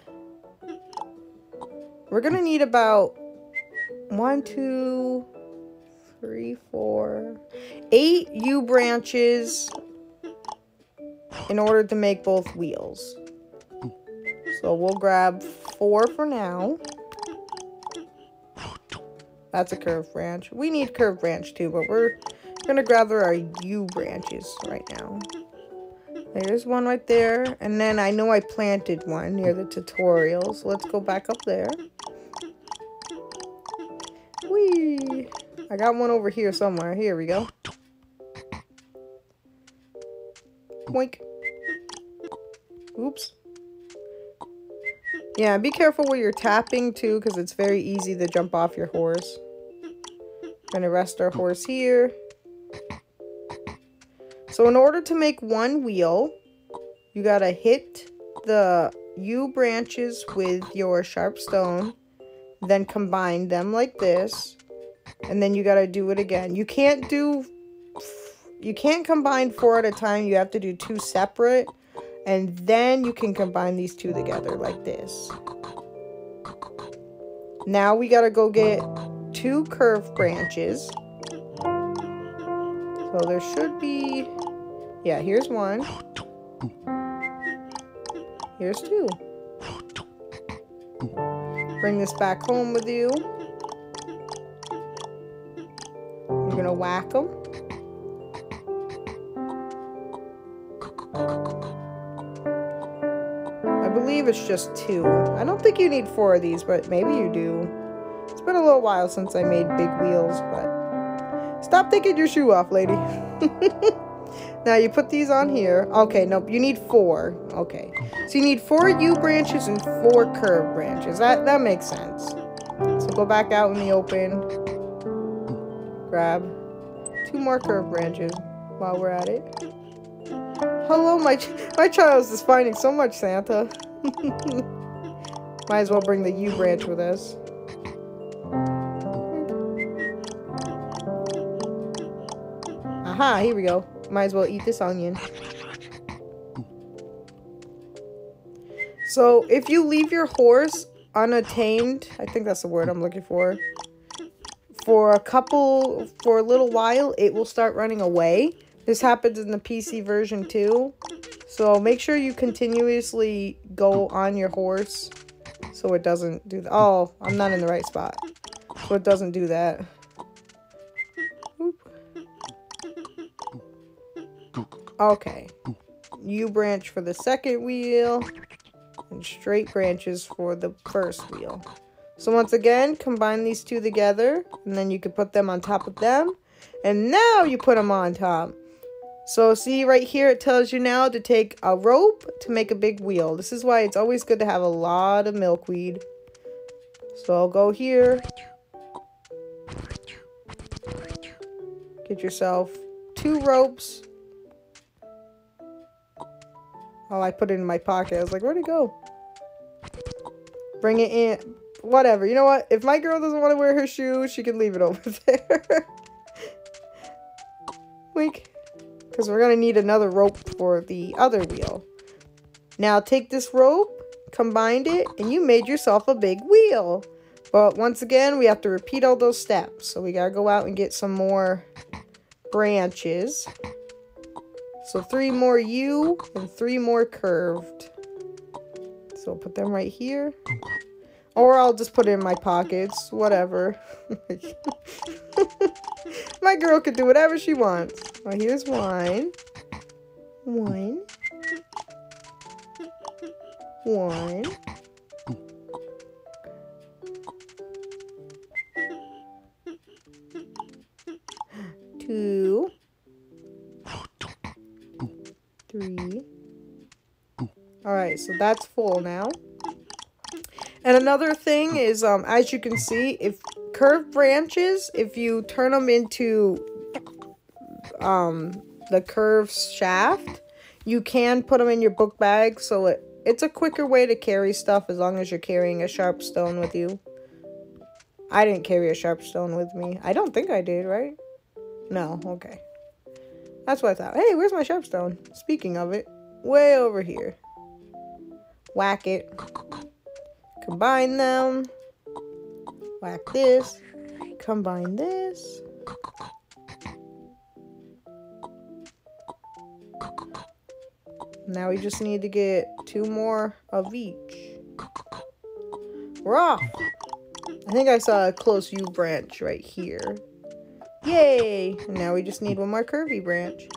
we're gonna need about one, two, three, four, eight U branches in order to make both wheels. So we'll grab four for now. That's a curved branch. We need curved branch too, but we're gonna gather our U branches right now. There's one right there. And then I know I planted one near the tutorial. So let's go back up there. Whee! I got one over here somewhere. Here we go. Boink. Oops. Yeah, be careful where you're tapping too, because it's very easy to jump off your horse. Gonna rest our horse here. So in order to make one wheel, you gotta hit the U branches with your sharp stone, then combine them like this, and then you gotta do it again. You can't do, you can't combine four at a time, you have to do two separate, and then you can combine these two together like this. Now we gotta go get two curved branches. So there should be, yeah, here's one. Here's two. Bring this back home with you. You're gonna whack them. I believe it's just two. I don't think you need four of these, but maybe you do been a little while since I made big wheels, but stop taking your shoe off, lady. [laughs] now you put these on here. Okay, nope, you need four. Okay, so you need four U branches and four curve branches. That that makes sense. So go back out in the open. Grab two more curve branches while we're at it. Hello, my ch my child is finding so much Santa. [laughs] Might as well bring the U branch with us. Aha, here we go. Might as well eat this onion. So, if you leave your horse unattained, I think that's the word I'm looking for, for a couple, for a little while, it will start running away. This happens in the PC version too. So, make sure you continuously go on your horse so it doesn't do that. Oh, I'm not in the right spot. So it doesn't do that. Okay. U branch for the second wheel. And straight branches for the first wheel. So once again, combine these two together. And then you can put them on top of them. And now you put them on top. So see right here, it tells you now to take a rope to make a big wheel. This is why it's always good to have a lot of milkweed. So I'll go here. Get yourself two ropes Oh, I put it in my pocket. I was like, where'd it go? Bring it in. Whatever. You know what? If my girl doesn't want to wear her shoes, she can leave it [laughs] over there. Wink. Because we're going to need another rope for the other wheel. Now take this rope, combined it, and you made yourself a big wheel. But once again, we have to repeat all those steps. So we got to go out and get some more branches. So three more U and three more curved. So I'll put them right here. Or I'll just put it in my pockets. Whatever. [laughs] my girl can do whatever she wants. Well, here's one. One. One. Two. Three. Alright, so that's full now. And another thing is, um, as you can see, if curved branches, if you turn them into um, the curved shaft, you can put them in your book bag. So it, it's a quicker way to carry stuff as long as you're carrying a sharp stone with you. I didn't carry a sharp stone with me. I don't think I did, right? No, okay. That's what I thought. Hey, where's my sharp stone? Speaking of it, way over here. Whack it. Combine them. Whack this. Combine this. Now we just need to get two more of each. We're off. I think I saw a close U branch right here. Yay! Now we just need one more curvy branch.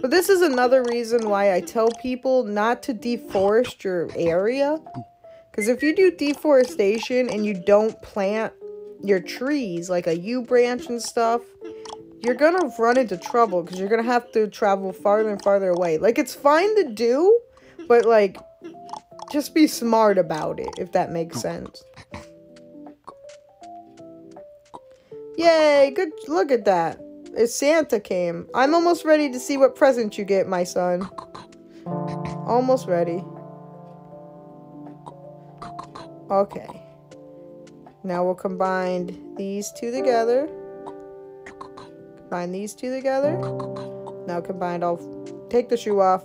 But this is another reason why I tell people not to deforest your area. Because if you do deforestation and you don't plant your trees, like a U branch and stuff, you're gonna run into trouble because you're gonna have to travel farther and farther away. Like, it's fine to do, but, like, just be smart about it, if that makes hmm. sense. Yay, good, look at that. Santa came. I'm almost ready to see what present you get, my son. Almost ready. Okay. Now we'll combine these two together. Combine these two together. Now combined, I'll take the shoe off.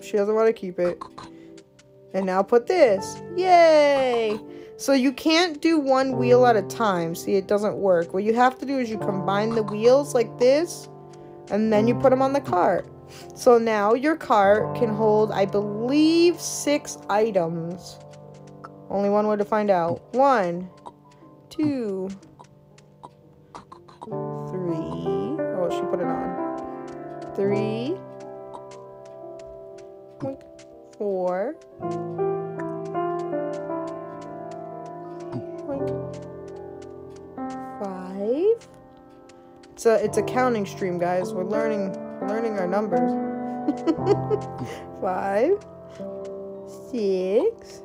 She doesn't want to keep it. And now put this. Yay! So you can't do one wheel at a time. See, it doesn't work. What you have to do is you combine the wheels like this, and then you put them on the cart. So now your cart can hold, I believe, six items. Only one way to find out. One, two, three. Oh, she put it on. Three, four, It's a it's a counting stream, guys. We're learning learning our numbers. [laughs] five, six.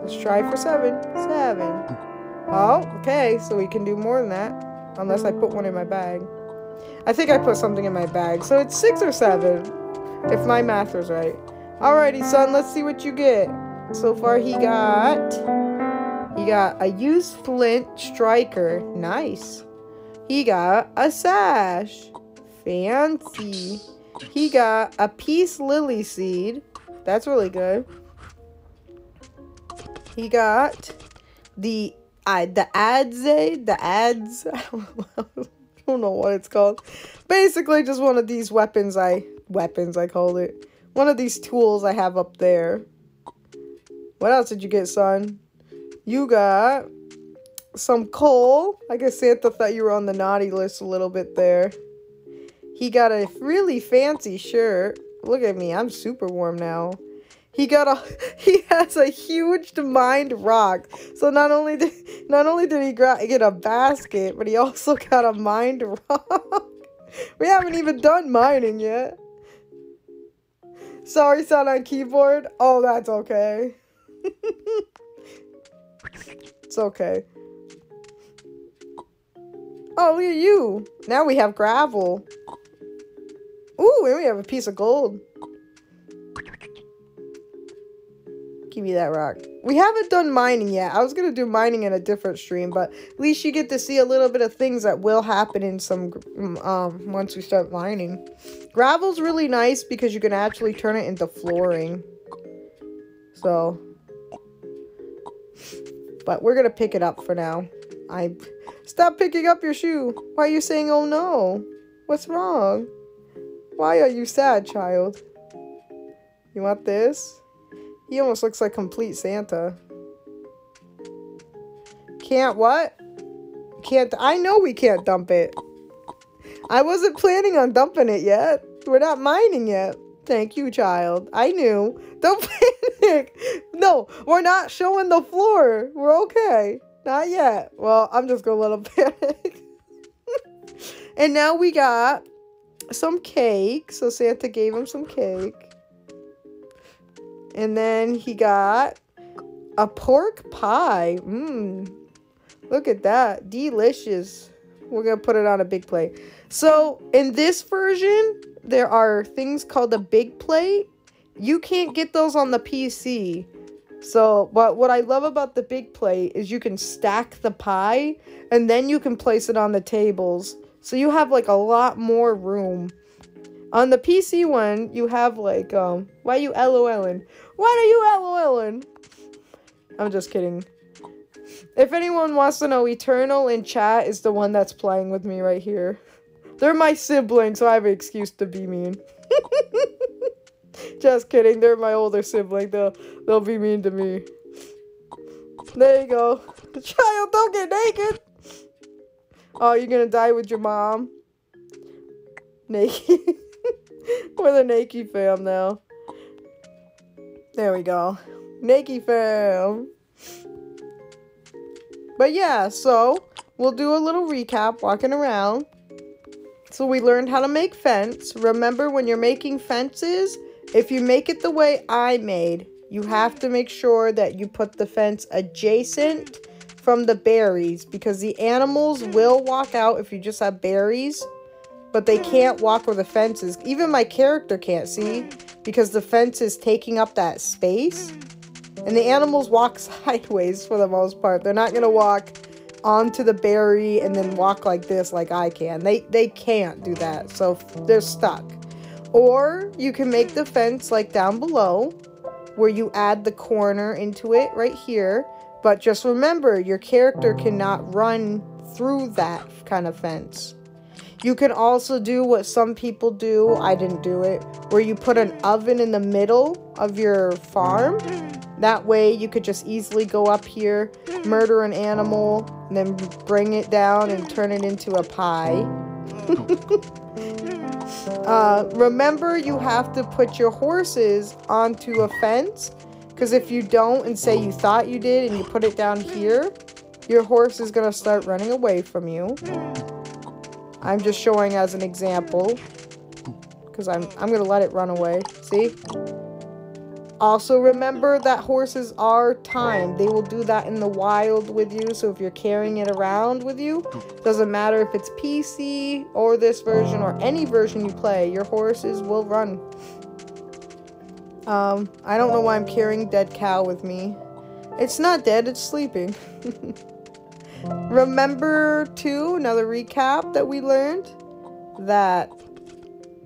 Let's try for seven. Seven. Oh, okay. So we can do more than that. Unless I put one in my bag. I think I put something in my bag. So it's six or seven. If my math was right. Alrighty, son. Let's see what you get. So far, he got... He got a used flint striker. Nice. He got a sash. Fancy. He got a peace lily seed. That's really good. He got the uh, the ads the ads [laughs] I don't know what it's called. Basically just one of these weapons I weapons I called it. One of these tools I have up there. What else did you get, son? You got some coal. I guess Santa thought you were on the naughty list a little bit there. He got a really fancy shirt. Look at me, I'm super warm now. He got a [laughs] he has a huge mined rock. So not only did not only did he get a basket, but he also [laughs] got a mined rock. [laughs] we haven't even done mining yet. Sorry, son on keyboard. Oh, that's okay. It's okay. Oh, look at you. Now we have gravel. Ooh, and we have a piece of gold. Give me that rock. We haven't done mining yet. I was going to do mining in a different stream, but at least you get to see a little bit of things that will happen in some, um, once we start mining. Gravel's really nice because you can actually turn it into flooring. So, but we're going to pick it up for now. I, stop picking up your shoe. Why are you saying, oh no? What's wrong? Why are you sad, child? You want this? He almost looks like complete Santa. Can't what? Can't, I know we can't dump it. I wasn't planning on dumping it yet. We're not mining yet. Thank you, child. I knew. Don't [laughs] panic. No, we're not showing the floor. We're okay. Not yet. Well, I'm just gonna let him [laughs] panic. [laughs] and now we got some cake. So Santa gave him some cake. And then he got a pork pie. Mmm. Look at that. Delicious. We're going to put it on a big plate. So, in this version, there are things called a big plate. You can't get those on the PC. So, but what I love about the big plate is you can stack the pie and then you can place it on the tables. So you have like a lot more room. On the PC one, you have like, um, why you LOLing? Why are you LOLing? I'm just kidding. If anyone wants to know, Eternal in chat is the one that's playing with me right here. They're my siblings, so I have an excuse to be mean. [laughs] just kidding, they're my older sibling. They'll they'll be mean to me. There you go. The [laughs] child, don't get naked. Oh, you're gonna die with your mom. Naked. [laughs] We're the Naked fam now. There we go. Naked fam. But yeah, so we'll do a little recap walking around. So we learned how to make fence. Remember when you're making fences, if you make it the way I made, you have to make sure that you put the fence adjacent from the berries because the animals will walk out if you just have berries but they can't walk where the fence is. Even my character can't see because the fence is taking up that space. And the animals walk [laughs] sideways for the most part. They're not going to walk onto the berry and then walk like this like I can. They they can't do that. So they're stuck. Or you can make the fence like down below where you add the corner into it right here. But just remember, your character cannot run through that kind of fence. You can also do what some people do, I didn't do it, where you put an oven in the middle of your farm. That way you could just easily go up here, murder an animal, and then bring it down and turn it into a pie. [laughs] uh, remember, you have to put your horses onto a fence, because if you don't and say you thought you did and you put it down here, your horse is going to start running away from you. I'm just showing as an example. Because I'm, I'm going to let it run away. See? Also, remember that horses are timed. They will do that in the wild with you. So if you're carrying it around with you, doesn't matter if it's PC or this version or any version you play, your horses will run. Um, I don't know why I'm carrying dead cow with me. It's not dead, it's sleeping. [laughs] Remember, too, another recap that we learned that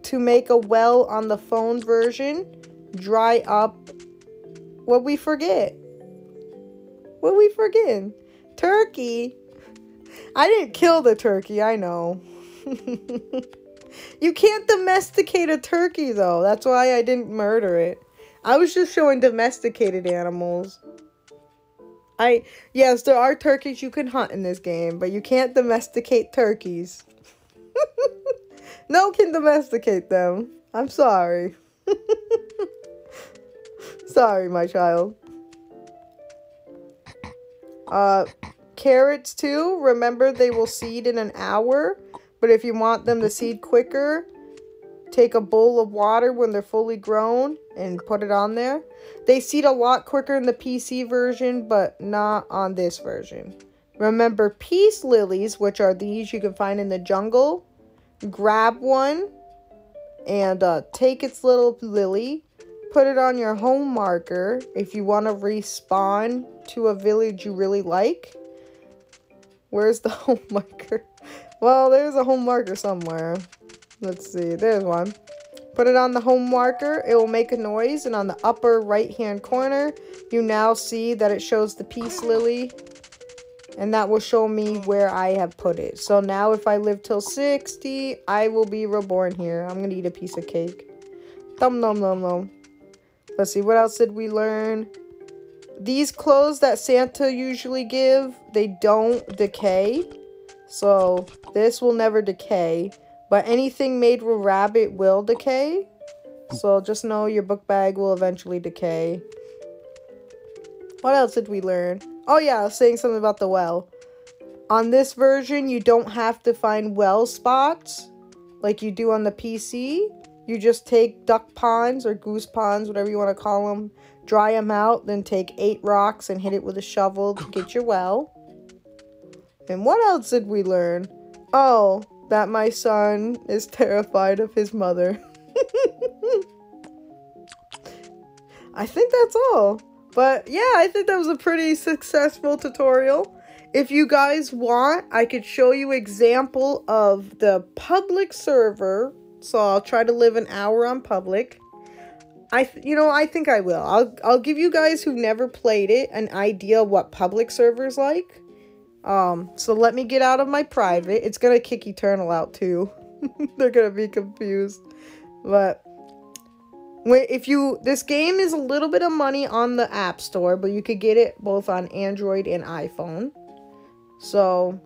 to make a well on the phone version, dry up what we forget. What we forget? Turkey. I didn't kill the turkey, I know. [laughs] you can't domesticate a turkey, though. That's why I didn't murder it. I was just showing domesticated animals. I yes, there are turkeys you can hunt in this game, but you can't domesticate turkeys. [laughs] no can domesticate them. I'm sorry. [laughs] sorry, my child. Uh carrots too. Remember they will seed in an hour, but if you want them to seed quicker, take a bowl of water when they're fully grown and put it on there. They seed a lot quicker in the PC version, but not on this version. Remember, peace lilies, which are these you can find in the jungle. Grab one and uh, take its little lily, put it on your home marker if you want to respawn to a village you really like. Where's the [laughs] home marker? Well, there's a home marker somewhere. Let's see, there's one. Put it on the home marker, it will make a noise, and on the upper right hand corner, you now see that it shows the peace lily, and that will show me where I have put it. So now if I live till 60, I will be reborn here. I'm gonna eat a piece of cake. Dum dum dum dum. Let's see, what else did we learn? These clothes that Santa usually give, they don't decay. So this will never decay. But anything made with rabbit will decay. So just know your book bag will eventually decay. What else did we learn? Oh yeah, saying something about the well. On this version, you don't have to find well spots like you do on the PC. You just take duck ponds or goose ponds, whatever you want to call them, dry them out, then take eight rocks and hit it with a shovel to get your well. And what else did we learn? Oh, that my son is terrified of his mother. [laughs] I think that's all. But yeah, I think that was a pretty successful tutorial. If you guys want, I could show you example of the public server. So I'll try to live an hour on public. I, you know, I think I will. I'll, I'll give you guys who've never played it an idea what public servers like. Um, so let me get out of my private. It's gonna kick Eternal out too. [laughs] They're gonna be confused. But if you this game is a little bit of money on the App Store, but you could get it both on Android and iPhone. So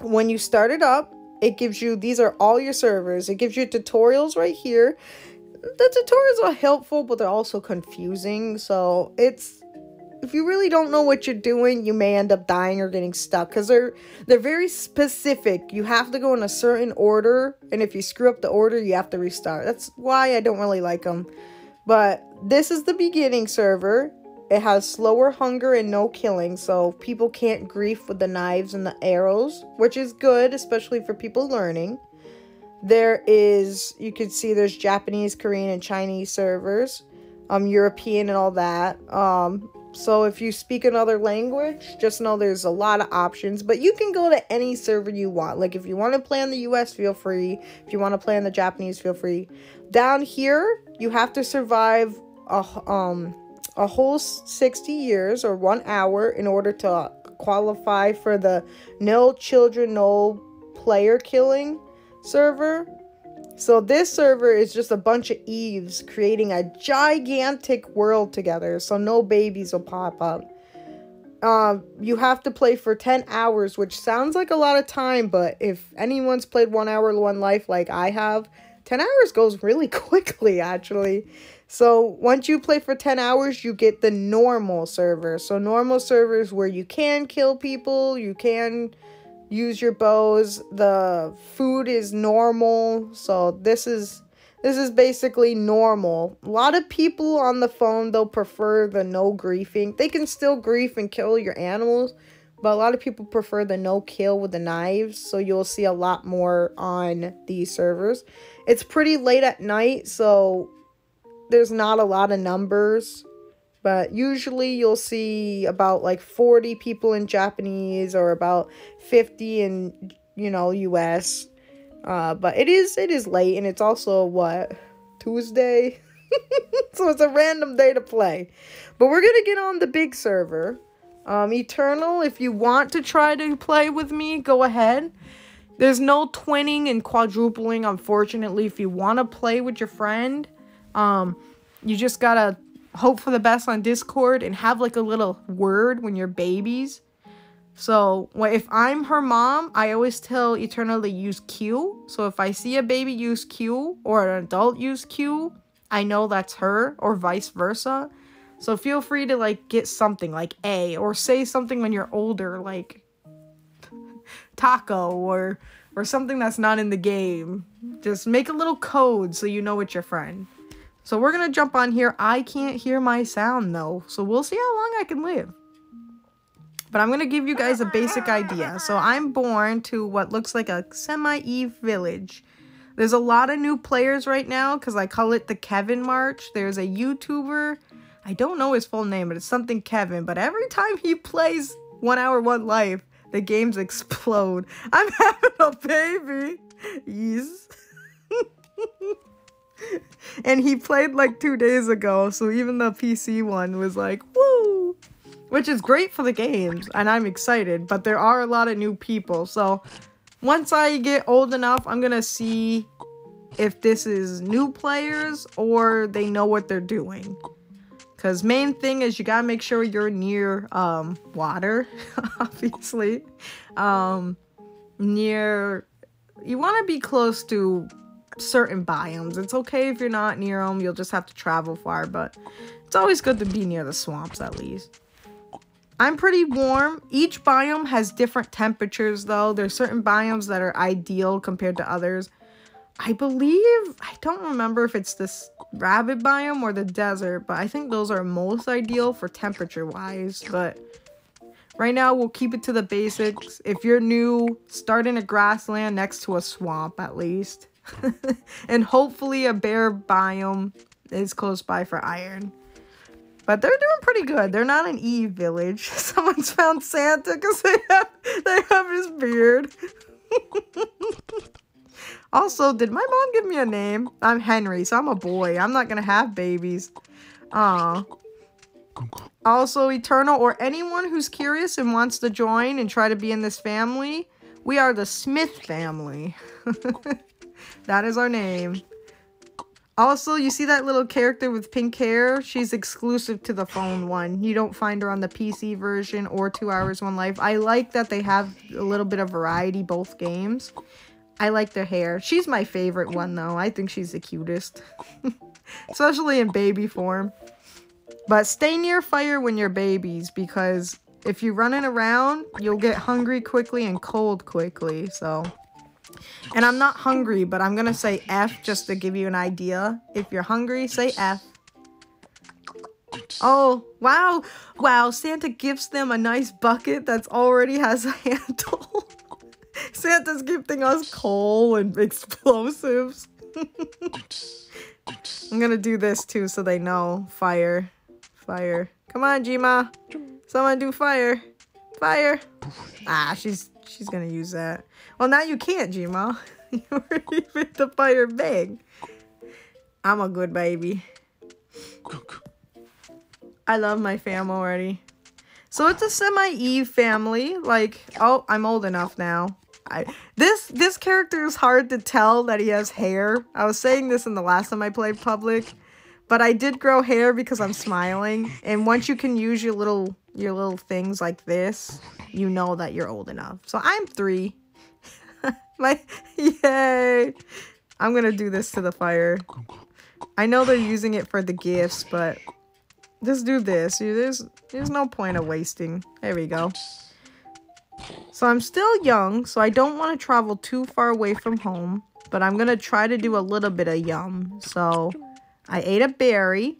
when you start it up, it gives you these are all your servers. It gives you tutorials right here. The tutorials are helpful, but they're also confusing. So it's if you really don't know what you're doing, you may end up dying or getting stuck because they're they're very specific. You have to go in a certain order, and if you screw up the order, you have to restart. That's why I don't really like them. But this is the beginning server. It has slower hunger and no killing, so people can't grief with the knives and the arrows, which is good, especially for people learning. There is, you can see there's Japanese, Korean, and Chinese servers, um, European and all that. Um, so if you speak another language, just know there's a lot of options, but you can go to any server you want. Like if you want to play in the US, feel free. If you want to play in the Japanese, feel free. Down here, you have to survive a um a whole 60 years or 1 hour in order to qualify for the no children no player killing server so this server is just a bunch of Eves creating a gigantic world together, so no babies will pop up. Um, you have to play for 10 hours, which sounds like a lot of time, but if anyone's played one hour, one life like I have, 10 hours goes really [laughs] quickly, actually. So once you play for 10 hours, you get the normal server. So normal servers where you can kill people, you can use your bows. The food is normal. So this is this is basically normal. A lot of people on the phone they'll prefer the no griefing. They can still grief and kill your animals, but a lot of people prefer the no kill with the knives. So you'll see a lot more on these servers. It's pretty late at night, so there's not a lot of numbers. But usually you'll see about like 40 people in Japanese or about 50 in, you know, US. Uh, but it is it is late and it's also what Tuesday. [laughs] so it's a random day to play. But we're going to get on the big server. Um, Eternal, if you want to try to play with me, go ahead. There's no twinning and quadrupling, unfortunately. If you want to play with your friend, um, you just gotta hope for the best on Discord and have like a little word when you're babies. So if I'm her mom, I always tell Eternal to use Q. So if I see a baby use Q or an adult use Q, I know that's her or vice versa. So feel free to like get something like A or say something when you're older like [laughs] taco or or something that's not in the game. Just make a little code so you know it's your friend. So we're going to jump on here. I can't hear my sound though. So we'll see how long I can live. But I'm going to give you guys a basic idea. So I'm born to what looks like a semi-Eve village. There's a lot of new players right now because I call it the Kevin March. There's a YouTuber. I don't know his full name, but it's something Kevin. But every time he plays One Hour, One Life, the games explode. I'm [laughs] having a baby. Yes. [laughs] [laughs] and he played like two days ago, so even the PC one was like, woo! Which is great for the games, and I'm excited, but there are a lot of new people, so once I get old enough, I'm gonna see if this is new players or they know what they're doing. Because main thing is you gotta make sure you're near um, water, [laughs] obviously. Um, near, you want to be close to certain biomes. It's okay if you're not near them, you'll just have to travel far, but it's always good to be near the swamps at least. I'm pretty warm. Each biome has different temperatures though. There's certain biomes that are ideal compared to others. I believe, I don't remember if it's this rabbit biome or the desert, but I think those are most ideal for temperature wise, but right now we'll keep it to the basics. If you're new, start in a grassland next to a swamp at least. [laughs] and hopefully a bear biome is close by for iron. But they're doing pretty good. They're not an Eve village. [laughs] Someone's found Santa because they have, they have his beard. [laughs] also, did my mom give me a name? I'm Henry, so I'm a boy. I'm not going to have babies. Aw. Also, Eternal or anyone who's curious and wants to join and try to be in this family, we are the Smith family. That is our name. Also, you see that little character with pink hair? She's exclusive to the phone one. You don't find her on the PC version or Two Hours One Life. I like that they have a little bit of variety both games. I like their hair. She's my favorite one though. I think she's the cutest. [laughs] Especially in baby form. But stay near fire when you're babies because if you're running around, you'll get hungry quickly and cold quickly. So and I'm not hungry, but I'm gonna say F just to give you an idea. If you're hungry, say F. Oh, wow. Wow, Santa gives them a nice bucket that's already has a [laughs] handle. Santa's gifting us coal and explosives. I'm gonna do this too so they know. Fire. Fire. Come on, Jima. Someone do fire. Fire. Ah, she's she's gonna use that. Well, now you can't, Gmail. [laughs] you already fit the fire big. I'm a good baby. I love my fam already. So it's a semi-Eve family. Like, oh, I'm old enough now. I, this this character is hard to tell that he has hair. I was saying this in the last time I played public, but I did grow hair because I'm smiling. And once you can use your little your little things like this, you know that you're old enough. So I'm three. [laughs] My yay! I'm gonna do this to the fire. I know they're using it for the gifts, but just do this. There's there's no point of wasting. There we go. So I'm still young, so I don't want to travel too far away from home, but I'm gonna try to do a little bit of yum. So I ate a berry,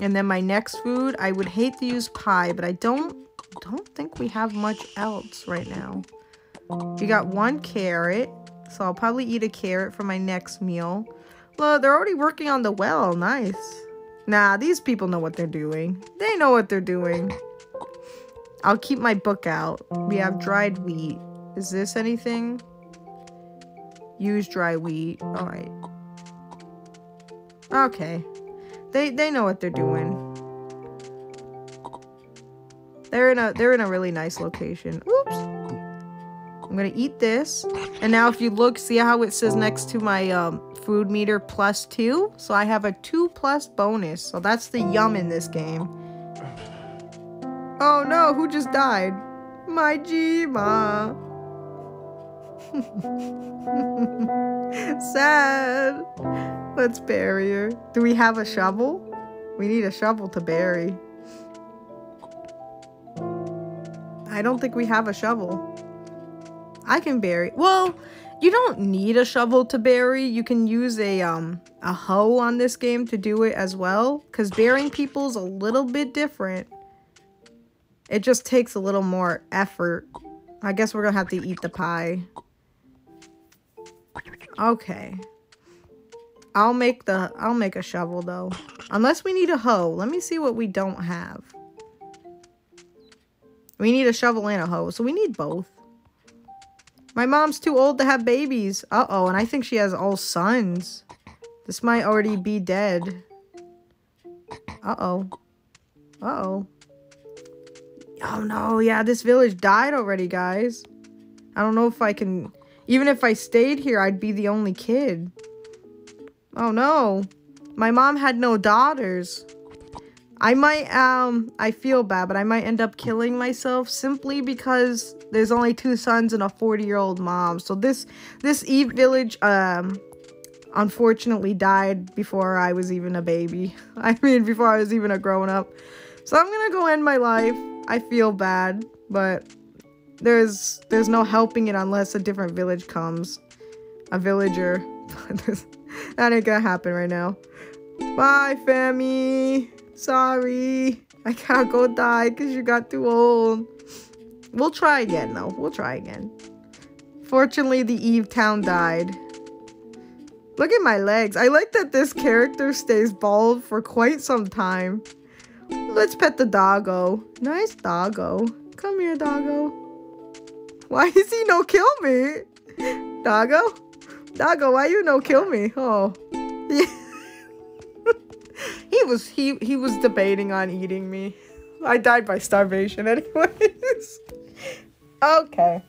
and then my next food, I would hate to use pie, but I don't don't think we have much else right now. We got one carrot. So I'll probably eat a carrot for my next meal. Look, they're already working on the well. Nice. Nah, these people know what they're doing. They know what they're doing. I'll keep my book out. We have dried wheat. Is this anything? Use dry wheat. Alright. Okay. They they know what they're doing. They're in a they're in a really nice location. Oops. I'm gonna eat this. And now if you look, see how it says next to my um, food meter plus two? So I have a two plus bonus. So that's the yum in this game. Oh no, who just died? My Jima. [laughs] Sad. Let's bury her. Do we have a shovel? We need a shovel to bury. I don't think we have a shovel. I can bury. Well, you don't need a shovel to bury. You can use a um a hoe on this game to do it as well. Because burying people is a little bit different. It just takes a little more effort. I guess we're gonna have to eat the pie. Okay. I'll make the I'll make a shovel though. Unless we need a hoe. Let me see what we don't have. We need a shovel and a hoe, so we need both. My mom's too old to have babies. Uh-oh, and I think she has all sons. This might already be dead. Uh-oh. Uh-oh. Oh no, yeah, this village died already, guys. I don't know if I can... Even if I stayed here, I'd be the only kid. Oh no. My mom had no daughters. I might, um, I feel bad, but I might end up killing myself simply because there's only two sons and a 40 year old mom. So this, this Eve village, um, unfortunately died before I was even a baby. [laughs] I mean, before I was even a grown up. So I'm gonna go end my life. I feel bad, but there's, there's no helping it unless a different village comes. A villager. [laughs] that ain't gonna happen right now. Bye, Fammy. Sorry. I gotta go die because you got too old. We'll try again, though. We'll try again. Fortunately, the Eve town died. Look at my legs. I like that this character stays bald for quite some time. Let's pet the doggo. Nice doggo. Come here, doggo. Why is he no kill me? Doggo? Doggo, why you no kill me? Oh. [laughs] he was he he was debating on eating me. I died by starvation anyways. [laughs] okay.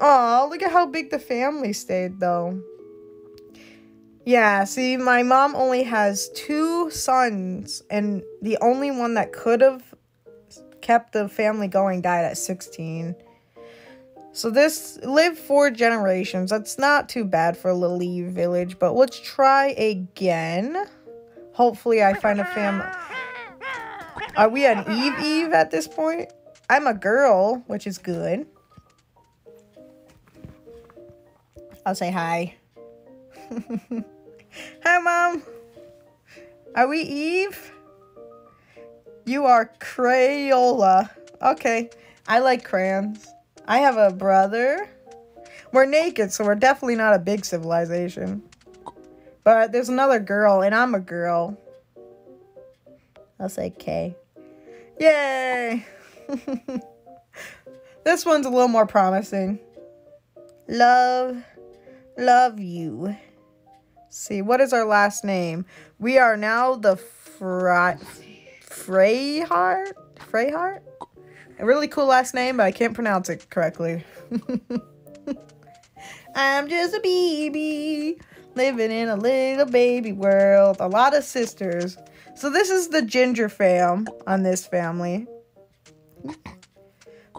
Oh, look at how big the family stayed though. Yeah, see, my mom only has two sons, and the only one that could have kept the family going died at 16. So this lived four generations. That's not too bad for little village, but let's try again. Hopefully I find a family. Are we an Eve Eve at this point? I'm a girl, which is good. I'll say hi. [laughs] hi, Mom. Are we Eve? You are Crayola. Okay. I like crayons. I have a brother. We're naked, so we're definitely not a big civilization. But there's another girl, and I'm a girl. I'll say K. Yay! [laughs] this one's a little more promising. Love, love you. See, what is our last name? We are now the Fry Freyheart? Freyheart? A really cool last name, but I can't pronounce it correctly. [laughs] I'm just a baby living in a little baby world. A lot of sisters. So this is the ginger fam on this family.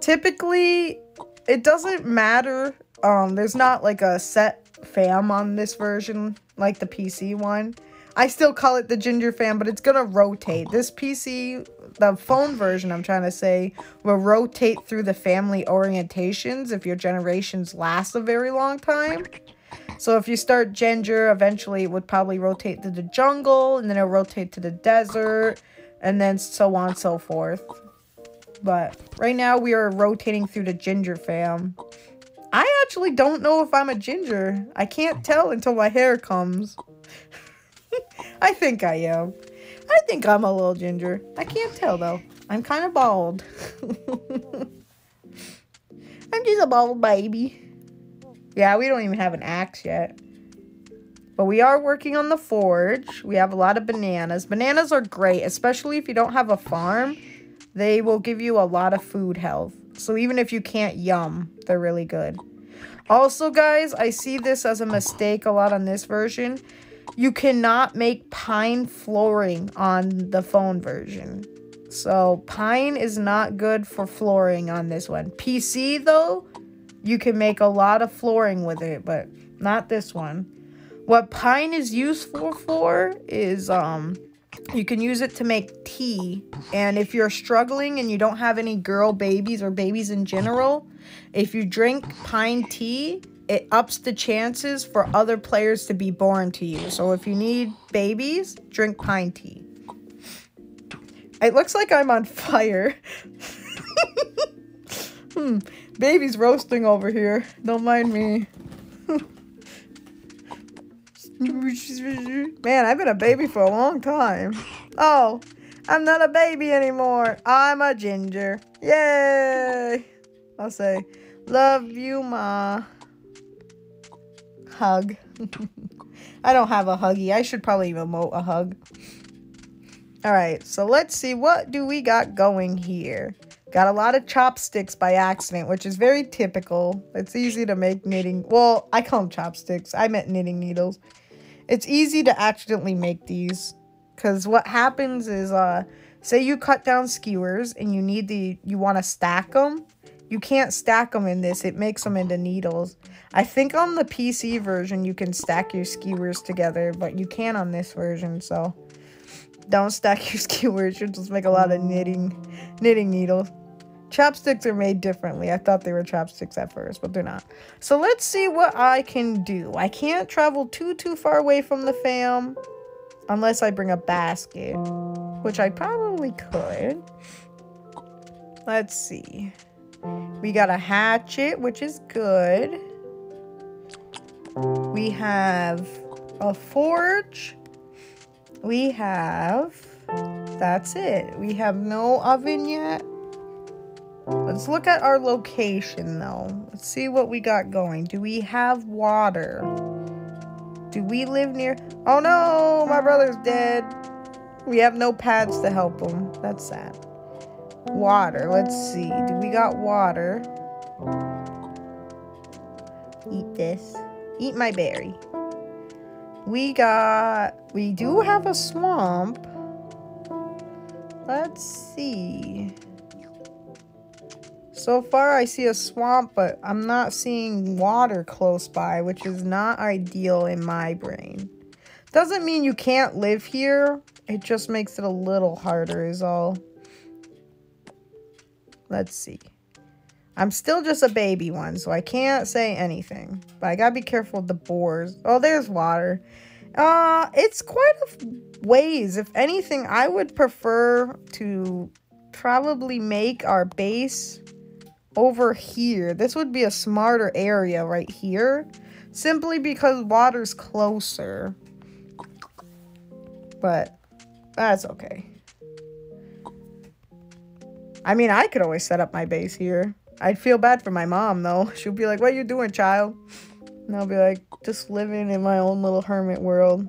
Typically, it doesn't matter. Um, there's not like a set fam on this version like the PC one. I still call it the ginger fam, but it's gonna rotate. This PC, the phone version, I'm trying to say, will rotate through the family orientations if your generations last a very long time. So if you start ginger, eventually it would probably rotate to the jungle, and then it'll rotate to the desert, and then so on and so forth. But right now we are rotating through the ginger fam. I actually don't know if I'm a ginger. I can't tell until my hair comes. [laughs] I think I am. I think I'm a little ginger. I can't tell though. I'm kind of bald. [laughs] I'm just a bald baby. Yeah, we don't even have an axe yet. But we are working on the forge. We have a lot of bananas. Bananas are great, especially if you don't have a farm. They will give you a lot of food health. So even if you can't yum, they're really good. Also, guys, I see this as a mistake a lot on this version. You cannot make pine flooring on the phone version. So pine is not good for flooring on this one. PC, though, you can make a lot of flooring with it, but not this one. What pine is useful for is um you can use it to make tea. And if you're struggling and you don't have any girl babies or babies in general, if you drink pine tea, it ups the chances for other players to be born to you. So if you need babies, drink pine tea. It looks like I'm on fire. [laughs] hmm. Baby's roasting over here. Don't mind me. [laughs] Man, I've been a baby for a long time. Oh, I'm not a baby anymore. I'm a ginger. Yay! I'll say, love you, ma. Hug. [laughs] I don't have a huggy. I should probably emote a hug. All right, so let's see. What do we got going here? Got a lot of chopsticks by accident, which is very typical. It's easy to make knitting. Well, I call them chopsticks. I meant knitting needles. It's easy to accidentally make these. Because what happens is, uh, say you cut down skewers and you need the, you want to stack them. You can't stack them in this. It makes them into needles. I think on the PC version, you can stack your skewers together, but you can on this version, so don't stack your [laughs] skewers. You'll just make a lot of knitting, knitting needles. Chopsticks are made differently. I thought they were chopsticks at first, but they're not. So let's see what I can do. I can't travel too, too far away from the fam unless I bring a basket, which I probably could. Let's see. We got a hatchet, which is good. We have a forge. We have... That's it. We have no oven yet. Let's look at our location, though. Let's see what we got going. Do we have water? Do we live near... Oh, no! My brother's dead. We have no pads to help him. That's sad. Water. Let's see. Do we got water? Eat this. Eat my berry. We got... We do have a swamp. Let's see. So far, I see a swamp, but I'm not seeing water close by, which is not ideal in my brain. Doesn't mean you can't live here. It just makes it a little harder is all. Let's see. I'm still just a baby one, so I can't say anything. But I gotta be careful with the boars. Oh, there's water. Uh, it's quite a ways. If anything, I would prefer to probably make our base over here. This would be a smarter area right here. Simply because water's closer. But that's okay. I mean, I could always set up my base here. I'd feel bad for my mom, though. [laughs] She'll be like, what are you doing, child? And I'll be like, just living in my own little hermit world.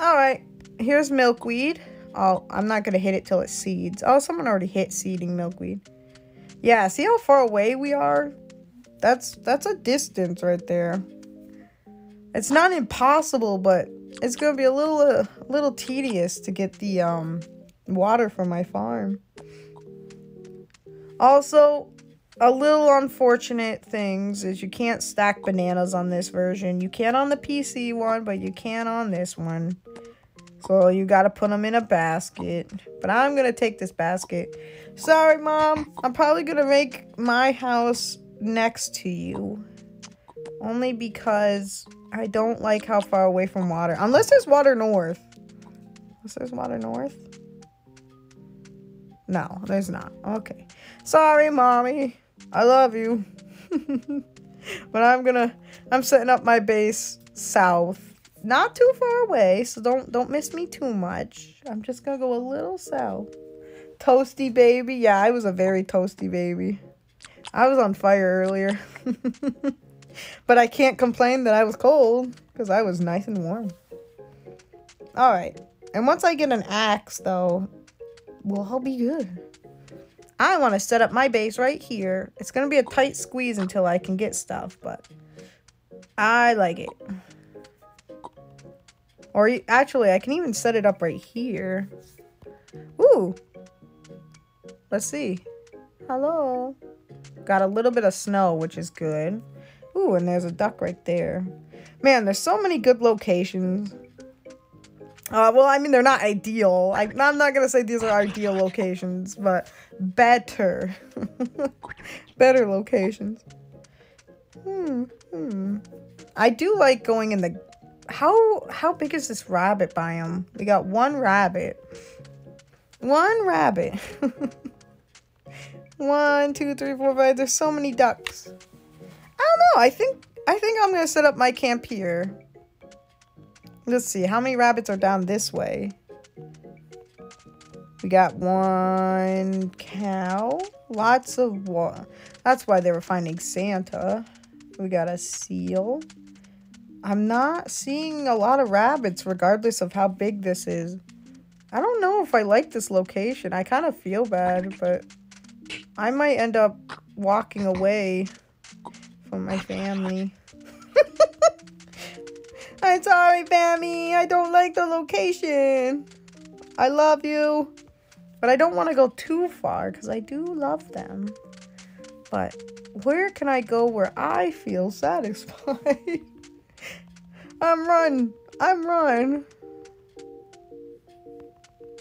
Alright, here's milkweed. Oh, I'm not gonna hit it till it seeds. Oh, someone already hit seeding milkweed. Yeah, see how far away we are? That's that's a distance right there. It's not impossible, but it's gonna be a little uh, little tedious to get the um water from my farm. Also, a little unfortunate things is you can't stack bananas on this version. You can on the PC one, but you can on this one. So you got to put them in a basket. But I'm going to take this basket. Sorry, Mom. I'm probably going to make my house next to you. Only because I don't like how far away from water. Unless there's water north. Unless there's water north. No, there's not. Okay. Sorry, Mommy. I love you. [laughs] but I'm gonna... I'm setting up my base south not too far away, so don't don't miss me too much. I'm just gonna go a little south. Toasty baby. Yeah, I was a very toasty baby. I was on fire earlier. [laughs] but I can't complain that I was cold because I was nice and warm. Alright. And once I get an axe, though, we'll all be good. I want to set up my base right here. It's going to be a tight squeeze until I can get stuff, but I like it. Or actually, I can even set it up right here. Ooh. Let's see. Hello. Got a little bit of snow, which is good. Ooh, and there's a duck right there. Man, there's so many good locations. Uh, well, I mean, they're not ideal. I, I'm not going to say these are ideal locations, but better. [laughs] better locations. Hmm, hmm. I do like going in the how how big is this rabbit biome? We got one rabbit. One rabbit. [laughs] one, two, three, four, five. There's so many ducks. I don't know. I think I think I'm gonna set up my camp here. Let's see, how many rabbits are down this way? We got one cow. Lots of what? That's why they were finding Santa. We got a seal. I'm not seeing a lot of rabbits regardless of how big this is. I don't know if I like this location. I kind of feel bad, but I might end up walking away from my family. [laughs] I'm sorry, family. I don't like the location. I love you. But I don't want to go too far because I do love them. But where can I go where I feel satisfied? [laughs] I'm run. I'm run.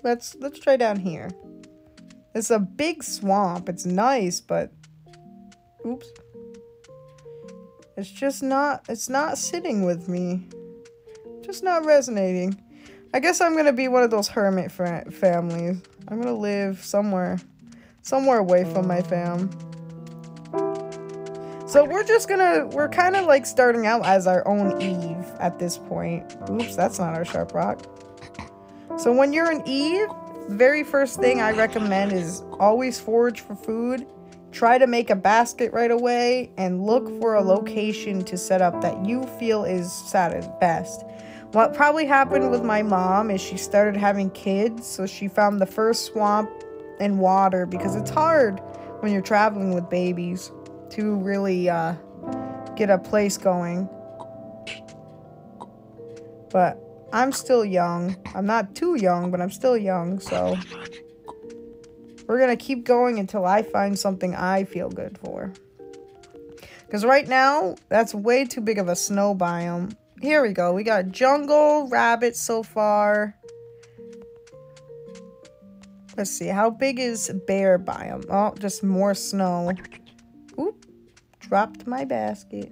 Let's let's try down here. It's a big swamp. It's nice, but oops. It's just not it's not sitting with me. Just not resonating. I guess I'm going to be one of those hermit families. I'm going to live somewhere somewhere away from my fam. So we're just gonna, we're kind of like starting out as our own Eve at this point. Oops, that's not our sharp rock. So when you're an Eve, the very first thing I recommend is always forage for food. Try to make a basket right away and look for a location to set up that you feel is satisfied best. What probably happened with my mom is she started having kids, so she found the first swamp and water because it's hard when you're traveling with babies to really uh, get a place going. But I'm still young. I'm not too young, but I'm still young, so we're gonna keep going until I find something I feel good for. Because right now, that's way too big of a snow biome. Here we go. We got jungle, rabbit so far. Let's see. How big is bear biome? Oh, just more snow. Dropped my basket.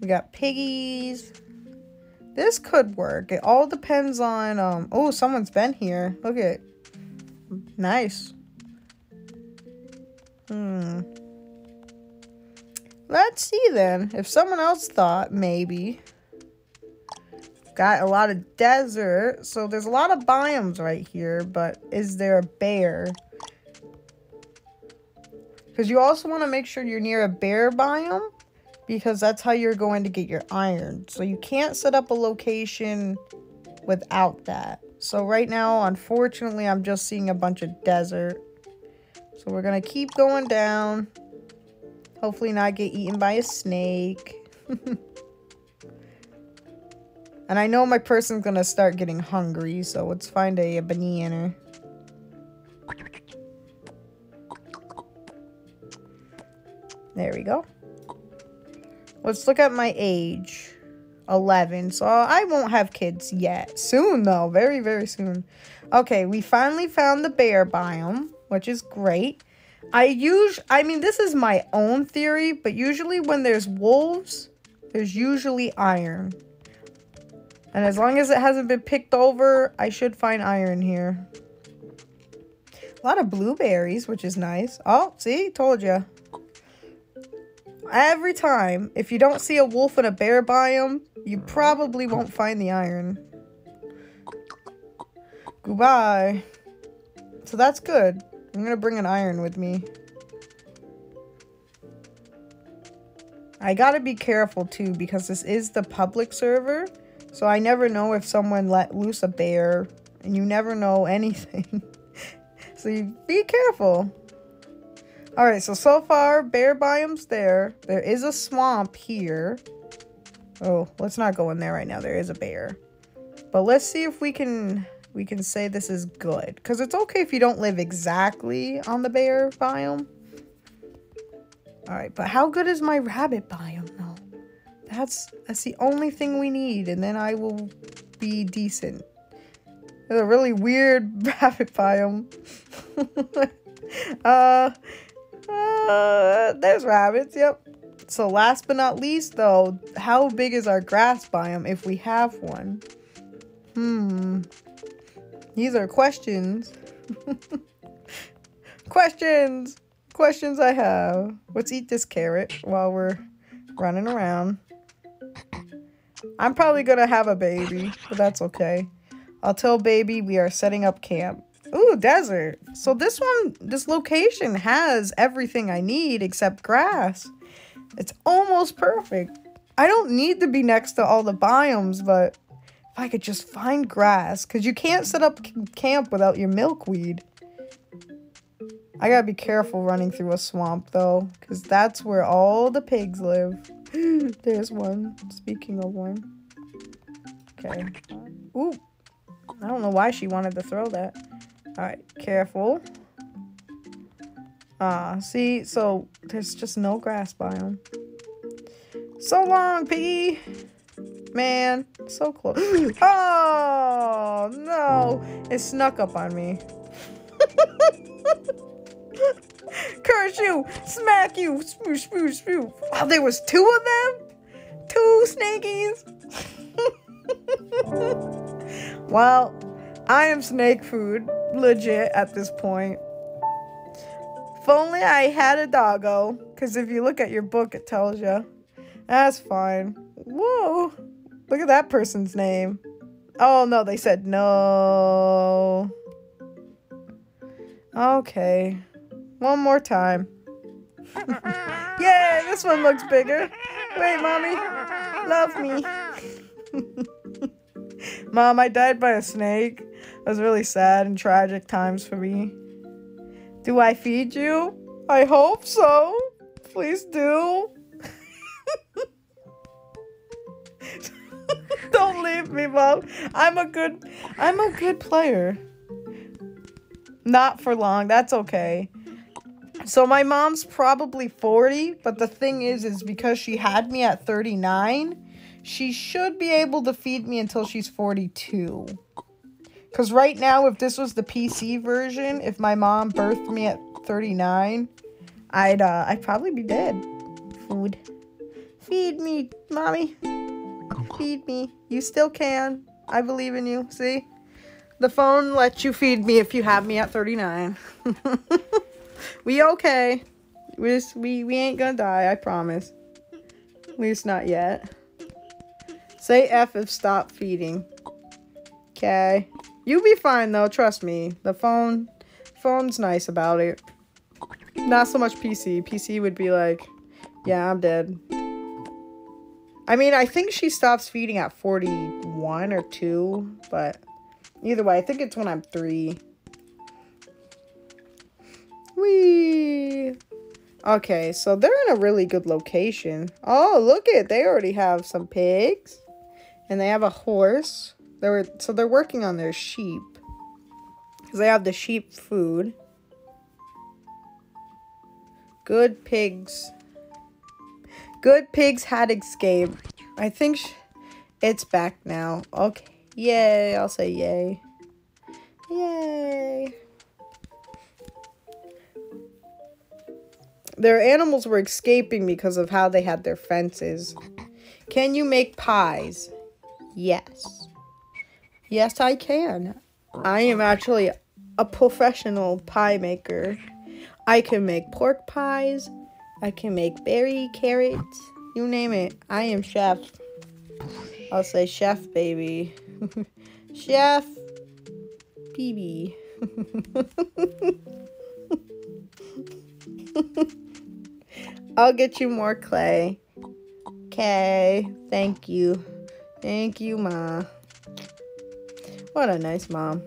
We got piggies. This could work. It all depends on, um, oh, someone's been here. Look at Nice. Hmm. Let's see then. If someone else thought, maybe. Got a lot of desert. So there's a lot of biomes right here. But is there a bear? Because you also want to make sure you're near a bear biome because that's how you're going to get your iron. So you can't set up a location without that. So right now, unfortunately, I'm just seeing a bunch of desert. So we're going to keep going down. Hopefully not get eaten by a snake. [laughs] and I know my person's going to start getting hungry, so let's find a, a banana. There we go. Let's look at my age. 11. So I won't have kids yet. Soon, though. Very, very soon. Okay, we finally found the bear biome, which is great. I use, I mean, this is my own theory, but usually when there's wolves, there's usually iron. And as long as it hasn't been picked over, I should find iron here. A lot of blueberries, which is nice. Oh, see? Told you. Every time, if you don't see a wolf and a bear biome, you probably won't find the iron. Goodbye. So that's good. I'm gonna bring an iron with me. I gotta be careful too because this is the public server. So I never know if someone let loose a bear and you never know anything. [laughs] so you be careful. Alright, so so far, bear biome's there. There is a swamp here. Oh, let's not go in there right now. There is a bear. But let's see if we can we can say this is good. Because it's okay if you don't live exactly on the bear biome. Alright, but how good is my rabbit biome though? That's that's the only thing we need, and then I will be decent. It's a really weird [laughs] rabbit biome. [laughs] uh uh, there's rabbits, yep. So last but not least, though, how big is our grass biome if we have one? Hmm. These are questions. [laughs] questions! questions I have. Let's eat this carrot while we're running around. I'm probably gonna have a baby, but that's okay. I'll tell baby we are setting up camp. Ooh, desert. So this one, this location has everything I need except grass. It's almost perfect. I don't need to be next to all the biomes, but if I could just find grass, because you can't set up camp without your milkweed. I gotta be careful running through a swamp, though, because that's where all the pigs live. [gasps] There's one. Speaking of one. Okay. Ooh. I don't know why she wanted to throw that. Alright, careful. Ah, see? So, there's just no grass biome. So long, piggy! Man, so close. [gasps] oh, no! It snuck up on me. [laughs] Curse you! Smack you! Spoosh, spoosh, spoosh. Wow, there was two of them? Two snakies? [laughs] well, I am snake food, legit, at this point. If only I had a doggo, because if you look at your book, it tells you. That's fine. Whoa. Look at that person's name. Oh, no, they said no. Okay. One more time. [laughs] Yay, this one looks bigger. Wait, mommy. Love me. [laughs] Mom, I died by a snake. Was really sad and tragic times for me. Do I feed you? I hope so. Please do. [laughs] Don't leave me, Mom. I'm a good I'm a good player. Not for long. That's okay. So my mom's probably 40, but the thing is is because she had me at 39, she should be able to feed me until she's 42. Cuz right now if this was the PC version, if my mom birthed me at 39, I'd uh I'd probably be dead. Food. Feed me, mommy. Feed me. You still can. I believe in you. See? The phone lets you feed me if you have me at 39. [laughs] we okay. We just, we we ain't gonna die, I promise. At least not yet. Say F if stop feeding. Okay. You be fine though, trust me. The phone phone's nice about it. Not so much PC. PC would be like, yeah, I'm dead. I mean, I think she stops feeding at 41 or 2, but either way, I think it's when I'm 3. Whee! Okay, so they're in a really good location. Oh, look it. They already have some pigs. And they have a horse. They're so they're working on their sheep. Cuz they have the sheep food. Good pigs. Good pigs had escaped. I think it's back now. Okay. Yay. I'll say yay. Yay. Their animals were escaping because of how they had their fences. Can you make pies? Yes. Yes, I can. I am actually a professional pie maker. I can make pork pies. I can make berry, carrots, you name it. I am chef. I'll say chef, baby. [laughs] chef, BB. [laughs] I'll get you more clay. Okay, thank you. Thank you, Ma. What a nice mom.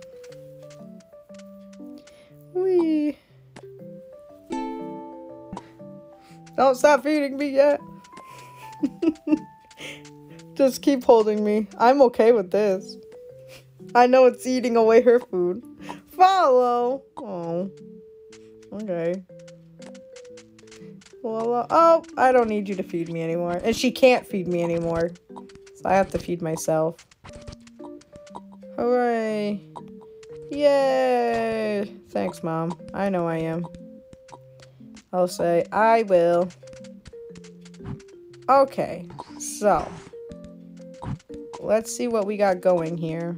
Wee. Don't stop feeding me yet. [laughs] Just keep holding me. I'm okay with this. I know it's eating away her food. Follow. Oh. Okay. Well, uh, oh, I don't need you to feed me anymore. And she can't feed me anymore. So I have to feed myself. Hooray. Yay. Thanks, Mom. I know I am. I'll say, I will. Okay, so. Let's see what we got going here.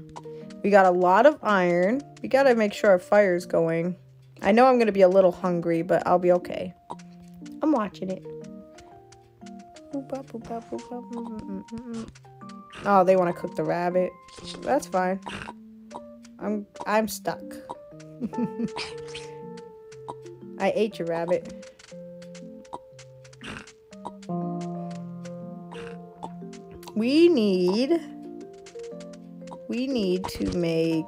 We got a lot of iron. We gotta make sure our fire's going. I know I'm gonna be a little hungry, but I'll be okay. I'm watching it. Oh, they want to cook the rabbit. That's fine. I'm I'm stuck. [laughs] I ate your rabbit. We need we need to make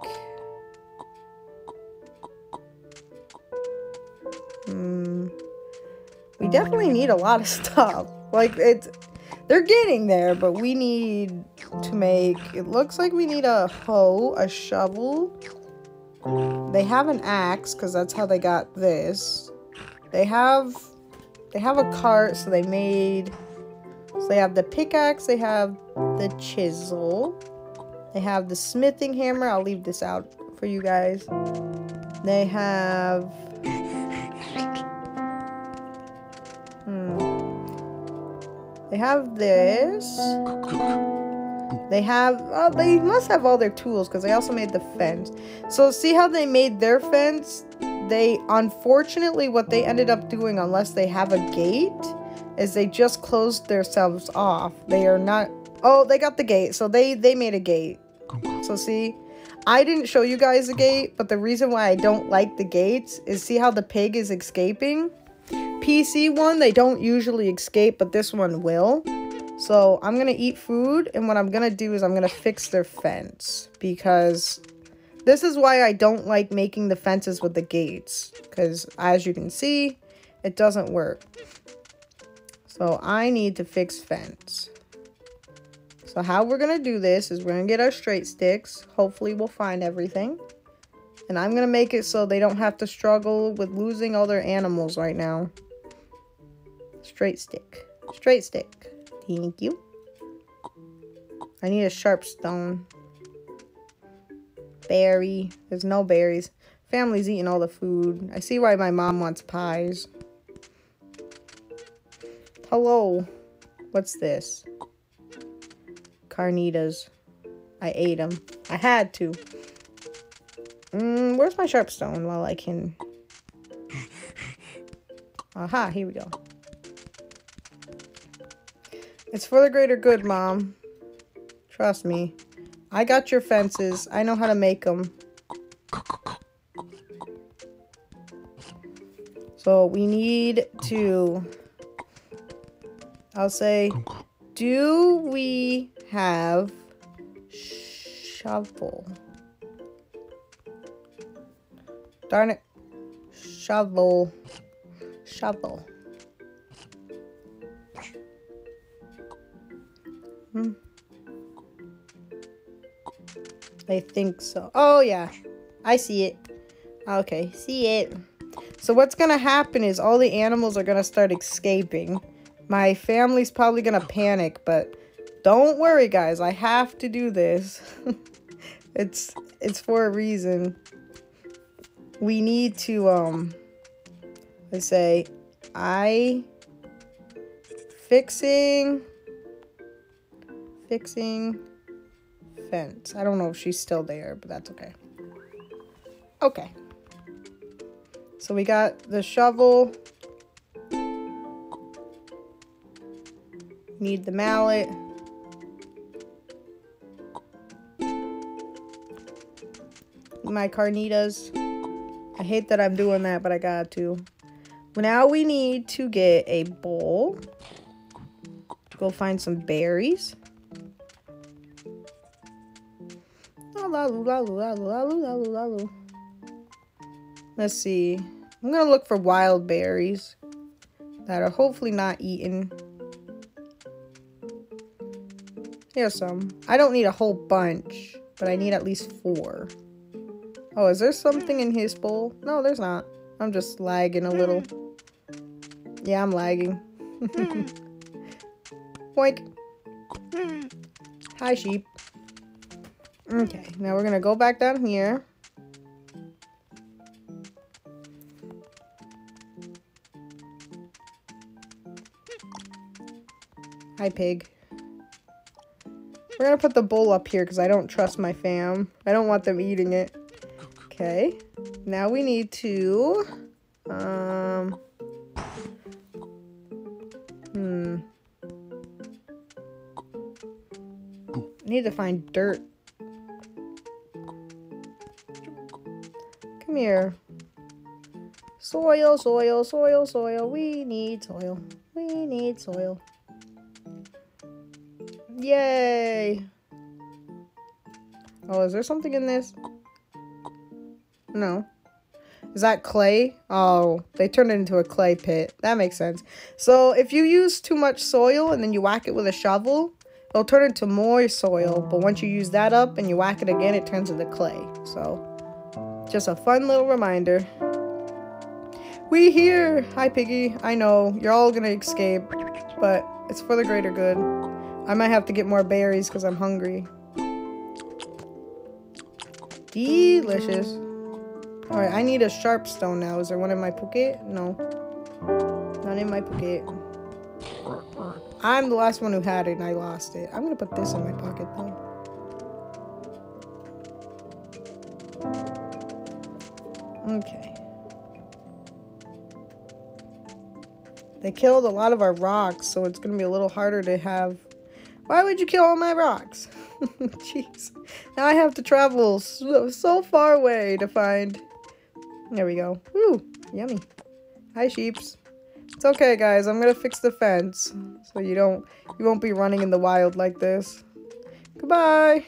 hmm we definitely need a lot of [laughs] stuff. Like it's they're getting there, but we need to make it looks like we need a hoe, a shovel. They have an axe because that's how they got this. They have they have a cart, so they made so they have the pickaxe, they have the chisel, they have the smithing hammer. I'll leave this out for you guys. They have hmm. They have this. They have, oh, they must have all their tools because they also made the fence. So see how they made their fence? They, unfortunately, what they ended up doing, unless they have a gate, is they just closed themselves off. They are not, oh, they got the gate. So they, they made a gate. So see, I didn't show you guys the gate, but the reason why I don't like the gates is see how the pig is escaping? PC one, they don't usually escape, but this one will. So I'm going to eat food, and what I'm going to do is I'm going to fix their fence. Because this is why I don't like making the fences with the gates. Because as you can see, it doesn't work. So I need to fix fence. So how we're going to do this is we're going to get our straight sticks. Hopefully we'll find everything. And I'm going to make it so they don't have to struggle with losing all their animals right now. Straight stick. Straight stick. Thank you. I need a sharp stone. Berry. There's no berries. Family's eating all the food. I see why my mom wants pies. Hello. What's this? Carnitas. I ate them. I had to. Mm, where's my sharp stone while I can... Aha, here we go. It's for the greater good, Mom. Trust me. I got your fences. I know how to make them. So we need to... I'll say, do we have shovel? Darn it. Shovel. Shovel. Hmm. I think so. Oh, yeah. I see it. Okay, see it. So what's going to happen is all the animals are going to start escaping. My family's probably going to panic, but don't worry, guys. I have to do this. [laughs] it's it's for a reason we need to um let's say I fixing fixing fence. I don't know if she's still there, but that's okay. Okay. So we got the shovel. Need the mallet. My carnitas. I hate that I'm doing that, but I got to. Now we need to get a bowl. To go find some berries. Let's see. I'm going to look for wild berries that are hopefully not eaten. Here's some. I don't need a whole bunch, but I need at least four. Oh, is there something in his bowl? No, there's not. I'm just lagging a little. Yeah, I'm lagging. [laughs] Boink. Hi, sheep. Okay, now we're gonna go back down here. Hi, pig. We're gonna put the bowl up here because I don't trust my fam. I don't want them eating it. Okay. Now we need to, um, hmm. Need to find dirt. Here. Soil, soil, soil, soil. We need soil. We need soil. Yay! Oh, is there something in this? No. Is that clay? Oh, they turned it into a clay pit. That makes sense. So if you use too much soil and then you whack it with a shovel, it'll turn into more soil. But once you use that up and you whack it again, it turns into clay. So just a fun little reminder. We here! Hi, Piggy. I know, you're all gonna escape, but it's for the greater good. I might have to get more berries because I'm hungry. Delicious. Alright, I need a sharp stone now. Is there one in my pocket? No. Not in my pocket. I'm the last one who had it and I lost it. I'm gonna put this in my pocket though. Okay. They killed a lot of our rocks, so it's gonna be a little harder to have... Why would you kill all my rocks? [laughs] Jeez. Now I have to travel so, so far away to find... There we go. Ooh, Yummy. Hi, sheeps. It's okay, guys. I'm gonna fix the fence. So you don't... You won't be running in the wild like this. Goodbye!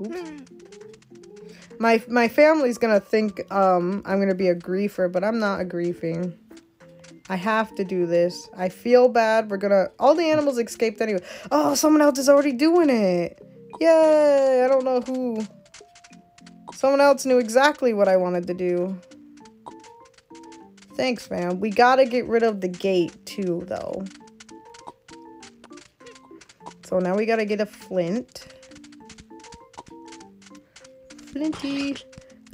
Oops. My, my family's gonna think um, I'm gonna be a griefer, but I'm not a griefing. I have to do this. I feel bad. We're gonna... All the animals escaped anyway. Oh, someone else is already doing it. Yay! I don't know who. Someone else knew exactly what I wanted to do. Thanks, fam. We gotta get rid of the gate, too, though. So now we gotta get a flint. Flinty.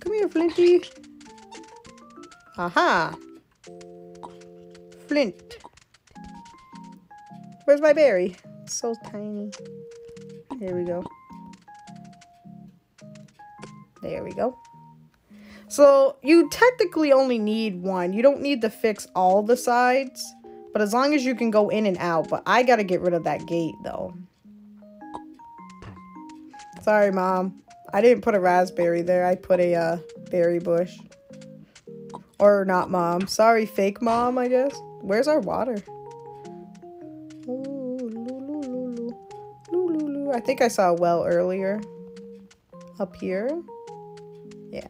Come here, Flinty. Aha. Flint. Where's my berry? so tiny. There we go. There we go. So, you technically only need one. You don't need to fix all the sides. But as long as you can go in and out. But I gotta get rid of that gate, though. Sorry, Mom. I didn't put a raspberry there. I put a uh, berry bush. Or not, Mom. Sorry, fake Mom, I guess. Where's our water? I think I saw a well earlier. Up here. Yeah.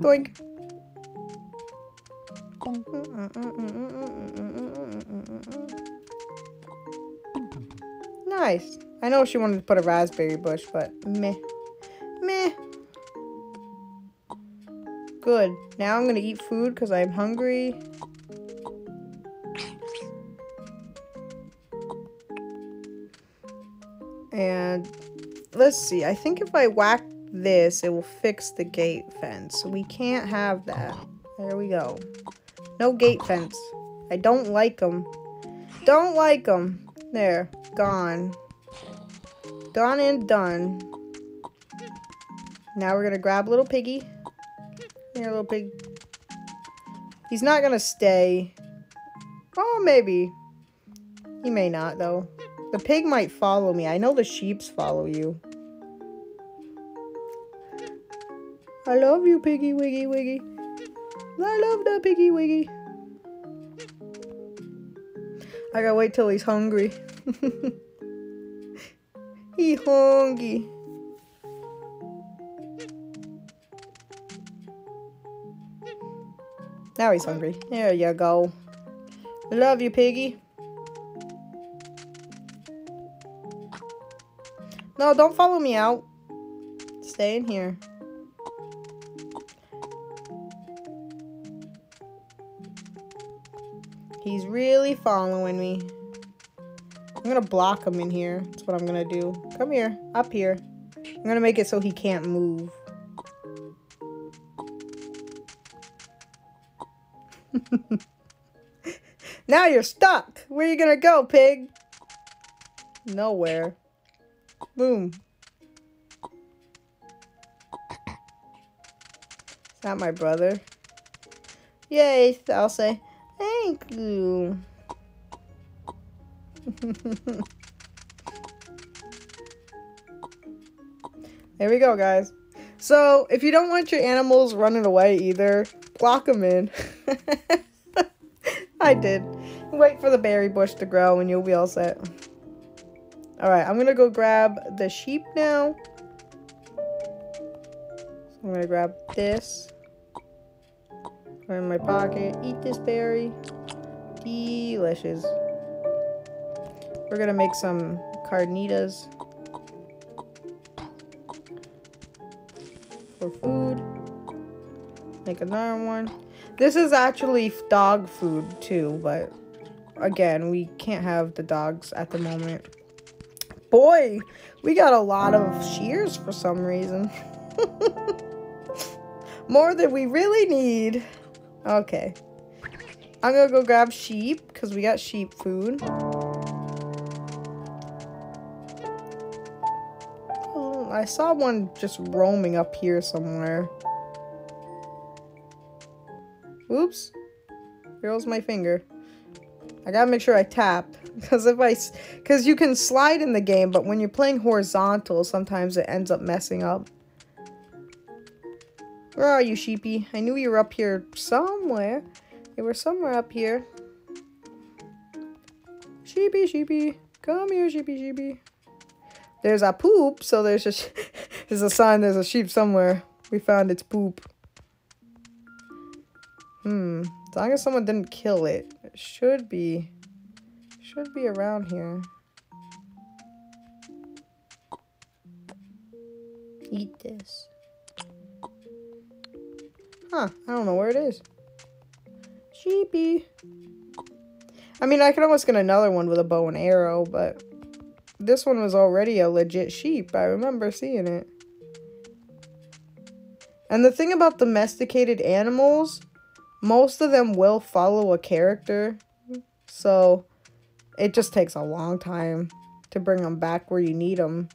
Boink. Nice. I know she wanted to put a raspberry bush, but meh. Meh. Good. Now I'm going to eat food because I'm hungry. And let's see. I think if I whack this, it will fix the gate fence. We can't have that. There we go. No gate fence. I don't like them. Don't like them. There. Gone. Gone and done. Now we're to grab little piggy. Here, little pig. He's not to stay. Oh, maybe. He may not, though. The pig might follow me. I know the sheeps follow you. I love you, Piggy Wiggy Wiggy. I love the Piggy Wiggy. I gotta wait till he's hungry. [laughs] hungry. Now he's hungry. There you go. Love you, Piggy. No, don't follow me out. Stay in here. He's really following me. I'm gonna block him in here. That's what I'm gonna do. Come here. Up here. I'm gonna make it so he can't move. [laughs] now you're stuck. Where are you gonna go, pig? Nowhere. Boom. Not my brother. Yay, I'll say thank you. There we go, guys. So, if you don't want your animals running away either, lock them in. [laughs] I did. Wait for the berry bush to grow and you'll be all set. Alright, I'm gonna go grab the sheep now. I'm gonna grab this. Put in my pocket. Eat this berry. Delicious. We're gonna make some carnitas. For food. Make another one. This is actually dog food too, but again, we can't have the dogs at the moment. Boy, we got a lot of shears for some reason. [laughs] More than we really need. Okay. I'm gonna go grab sheep because we got sheep food. I saw one just roaming up here somewhere. Oops. Here goes my finger. I gotta make sure I tap. [laughs] Because if I... Because you can slide in the game, but when you're playing horizontal, sometimes it ends up messing up. Where are you, sheepy? I knew you were up here somewhere. You were somewhere up here. Sheepy, sheepy. Come here, sheepy, sheepy. There's a poop, so there's a... [laughs] there's a sign there's a sheep somewhere. We found its poop. Hmm. As long as someone didn't kill it, it should be should be around here. Eat this. Huh, I don't know where it is. Sheepy. I mean, I could almost get another one with a bow and arrow, but this one was already a legit sheep. I remember seeing it. And the thing about domesticated animals most of them will follow a character. So it just takes a long time to bring them back where you need them.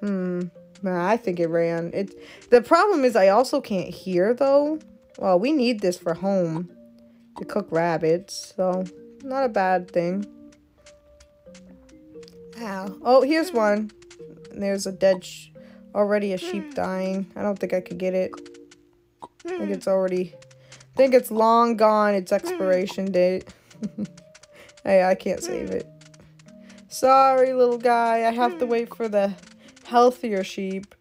Hmm. I think it ran. It. The problem is I also can't hear though. Well, we need this for home to cook rabbits, so not a bad thing. Ow. Oh, here's one. There's a dead, already a sheep hmm. dying. I don't think I could get it. I think hmm. it's already, I think it's long gone, its hmm. expiration date. [laughs] hey, I can't save it. Sorry, little guy. I have to wait for the healthier sheep.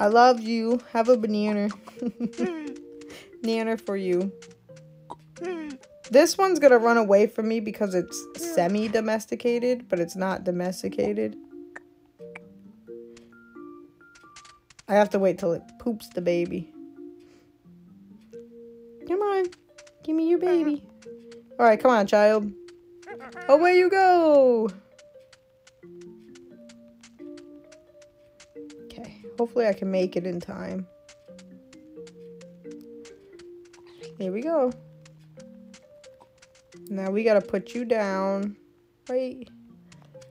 I love you. Have a banana. [laughs] banana for you. This one's gonna run away from me because it's semi-domesticated, but it's not domesticated. I have to wait till it poops the baby. Come on. Give me your baby. Alright, come on, child. Away you go! Okay, hopefully I can make it in time. Here we go. Now we gotta put you down. Right,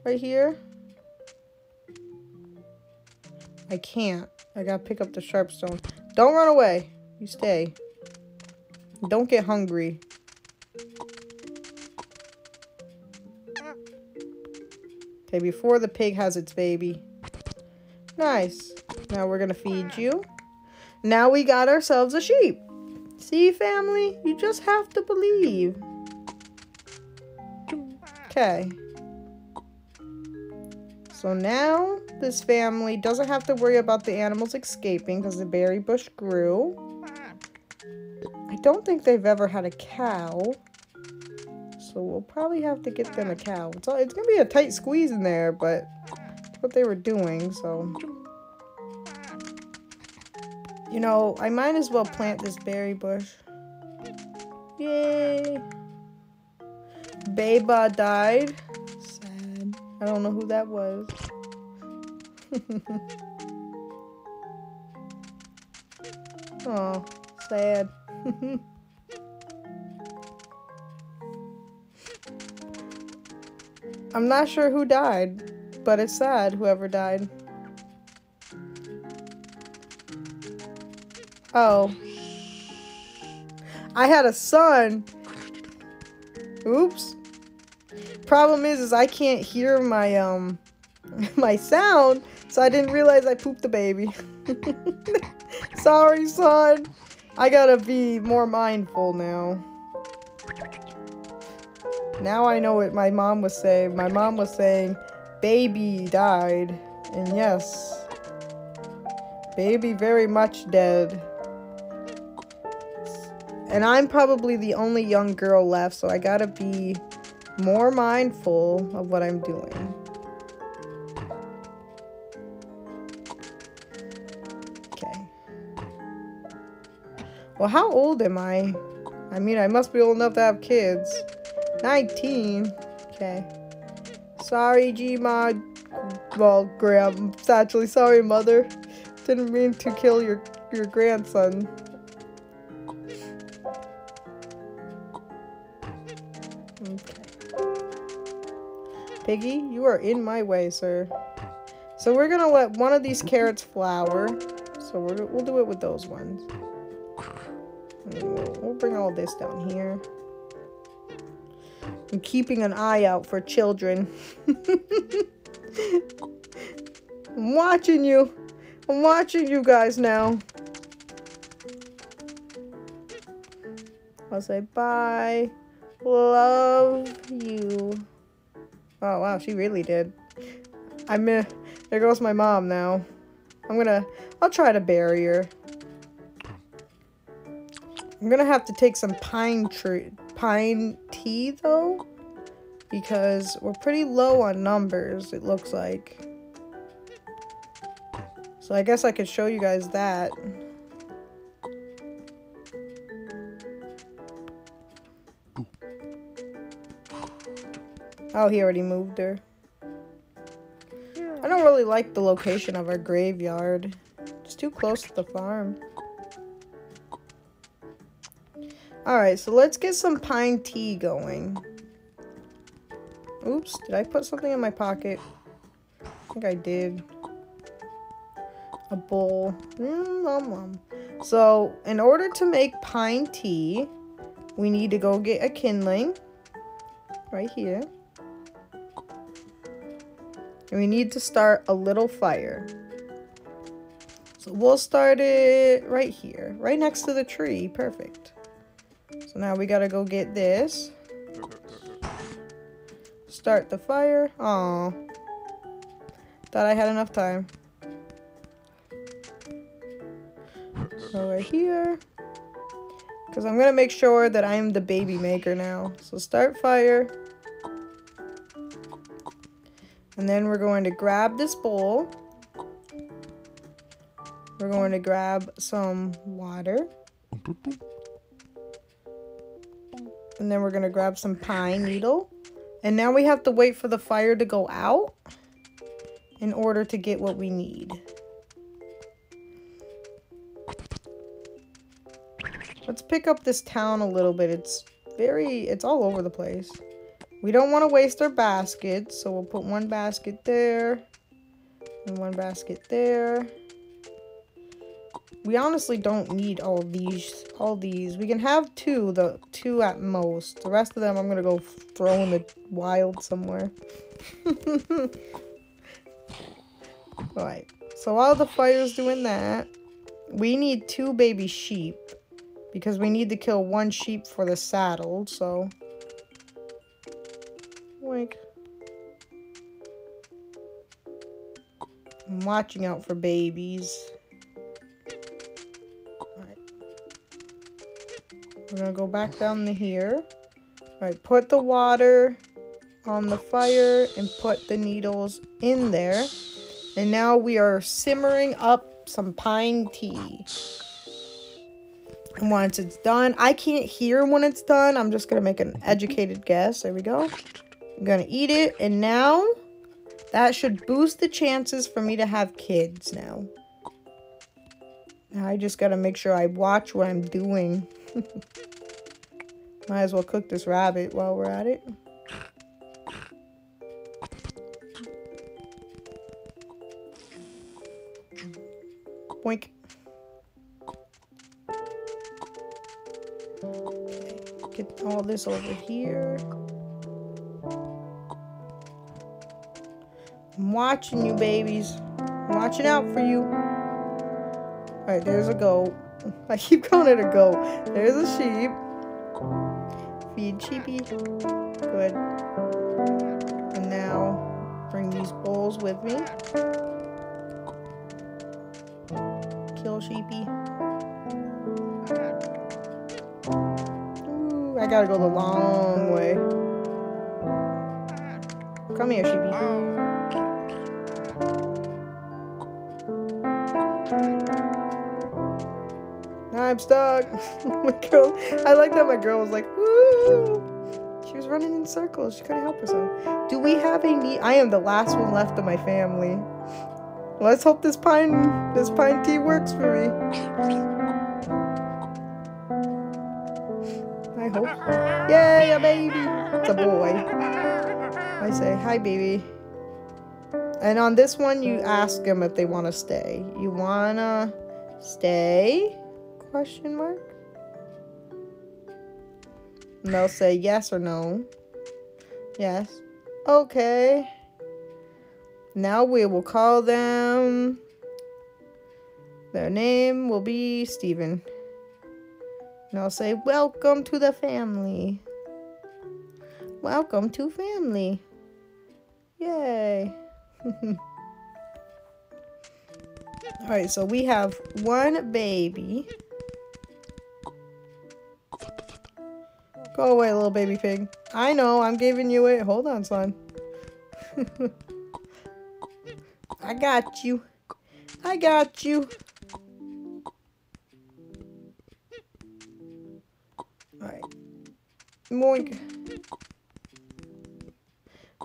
right here. I can't. I gotta pick up the sharp stone. Don't run away. You stay. Don't get hungry. Okay, before the pig has its baby. Nice. Now we're to feed you. Now we got ourselves a sheep. See, family? You just have to believe. Okay. So now this family doesn't have to worry about the animals escaping because the berry bush grew I don't think they've ever had a cow. So we'll probably have to get them a cow. It's, all, it's going to be a tight squeeze in there, but that's what they were doing, so... You know, I might as well plant this berry bush. Yay! Baba died. Sad. I don't know who that was. [laughs] oh, sad. [laughs] I'm not sure who died, but it's sad whoever died. Oh. I had a son. Oops. Problem is, is I can't hear my, um, [laughs] my sound, so I didn't realize I pooped the baby. [laughs] Sorry, son. I gotta be more mindful now. Now I know what my mom was saying. My mom was saying, baby died. And yes, baby very much dead. And I'm probably the only young girl left, so I gotta be more mindful of what I'm doing. Okay. Well, how old am I? I mean, I must be old enough to have kids. 19. Okay. Sorry, Gmod. Well, Graham. Actually, sorry, Mother. Didn't mean to kill your, your grandson. Piggy, you are in my way, sir. So we're gonna let one of these carrots flower. So we're, we'll do it with those ones. We'll, we'll bring all this down here. I'm keeping an eye out for children. [laughs] I'm watching you. I'm watching you guys now. I'll say bye. Love you. Oh, wow, she really did. I'm uh, there goes my mom now. I'm gonna, I'll try to bury her. I'm gonna have to take some pine tree, pine tea though, because we're pretty low on numbers, it looks like. So I guess I could show you guys that. Oh, he already moved her. I don't really like the location of our graveyard. It's too close to the farm. Alright, so let's get some pine tea going. Oops, did I put something in my pocket? I think I did. A bowl. Mm. So, in order to make pine tea, we need to go get a kindling. Right here. And we need to start a little fire. So we'll start it right here, right next to the tree. Perfect. So now we gotta go get this. Start the fire. Oh, Thought I had enough time. So right here. Because I'm gonna make sure that I'm the baby maker now. So start fire. And then we're going to grab this bowl. We're going to grab some water. And then we're going to grab some pine needle. And now we have to wait for the fire to go out in order to get what we need. Let's pick up this town a little bit. It's very, it's all over the place. We don't want to waste our baskets, so we'll put one basket there and one basket there. We honestly don't need all these, all these. We can have two, the two at most. The rest of them I'm gonna go throw in the wild somewhere. [laughs] Alright, so while the fire's doing that, we need two baby sheep because we need to kill one sheep for the saddle, so like I'm watching out for babies. Alright. We're gonna go back down to here. Alright, put the water on the fire and put the needles in there. And now we are simmering up some pine tea. And once it's done, I can't hear when it's done. I'm just going to make an educated guess. There we go. I'm gonna eat it, and now that should boost the chances for me to have kids now. I just gotta make sure I watch what I'm doing. [laughs] Might as well cook this rabbit while we're at it. Boink. Get all this over here. I'm watching you, babies. I'm watching out for you. Alright, there's a goat. [laughs] I keep calling it a goat. There's a sheep. Feed sheepy. Good. And now, bring these bowls with me. Kill sheepy. Ooh, I gotta go the long way. Come here, sheepy. I'm stuck. [laughs] my girl, I like that my girl was like, woo. She was running in circles. She couldn't help herself. Do we have a need? I am the last one left of my family. Let's hope this pine, this pine tea works for me. I hope. Yay, a baby. It's a boy. I say, hi, baby. And on this one, you ask them if they want to stay. You want to stay? Question mark? And they'll say yes or no. Yes. Okay. Now we will call them. Their name will be Stephen. And I'll say, Welcome to the family. Welcome to family. Yay. [laughs] Alright, so we have one baby. Go away, little baby pig. I know, I'm giving you it. Hold on, son. [laughs] I got you. I got you. Alright. Moink.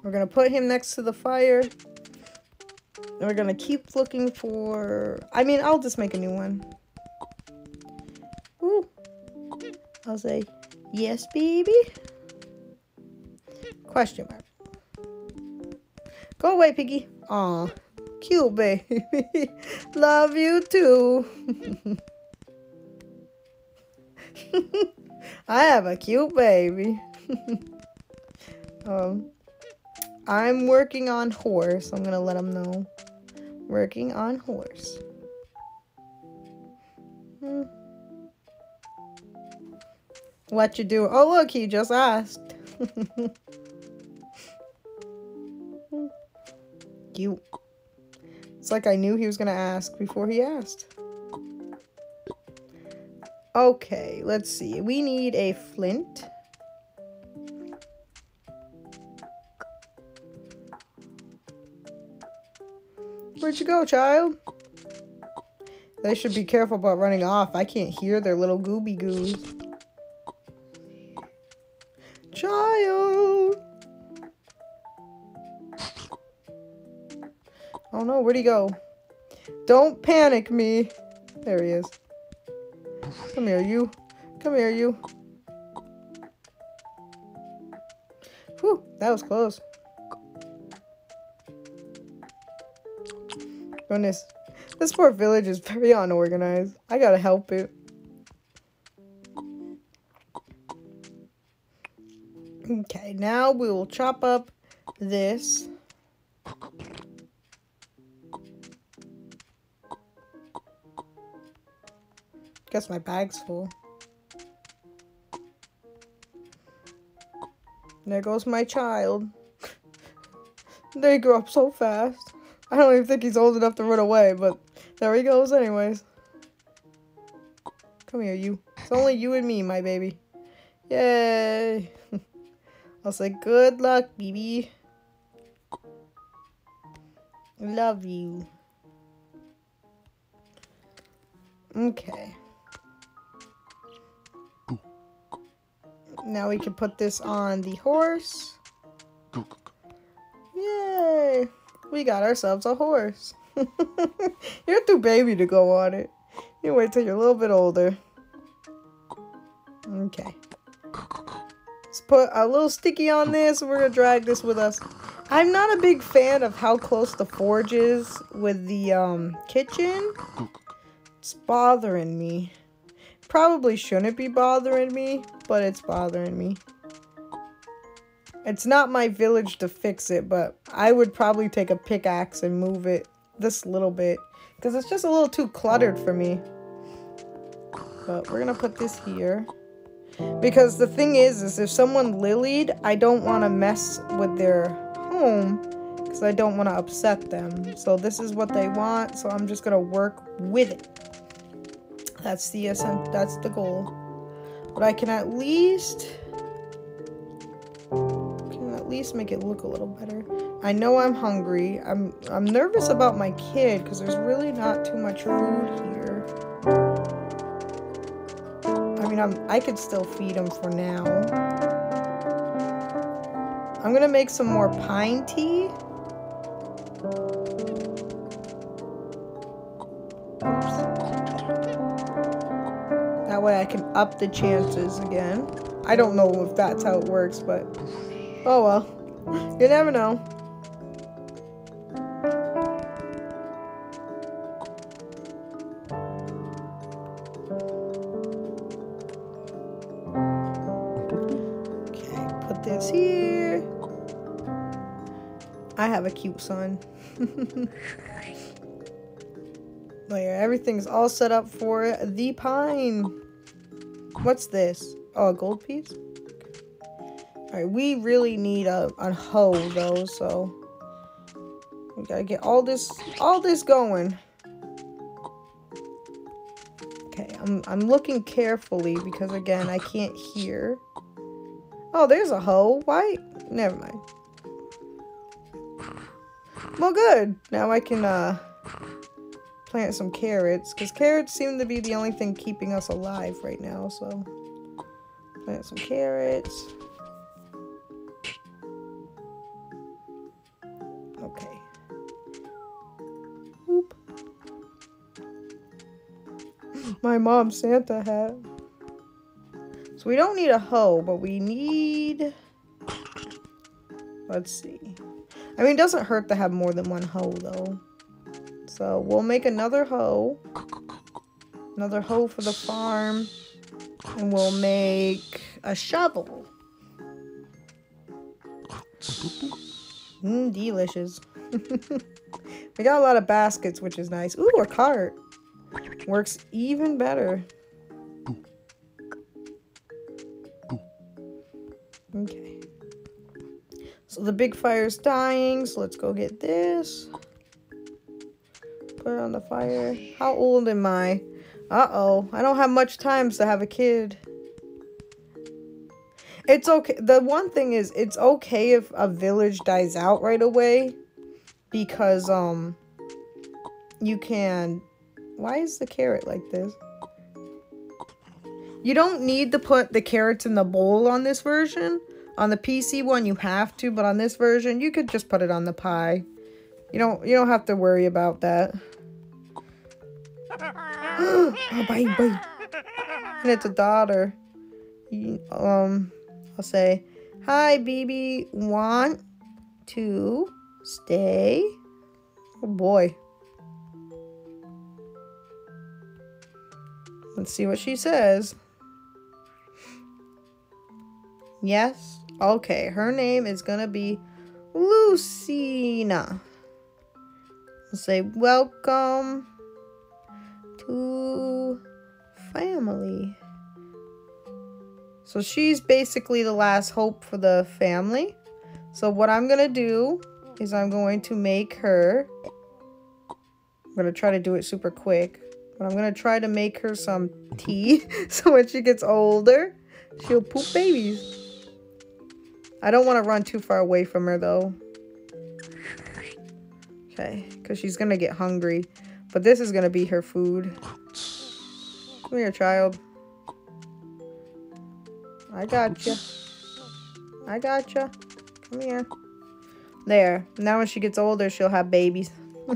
We're gonna put him next to the fire. And we're gonna keep looking for... I mean, I'll just make a new one. Ooh. I'll say, yes, baby? Question mark. Go away, piggy. Aw, cute baby. [laughs] Love you too. [laughs] I have a cute baby. [laughs] um, I'm working on horse. I'm gonna let him know working on horse. Hmm. What you do? Oh, look, he just asked. Cute. It's like I knew he was going to ask before he asked. Okay, let's see. We need a flint. Where'd you go, child? They should be careful about running off. I can't hear their little gooby goos. Child! Oh no, where'd he go? Don't panic me. There he is. Come here, you. Come here, you. Whew, that was close. Goodness. This poor village is very unorganized. I gotta help it. Okay, now we will chop up this. Guess my bag's full. There goes my child. [laughs] they grow up so fast. I don't even think he's old enough to run away, but there he goes anyways. Come here, you. It's only you and me, my baby. Yay. [laughs] I'll say good luck, baby. Love you. Okay. Now we can put this on the horse. Yay! We got ourselves a horse. [laughs] you're too baby to go on it. You wait till you're a little bit older. Okay. Let's put a little sticky on this. We're going to drag this with us. I'm not a big fan of how close the forge is with the um, kitchen. It's bothering me. probably shouldn't be bothering me, but it's bothering me. It's not my village to fix it, but I would probably take a pickaxe and move it this little bit. Because it's just a little too cluttered for me. But we're going to put this here. Because the thing is, is if someone lilied, I don't want to mess with their home. Because I don't want to upset them. So this is what they want. So I'm just going to work with it. That's the that's the goal. But I can at least can at least make it look a little better. I know I'm hungry. I'm I'm nervous about my kid because there's really not too much food here. I mean, I'm I could still feed them for now. I'm gonna make some more pine tea. That way I can up the chances again. I don't know if that's how it works, but oh well. You never know. A cute son. [laughs] There, everything's all set up for the pine. What's this? Oh, a gold piece? Alright, we really need a, a hoe though, so we gotta get all this all this going. Okay, I'm I'm looking carefully because again I can't hear. Oh, there's a hoe. Why? Never mind. Well good. Now I can uh plant some carrots because carrots seem to be the only thing keeping us alive right now so. Plant some carrots. Okay. Oop. my mom's Santa hat. So we don't need a hoe but we need let's see I mean it doesn't hurt to have more than one hoe though so we'll make another hoe. Another hoe for the farm. And we'll make a shovel. Mmm, delicious. [laughs] we got a lot of baskets, which is nice. Ooh, a cart. Works even better. Okay. So the big fire's dying, so let's go get this. Put it on the fire. How old am I? Uh-oh. I don't have much time to have a kid. It's okay. The one thing is, it's okay if a village dies out right away. Because, um, you can... Why is the carrot like this? You don't need to put the carrots in the bowl on this version. On the PC one, you have to, but on this version, you could just put it on the pie. You don't you don't have to worry about that. [gasps] oh, bye, bye. And it's a daughter. Um, I'll say, Hi, BB. Want to stay? Oh, boy. Let's see what she says. Yes? Okay, her name is gonna be Lucina. Say, welcome to family. So she's basically the last hope for the family. So what I'm to do is I'm going to make her... I'm to try to do it super quick. But I'm to try to make her some tea. [laughs] so when she gets older, she'll poop babies. I don't want to run too far away from her though. Okay, because she's going to get hungry. But this is going to be her food. Come here, child. I got gotcha. I got gotcha. Come here. There. Now when she gets older, she'll have babies. [laughs]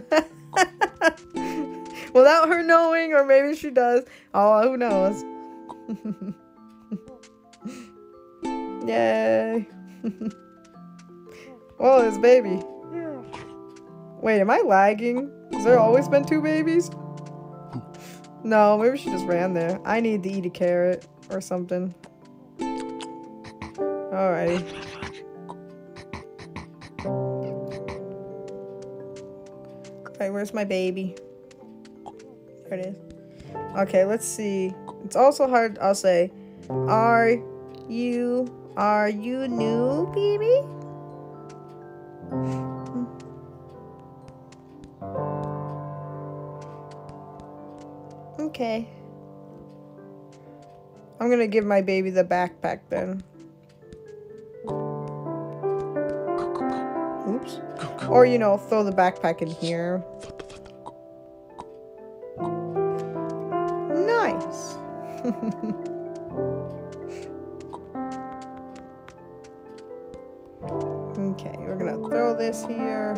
Without her knowing, or maybe she does. Oh, who knows? [laughs] Yay. [laughs] oh, this baby. Wait, am I lagging? Has there always been two babies? No, maybe she just ran there. I need to eat a carrot or something. Alrighty. Okay, where's my baby? There it is. Okay, let's see. It's also hard, I'll say. Are you, are you new, baby? Okay. I'm gonna give my baby the backpack then. Oops. Or, you know, throw the backpack in here. Nice. [laughs] throw this here.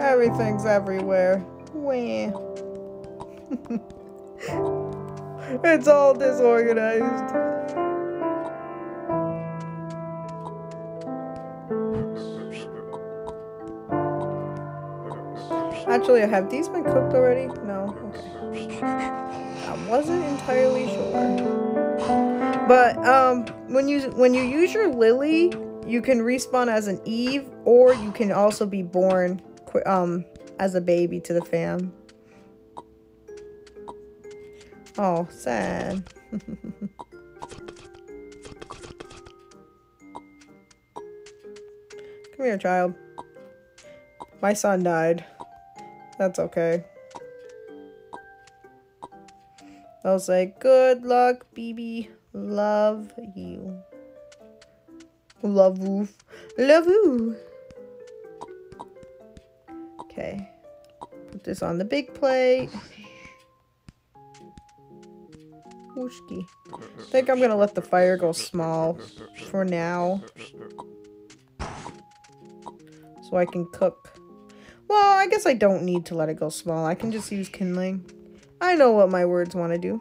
Everything's everywhere. Wah. [laughs] it's all disorganized. Actually, have these been cooked already? No. Okay. I wasn't entirely sure. But um, when you when you use your lily, you can respawn as an Eve, or you can also be born um as a baby to the fam. Oh, sad. [laughs] Come here, child. My son died. That's okay. I'll say, good luck, BB. Love you. Love you. Love you. Okay. Put this on the big plate. Whooshki. I think I'm gonna let the fire go small for now. So I can cook. Well, I guess I don't need to let it go small. I can just use kindling. I know what my words want to do.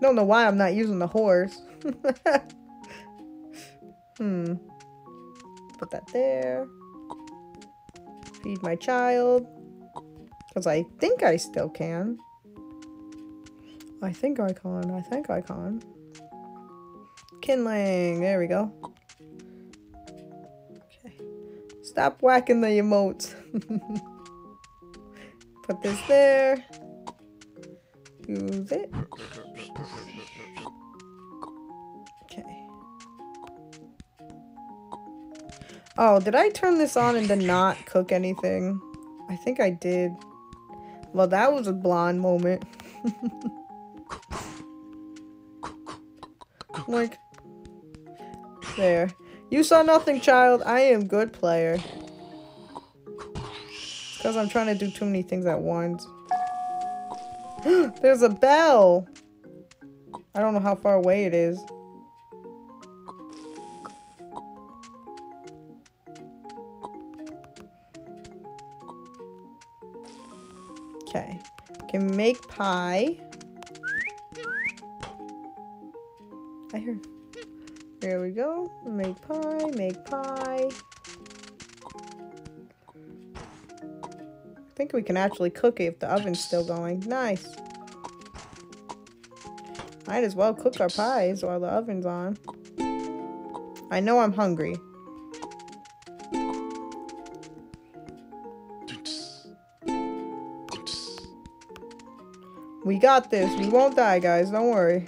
Don't know why I'm not using the horse. [laughs] hmm. Put that there. Feed my child. Because I think I still can. I think I can. I think I can. Kindling. There we go. Okay. Stop whacking the emotes. [laughs] Put this there. Use it. Oh, did I turn this on and then not cook anything? I think I did. Well, that was a blonde moment. [laughs] like, there. You saw nothing, child. I am good player. Because I'm trying to do too many things at once. [gasps] There's a bell. I don't know how far away it is. Can make pie. I hear. There we go. Make pie, make pie. I think we can actually cook it if the oven's still going. Nice. Might as well cook our pies while the oven's on. I know I'm hungry. We got this. We won't die, guys. Don't worry.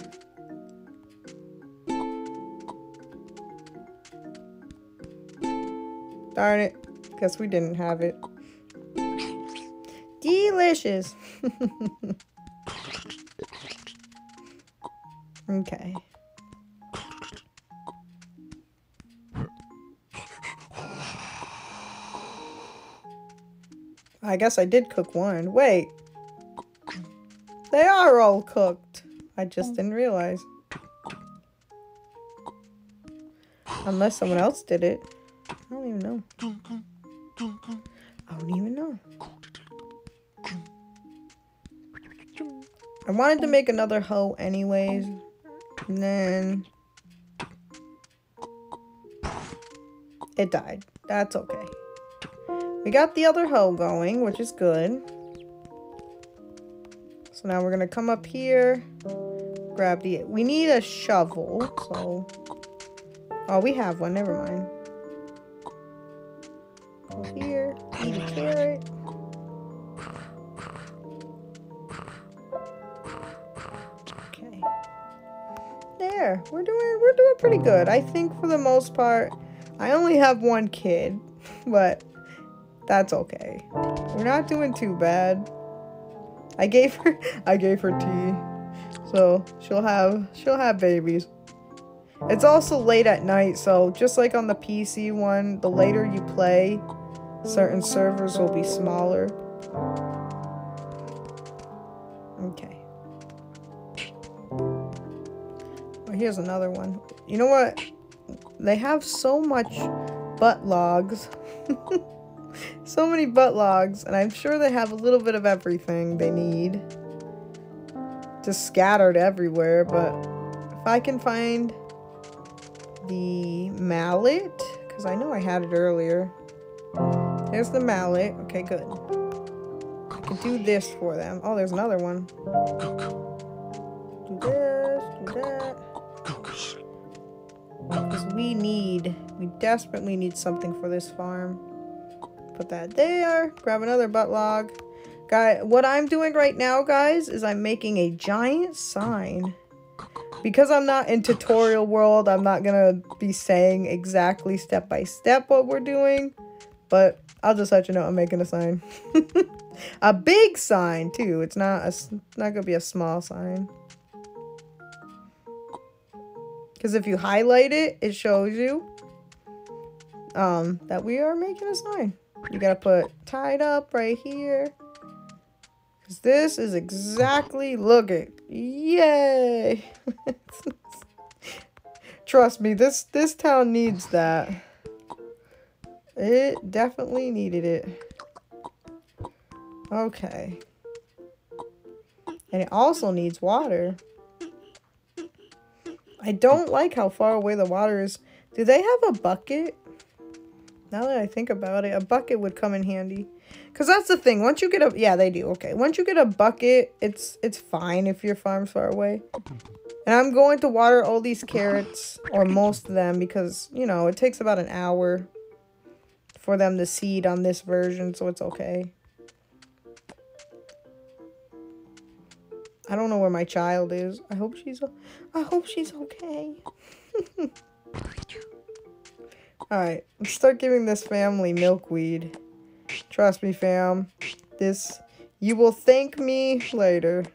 Darn it. Guess we didn't have it. Delicious. [laughs] okay. I guess I did cook one. Wait. They are all cooked. I just oh. didn't realize. Unless someone else did it. I don't even know. I don't even know. I wanted to make another hoe anyways. And then... It died. That's okay. We got the other hoe going, which is good. So now we're gonna come up here, grab the, we need a shovel, so, oh, we have one, never mind. Go here, need a carrot. Okay. There, we're doing, we're doing pretty good. I think for the most part, I only have one kid, [laughs] but that's okay. We're not doing too bad. I gave her [laughs] I gave her tea. So she'll have she'll have babies. It's also late at night, so just like on the PC one, the later you play, certain servers will be smaller. Okay. Well, here's another one. You know what? They have so much butt logs. [laughs] so many butt logs, and I'm sure they have a little bit of everything they need. Just scattered everywhere, but if I can find the mallet, because I know I had it earlier. There's the mallet. Okay, good. I can do this for them. Oh, there's another one. Do this, do that. Because we need, we desperately need something for this farm. Put that there. Grab another butt log. Guy, what I'm doing right now, guys, is I'm making a giant sign. Because I'm not in tutorial world, I'm not gonna be saying exactly step by step what we're doing. But I'll just let you know I'm making a sign. [laughs] a big sign, too. It's not, a, not gonna be a small sign. Because if you highlight it, it shows you um, that we are making a sign. You gotta put tied up right here. Because this is exactly, look it. Yay! [laughs] Trust me, this, this town needs that. It definitely needed it. Okay. And it also needs water. I don't like how far away the water is. Do they have a bucket? Now that I think about it, a bucket would come in handy. Because that's the thing. Once you get a... Yeah, they do. Okay. Once you get a bucket, it's it's fine if your farm's far away. And I'm going to water all these carrots, or most of them, because, you know, it takes about an hour for them to seed on this version, so it's okay. I don't know where my child is. I hope she's I hope she's okay. [laughs] Alright, let's start giving this family milkweed. Trust me, fam. This, you will thank me later.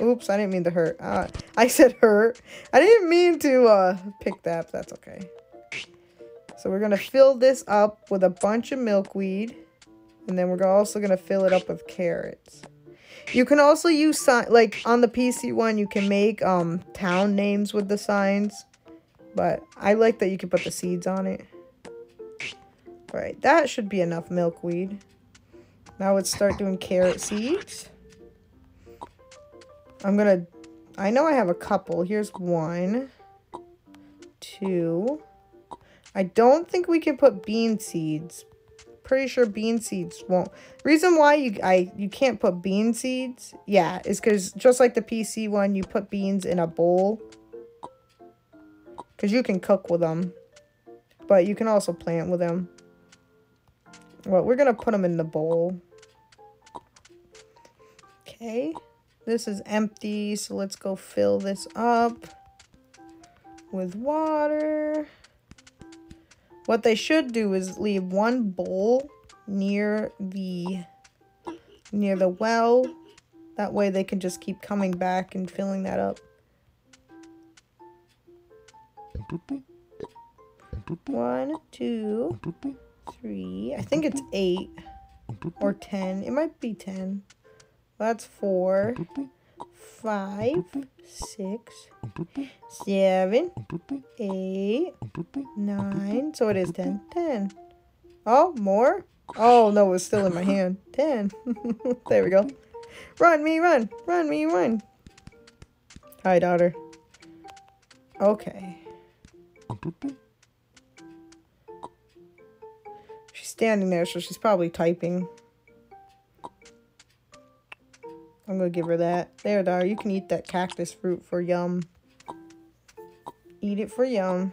Oops, I didn't mean to hurt. Uh, I said hurt. I didn't mean to uh, pick that, that's okay. So we're going to fill this up with a bunch of milkweed. And then we're also going to fill it up with carrots. You can also use, sign like, on the PC one, you can make um town names with the signs. But I like that you can put the seeds on it. Alright, that should be enough milkweed. Now let's start doing carrot seeds. I'm gonna... I know I have a couple. Here's one. Two. I don't think we can put bean seeds. Pretty sure bean seeds won't. Reason why you I you can't put bean seeds, yeah, is because just like the PC one, you put beans in a bowl because you can cook with them. But you can also plant with them. Well, we're going to put them in the bowl. Okay. This is empty, so let's go fill this up with water. What they should do is leave one bowl near the near the well. That way they can just keep coming back and filling that up. One, two, three. I think it's eight or ten. It might be ten. That's four, five, six, seven, eight, nine. So it is ten. Ten. Oh, more? Oh, no, it's still in my hand. Ten. [laughs] there we go. Run, me, run. Run, me, run. Hi, daughter. Okay. She's standing there, so she's probably typing. I'm gonna give her that. There, Dar, you can eat that cactus fruit for yum. Eat it for yum.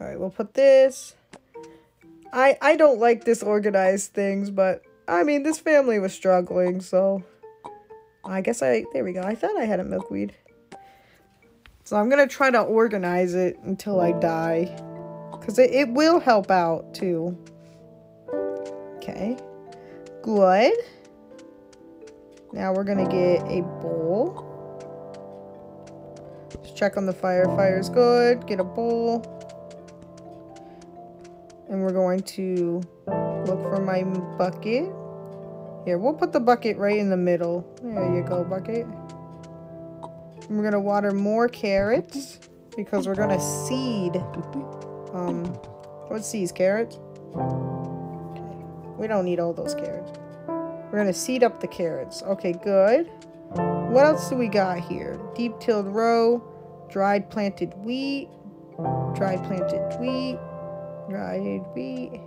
Alright, we'll put this. I I don't like disorganized things, but I mean this family was struggling, so I guess I there we go. I thought I had a milkweed. So I'm gonna try to organize it until I die. Cause it, it will help out too. Okay. Good. Now we're gonna get a bowl. Just check on the fire. Fire's good. Get a bowl. And we're going to look for my bucket. Here, we'll put the bucket right in the middle. There you go, bucket. We're gonna water more carrots because we're gonna seed. Um, what seeds? Carrots? Okay. We don't need all those carrots. We're gonna seed up the carrots. Okay, good. What else do we got here? Deep tilled row, dried planted wheat, dried planted wheat, dried wheat,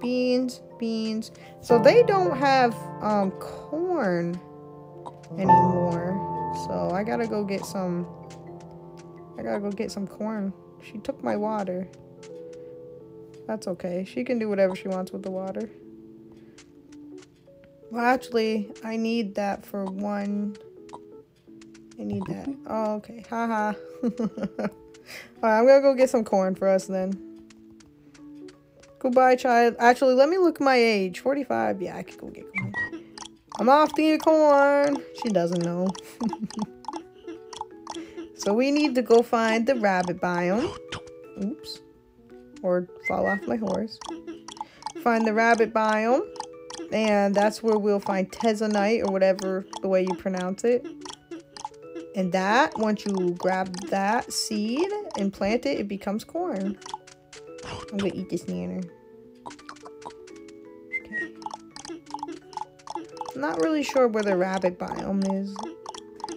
beans, beans. So they don't have um, corn anymore. So I gotta go get some. I gotta go get some corn. She took my water. That's okay. She can do whatever she wants with the water. Well, actually, I need that for one. I need that. Oh, okay. Haha. [laughs] Alright, I'm gonna go get some corn for us then. Goodbye, child. Actually, let me look my age. 45. Yeah, I can go get corn. I'm off to get corn. She doesn't know. so we need to go find the rabbit biome. Oops. Or fall off my horse. Find the rabbit biome. And that's where we'll find Tezonite or whatever the way you pronounce it. And that, once you grab that seed and plant it, it becomes corn. I'm gonna eat this nanner. Not really sure where the rabbit biome is.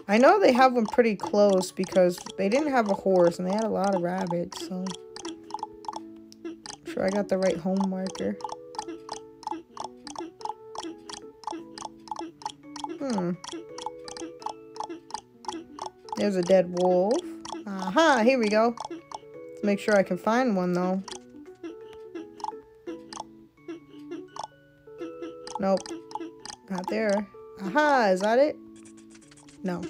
I know they have them pretty close because they didn't have a horse and they had a lot of rabbits, so... I'm sure I got the right home marker. Hmm. There's a dead wolf. Aha, here we go. Let's make sure I can find one, though. Nope. Not there. Aha, is that it? No.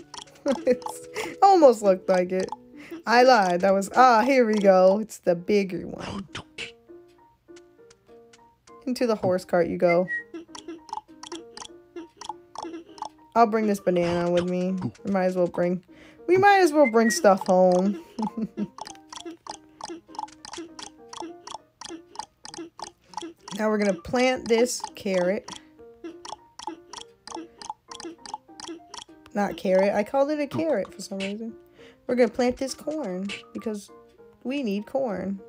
[laughs] almost looked like it. I lied. That was... Ah, here we go. It's the bigger one. Into the horse cart you go. I'll bring this banana with me. We might as well bring... We might as well bring stuff home. [laughs] now we're going to plant this carrot. Not carrot. I called it a carrot for some reason. We're going to plant this corn because we need corn.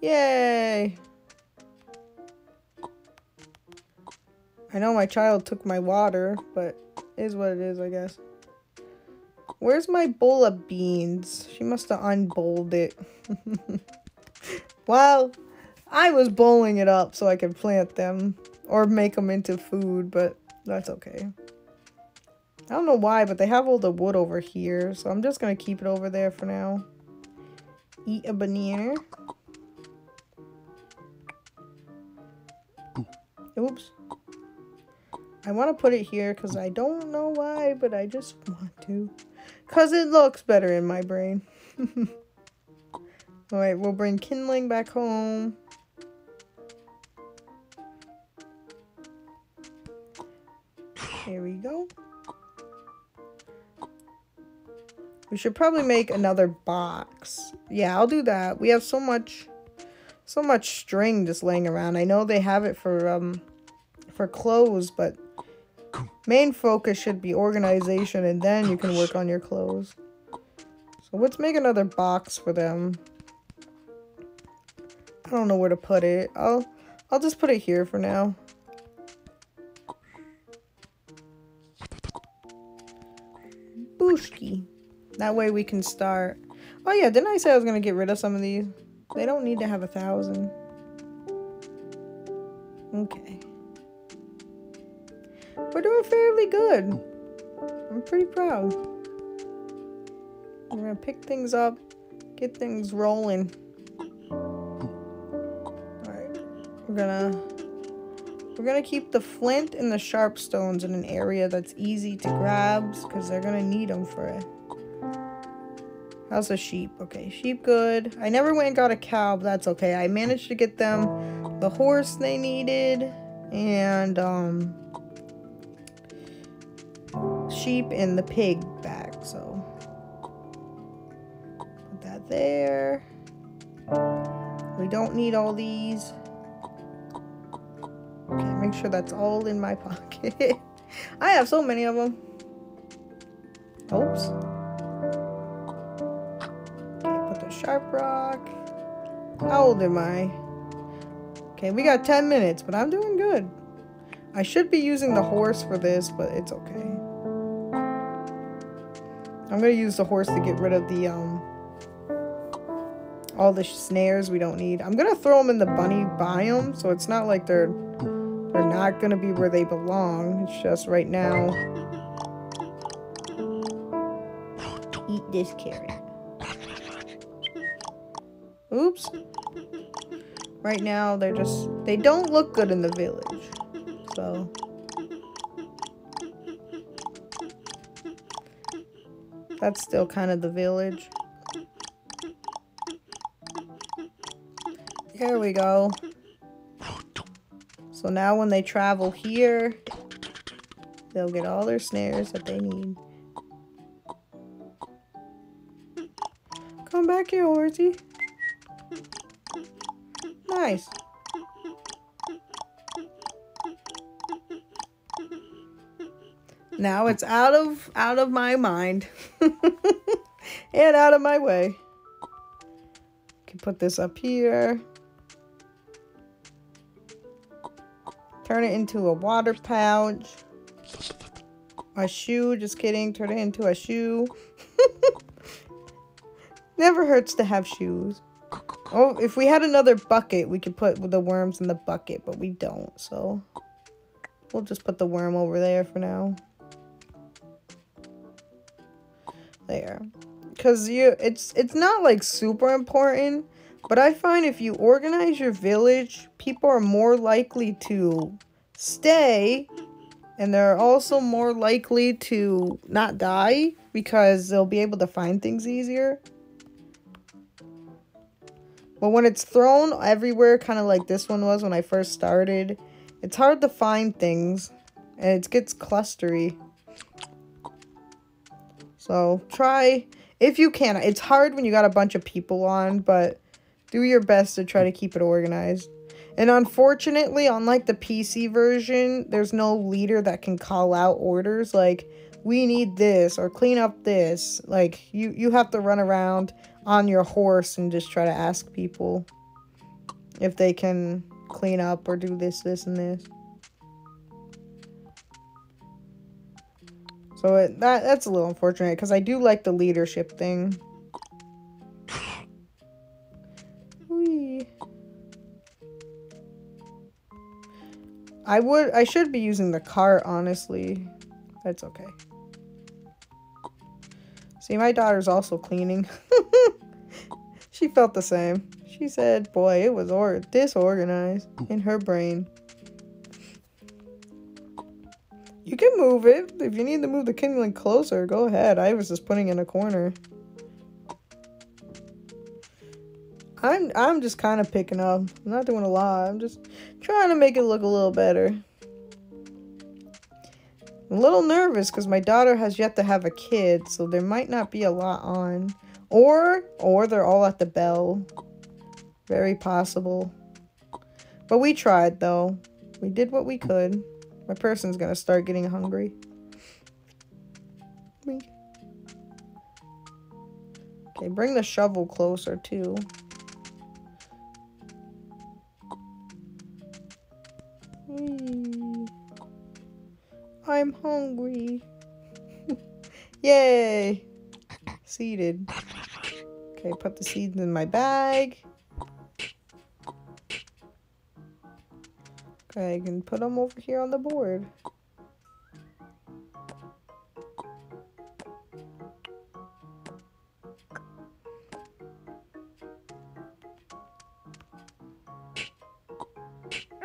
Yay! I know my child took my water, but is what it is, I guess. Where's my bowl of beans? She must have unbowled it. [laughs] well, I was bowling it up so I could plant them or make them into food, but that's okay. I don't know why, but they have all the wood over here, so I'm just going to keep it over there for now. Eat a banana. Oops. I want to put it here because I don't know why, but I just [laughs] want to. Because it looks better in my brain. [laughs] Alright, we'll bring kindling back home. Here we go. We should probably make another box. Yeah, I'll do that. We have so much so much string just laying around. I know they have it for um for clothes, but Main focus should be organization and then you can work on your clothes. So let's make another box for them. I don't know where to put it. I'll I'll just put it here for now. That way we can start. Oh yeah, didn't I say I was gonna get rid of some of these? They don't need to have a thousand. Okay. We're doing fairly good. I'm pretty proud. We're gonna pick things up, get things rolling. Alright. We're gonna we're gonna keep the flint and the sharp stones in an area that's easy to grab because they're gonna need them for it. How's the sheep? Okay, sheep good. I never went and got a cow, but that's okay. I managed to get them the horse they needed and um sheep and the pig back, so put that there. We don't need all these. Okay, make sure that's all in my [laughs] pocket. I have so many of them. Oops. Okay, put the sharp rock. How old am I? Okay, we got 10 minutes, but I'm doing good. I should be using the horse for this, but it's okay. I'm gonna use the horse to get rid of the, um, all the snares we don't need. I'm gonna throw them in the bunny biome, so it's not like they're, they're not gonna be where they belong. It's just right now. Eat this carrot. Oops. Right now, they're just, they don't look good in the village. So, That's still kind of the village. There we go. So now when they travel here, they'll get all their snares that they need. Come back here, horsey. Nice. Now it's out of out of my mind. [laughs] and out of my way. Can put this up here. Turn it into a water pouch. A shoe, just kidding. Turn it into a shoe. [laughs] Never hurts to have shoes. Oh, if we had another bucket, we could put the worms in the bucket, but we don't, so we'll just put the worm over there for now. there because you it's it's not like super important but i find if you organize your village people are more likely to stay and they're also more likely to not die because they'll be able to find things easier but when it's thrown everywhere kind of like this one was when i first started it's hard to find things and it gets clustery so try if you can. It's hard when you got a bunch of people on, but do your best to try to keep it organized. And unfortunately, unlike the PC version, there's no leader that can call out orders like we need this or clean up this. Like you you have to run around on your horse and just try to ask people if they can clean up or do this this and this. So it, that that's a little unfortunate because I do like the leadership thing. I would I should be using the cart honestly. That's okay. See, my daughter's also cleaning. [laughs] she felt the same. She said, "Boy, it was or disorganized in her brain." You can move it. If you need to move the kindling closer, go ahead. I was just putting in a corner. I'm I'm just kind of picking up. I'm not doing a lot. I'm just trying to make it look a little better. I'm a little nervous because my daughter has yet to have a kid, so there might not be a lot on. Or or they're all at the bell. Very possible. But we tried though. We did what we could. My person's gonna start getting hungry. Okay, bring the shovel closer too. I'm hungry. [laughs] Yay! Seeded. Okay, put the seeds in my bag. Okay, I can put them over here on the board.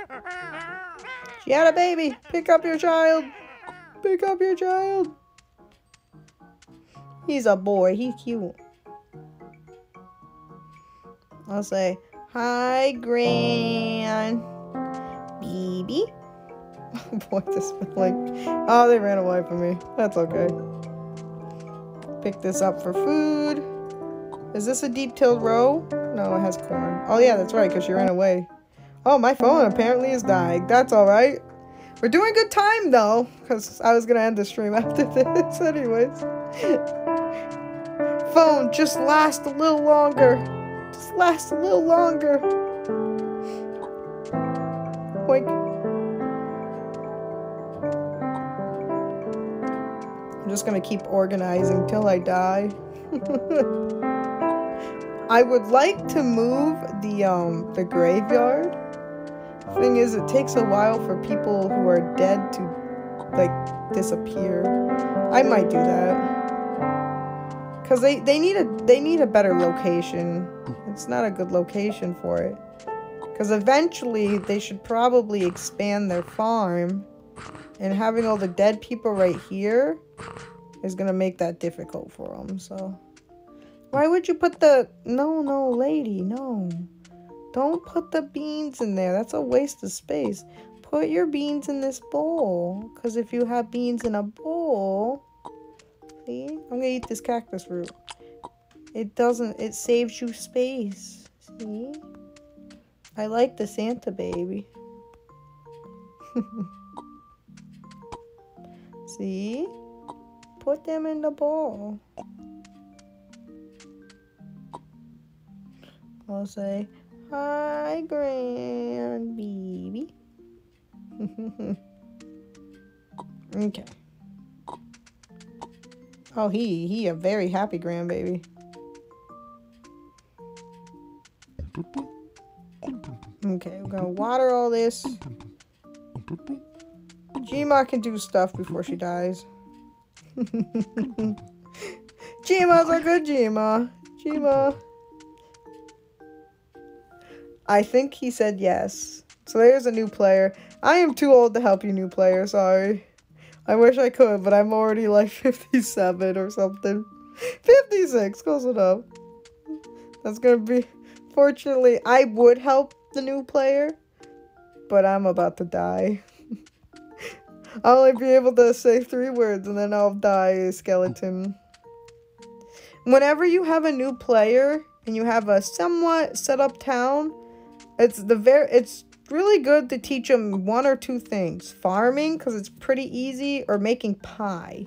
[laughs] She had a baby. Pick up your child. Pick up your child. He's a boy. He's cute. I'll say, Hi, Gran. Baby. [laughs] Boy, this like. Oh, they ran away from me. That's okay. Pick this up for food. Is this a deep-tilled row? No, it has corn. Oh, yeah, that's right, because she ran away. Oh, my phone apparently is dying. That's alright. We're doing good time, though, because I was going to end the stream [laughs] after this anyways. Phone, just last a little longer. Just last a little longer. Quick. I'm just to keep organizing till I die. [laughs] I would like to move the um the graveyard Thing is, it takes a while for people who are dead to, like, disappear. I might do that. Cause they, they need a they need a better location. It's not a good location for it. Cause eventually they should probably expand their farm, and having all the dead people right here is gonna make that difficult for them. So, why would you put the no no lady no? Don't put the beans in there. That's a waste of space. Put your beans in this bowl. Because if you have beans in a bowl... See? I'm going to eat this cactus root. It doesn't... It saves you space. See? I like the Santa baby. [laughs] See? Put them in the bowl. I'll say... Hi, grand baby. [laughs] okay. Oh, he he a very happy grandbaby. Okay, we're gonna water all this. Jima can do stuff before she dies. [laughs] Jima's a good Jima. Gma. I think he said yes. So there's a new player. I am too old to help you, new player. Sorry. I wish I could, but I'm already like [laughs] 57 or something. 56, close enough. That's gonna be... Fortunately, I would help the new player, but I'm about to die. [laughs] I'll only be able to say three words and then I'll die skeleton. Whenever you have a new player and you have a somewhat set up town, it's the very it's really good to teach them one or two things. Farming cuz it's pretty easy or making pie.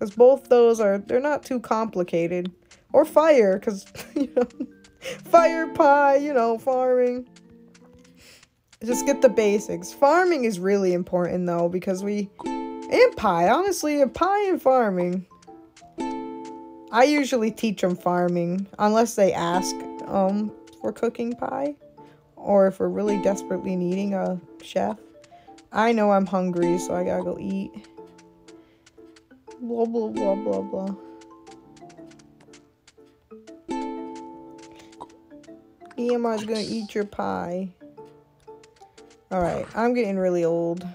Cuz both those are they're not too complicated. Or fire cuz [laughs] you know fire pie, you know, farming. Just get the basics. Farming is really important though because we and pie, honestly, and pie and farming. I usually teach them farming unless they ask um for cooking pie or if we're really desperately needing a chef. I know I'm hungry, so I gotta go eat. Blah, blah, blah, blah, blah. EMR's gonna eat your pie. Alright, I'm getting really old.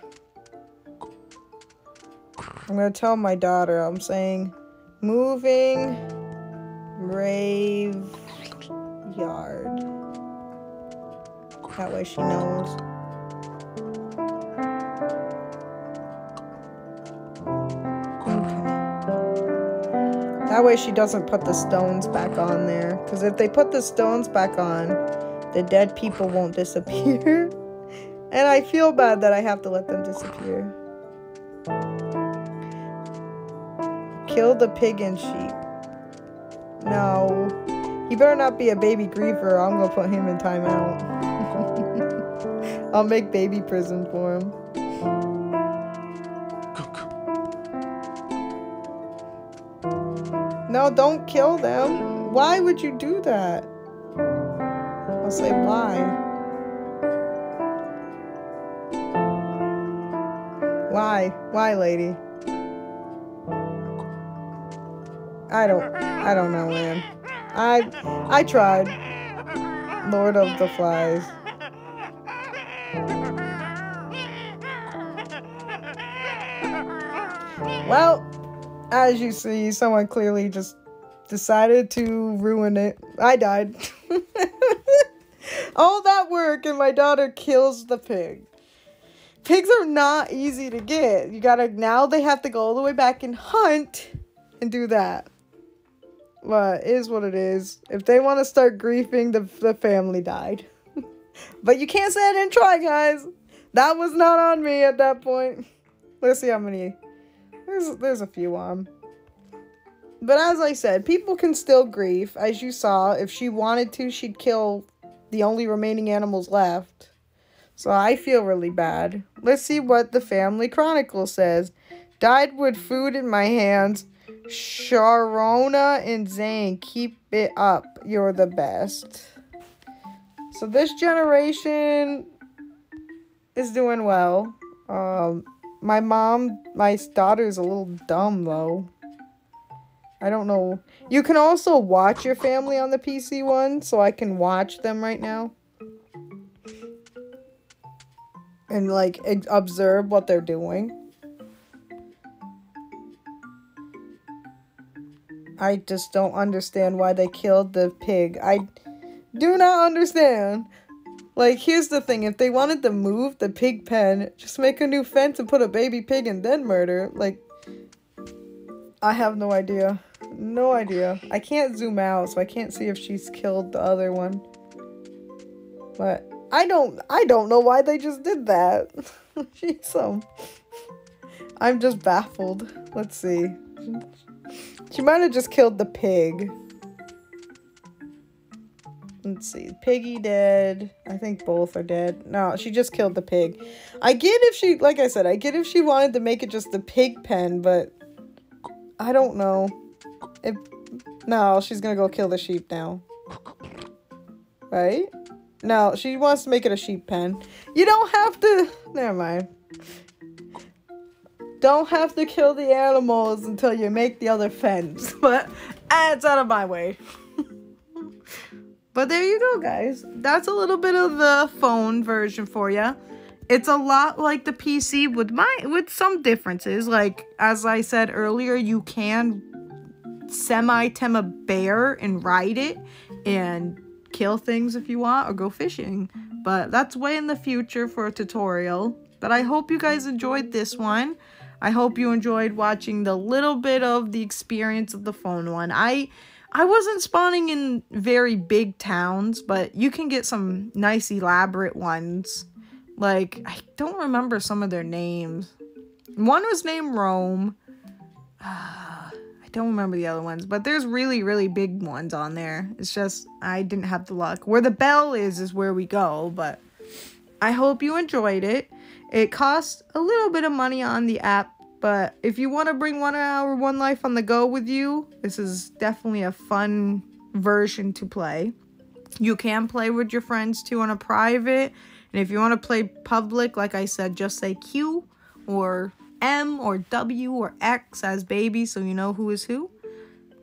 I'm gonna tell my daughter, I'm saying, moving grave yard. That way she knows. Okay. That way she doesn't put the stones back on there. Because if they put the stones back on, the dead people won't [laughs] disappear. and I feel bad that I have to let them disappear. Kill the pig and sheep. No. He better not be a baby griever. I'm gonna put him in timeout. I'll make baby prison for him. No, don't kill them. Why would you do that? I'll say why. Why? Why, lady? I don't I don't know, man. I I tried. Lord of the Flies. Well, as you see, someone clearly just decided to ruin it. I died. [laughs] All that work and my daughter kills the pig. Pigs are not easy to get. You gotta, now they have to go all the way back and hunt and do that. But is what it is. If they want to start griefing, the, the family died. [laughs] but you can't say I didn't try, guys. That was not on me at that point. Let's see how many there's there's a few on. But as I said, people can still grieve. As you saw, if she wanted to, she'd kill the only remaining animals left. So I feel really bad. Let's see what the Family Chronicle says. Died with food in my hands. Sharona and Zane, keep it up. You're the best. So this generation is doing well. Um, my mom, my daughter's a little dumb though. I don't know. You can also watch your family on the PC one, so I can watch them right now. And like observe what they're doing. I just don't understand why they killed the pig. I do not understand. Like, here's the thing. If they wanted to move the pig pen, just make a new fence and put a baby pig and then murder. Like, I have no idea. No idea. I can't zoom out, so I can't see if she's killed the other one. But I don't I don't know why they just did that. [laughs] She's um I'm just baffled. Let's see. She might have just killed the pig. Let's see. Piggy dead. I think both are dead. No, she just killed the pig. I get if she, like I said, I get if she wanted to make it just the pig pen, but I don't know. If no, she's gonna go kill the sheep now. Right? No, she wants to make it a sheep pen. You don't have to. Never mind. Don't have to kill the animals until you make the other fence. [laughs] But it's out of my way. But there you go, guys. That's a little bit of the phone version for you. It's a lot like the PC with my with some differences. Like as I said earlier, you can semi-tem a bear and ride it and kill things if you want or go fishing. But that's way in the future for a tutorial. But I hope you guys enjoyed this one. I hope you enjoyed watching the little bit of the experience of the phone one. I I wasn't spawning in very big towns, but you can get some nice elaborate ones. Like, I don't remember some of their names. One was named Rome. [sighs] I don't remember the other ones, but there's really, really big ones on there. It's just, I didn't have the luck. Where the bell is, is where we go, but I hope you enjoyed it. It costs a little bit of money on the app but if you want to bring one hour, one life on the go with you, this is definitely a fun version to play. You can play with your friends too on a private. And if you want to play public, like I said, just say Q or M or W or X as baby so you know who is who.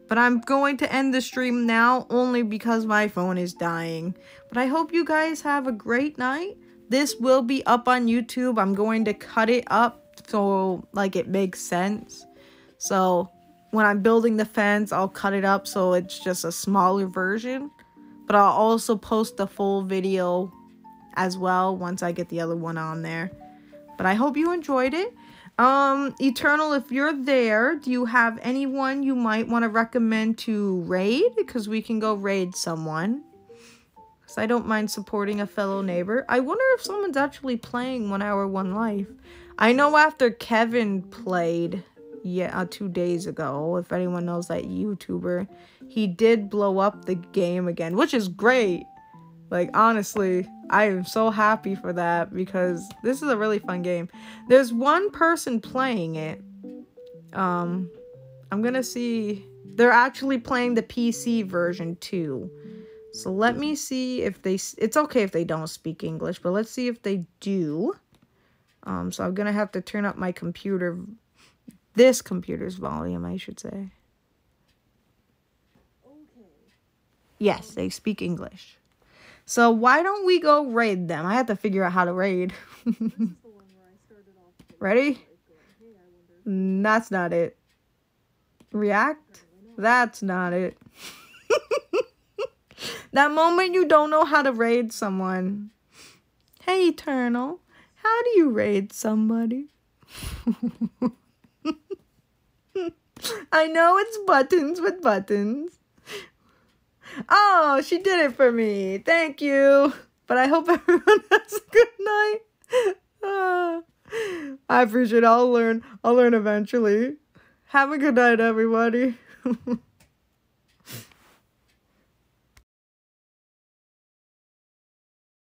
But I'm going to end the stream now only because my phone is dying. But I hope you guys have a great night. This will be up on YouTube. I'm going to cut it up so like it makes sense. So when I'm building the fence, I'll cut it up so it's just a smaller version. But I'll also post the full video as well once I get the other one on there. But I hope you enjoyed it. Um, Eternal, if you're there, do you have anyone you might want to recommend to raid? Because we can go raid someone. Because I don't mind supporting a fellow neighbor. I wonder if someone's actually playing One Hour, One Life. I know after Kevin played, yeah, uh, two days ago, if anyone knows that YouTuber, he did blow up the game again, which is great. Like, honestly, I am so happy for that because this is a really fun game. There's one person playing it. Um, I'm gonna see. They're actually playing the PC version too. So let me see if they. It's okay if they don't speak English, but let's see if they do. Um, so I'm gonna have to turn up my computer, this computer's volume, I should say. Yes, they speak English. So why don't we go raid them? I have to figure out how to raid. [laughs] Ready? That's not it. React? That's not it. [laughs] that moment you don't know how to raid someone. Hey, Eternal. How do you raid somebody? I know it's buttons with buttons. Oh, she did it for me. Thank you. But I hope [laughs] everyone has a good night. Uh, I appreciate it. I'll learn. I'll learn eventually. Have a good night, everybody. [laughs]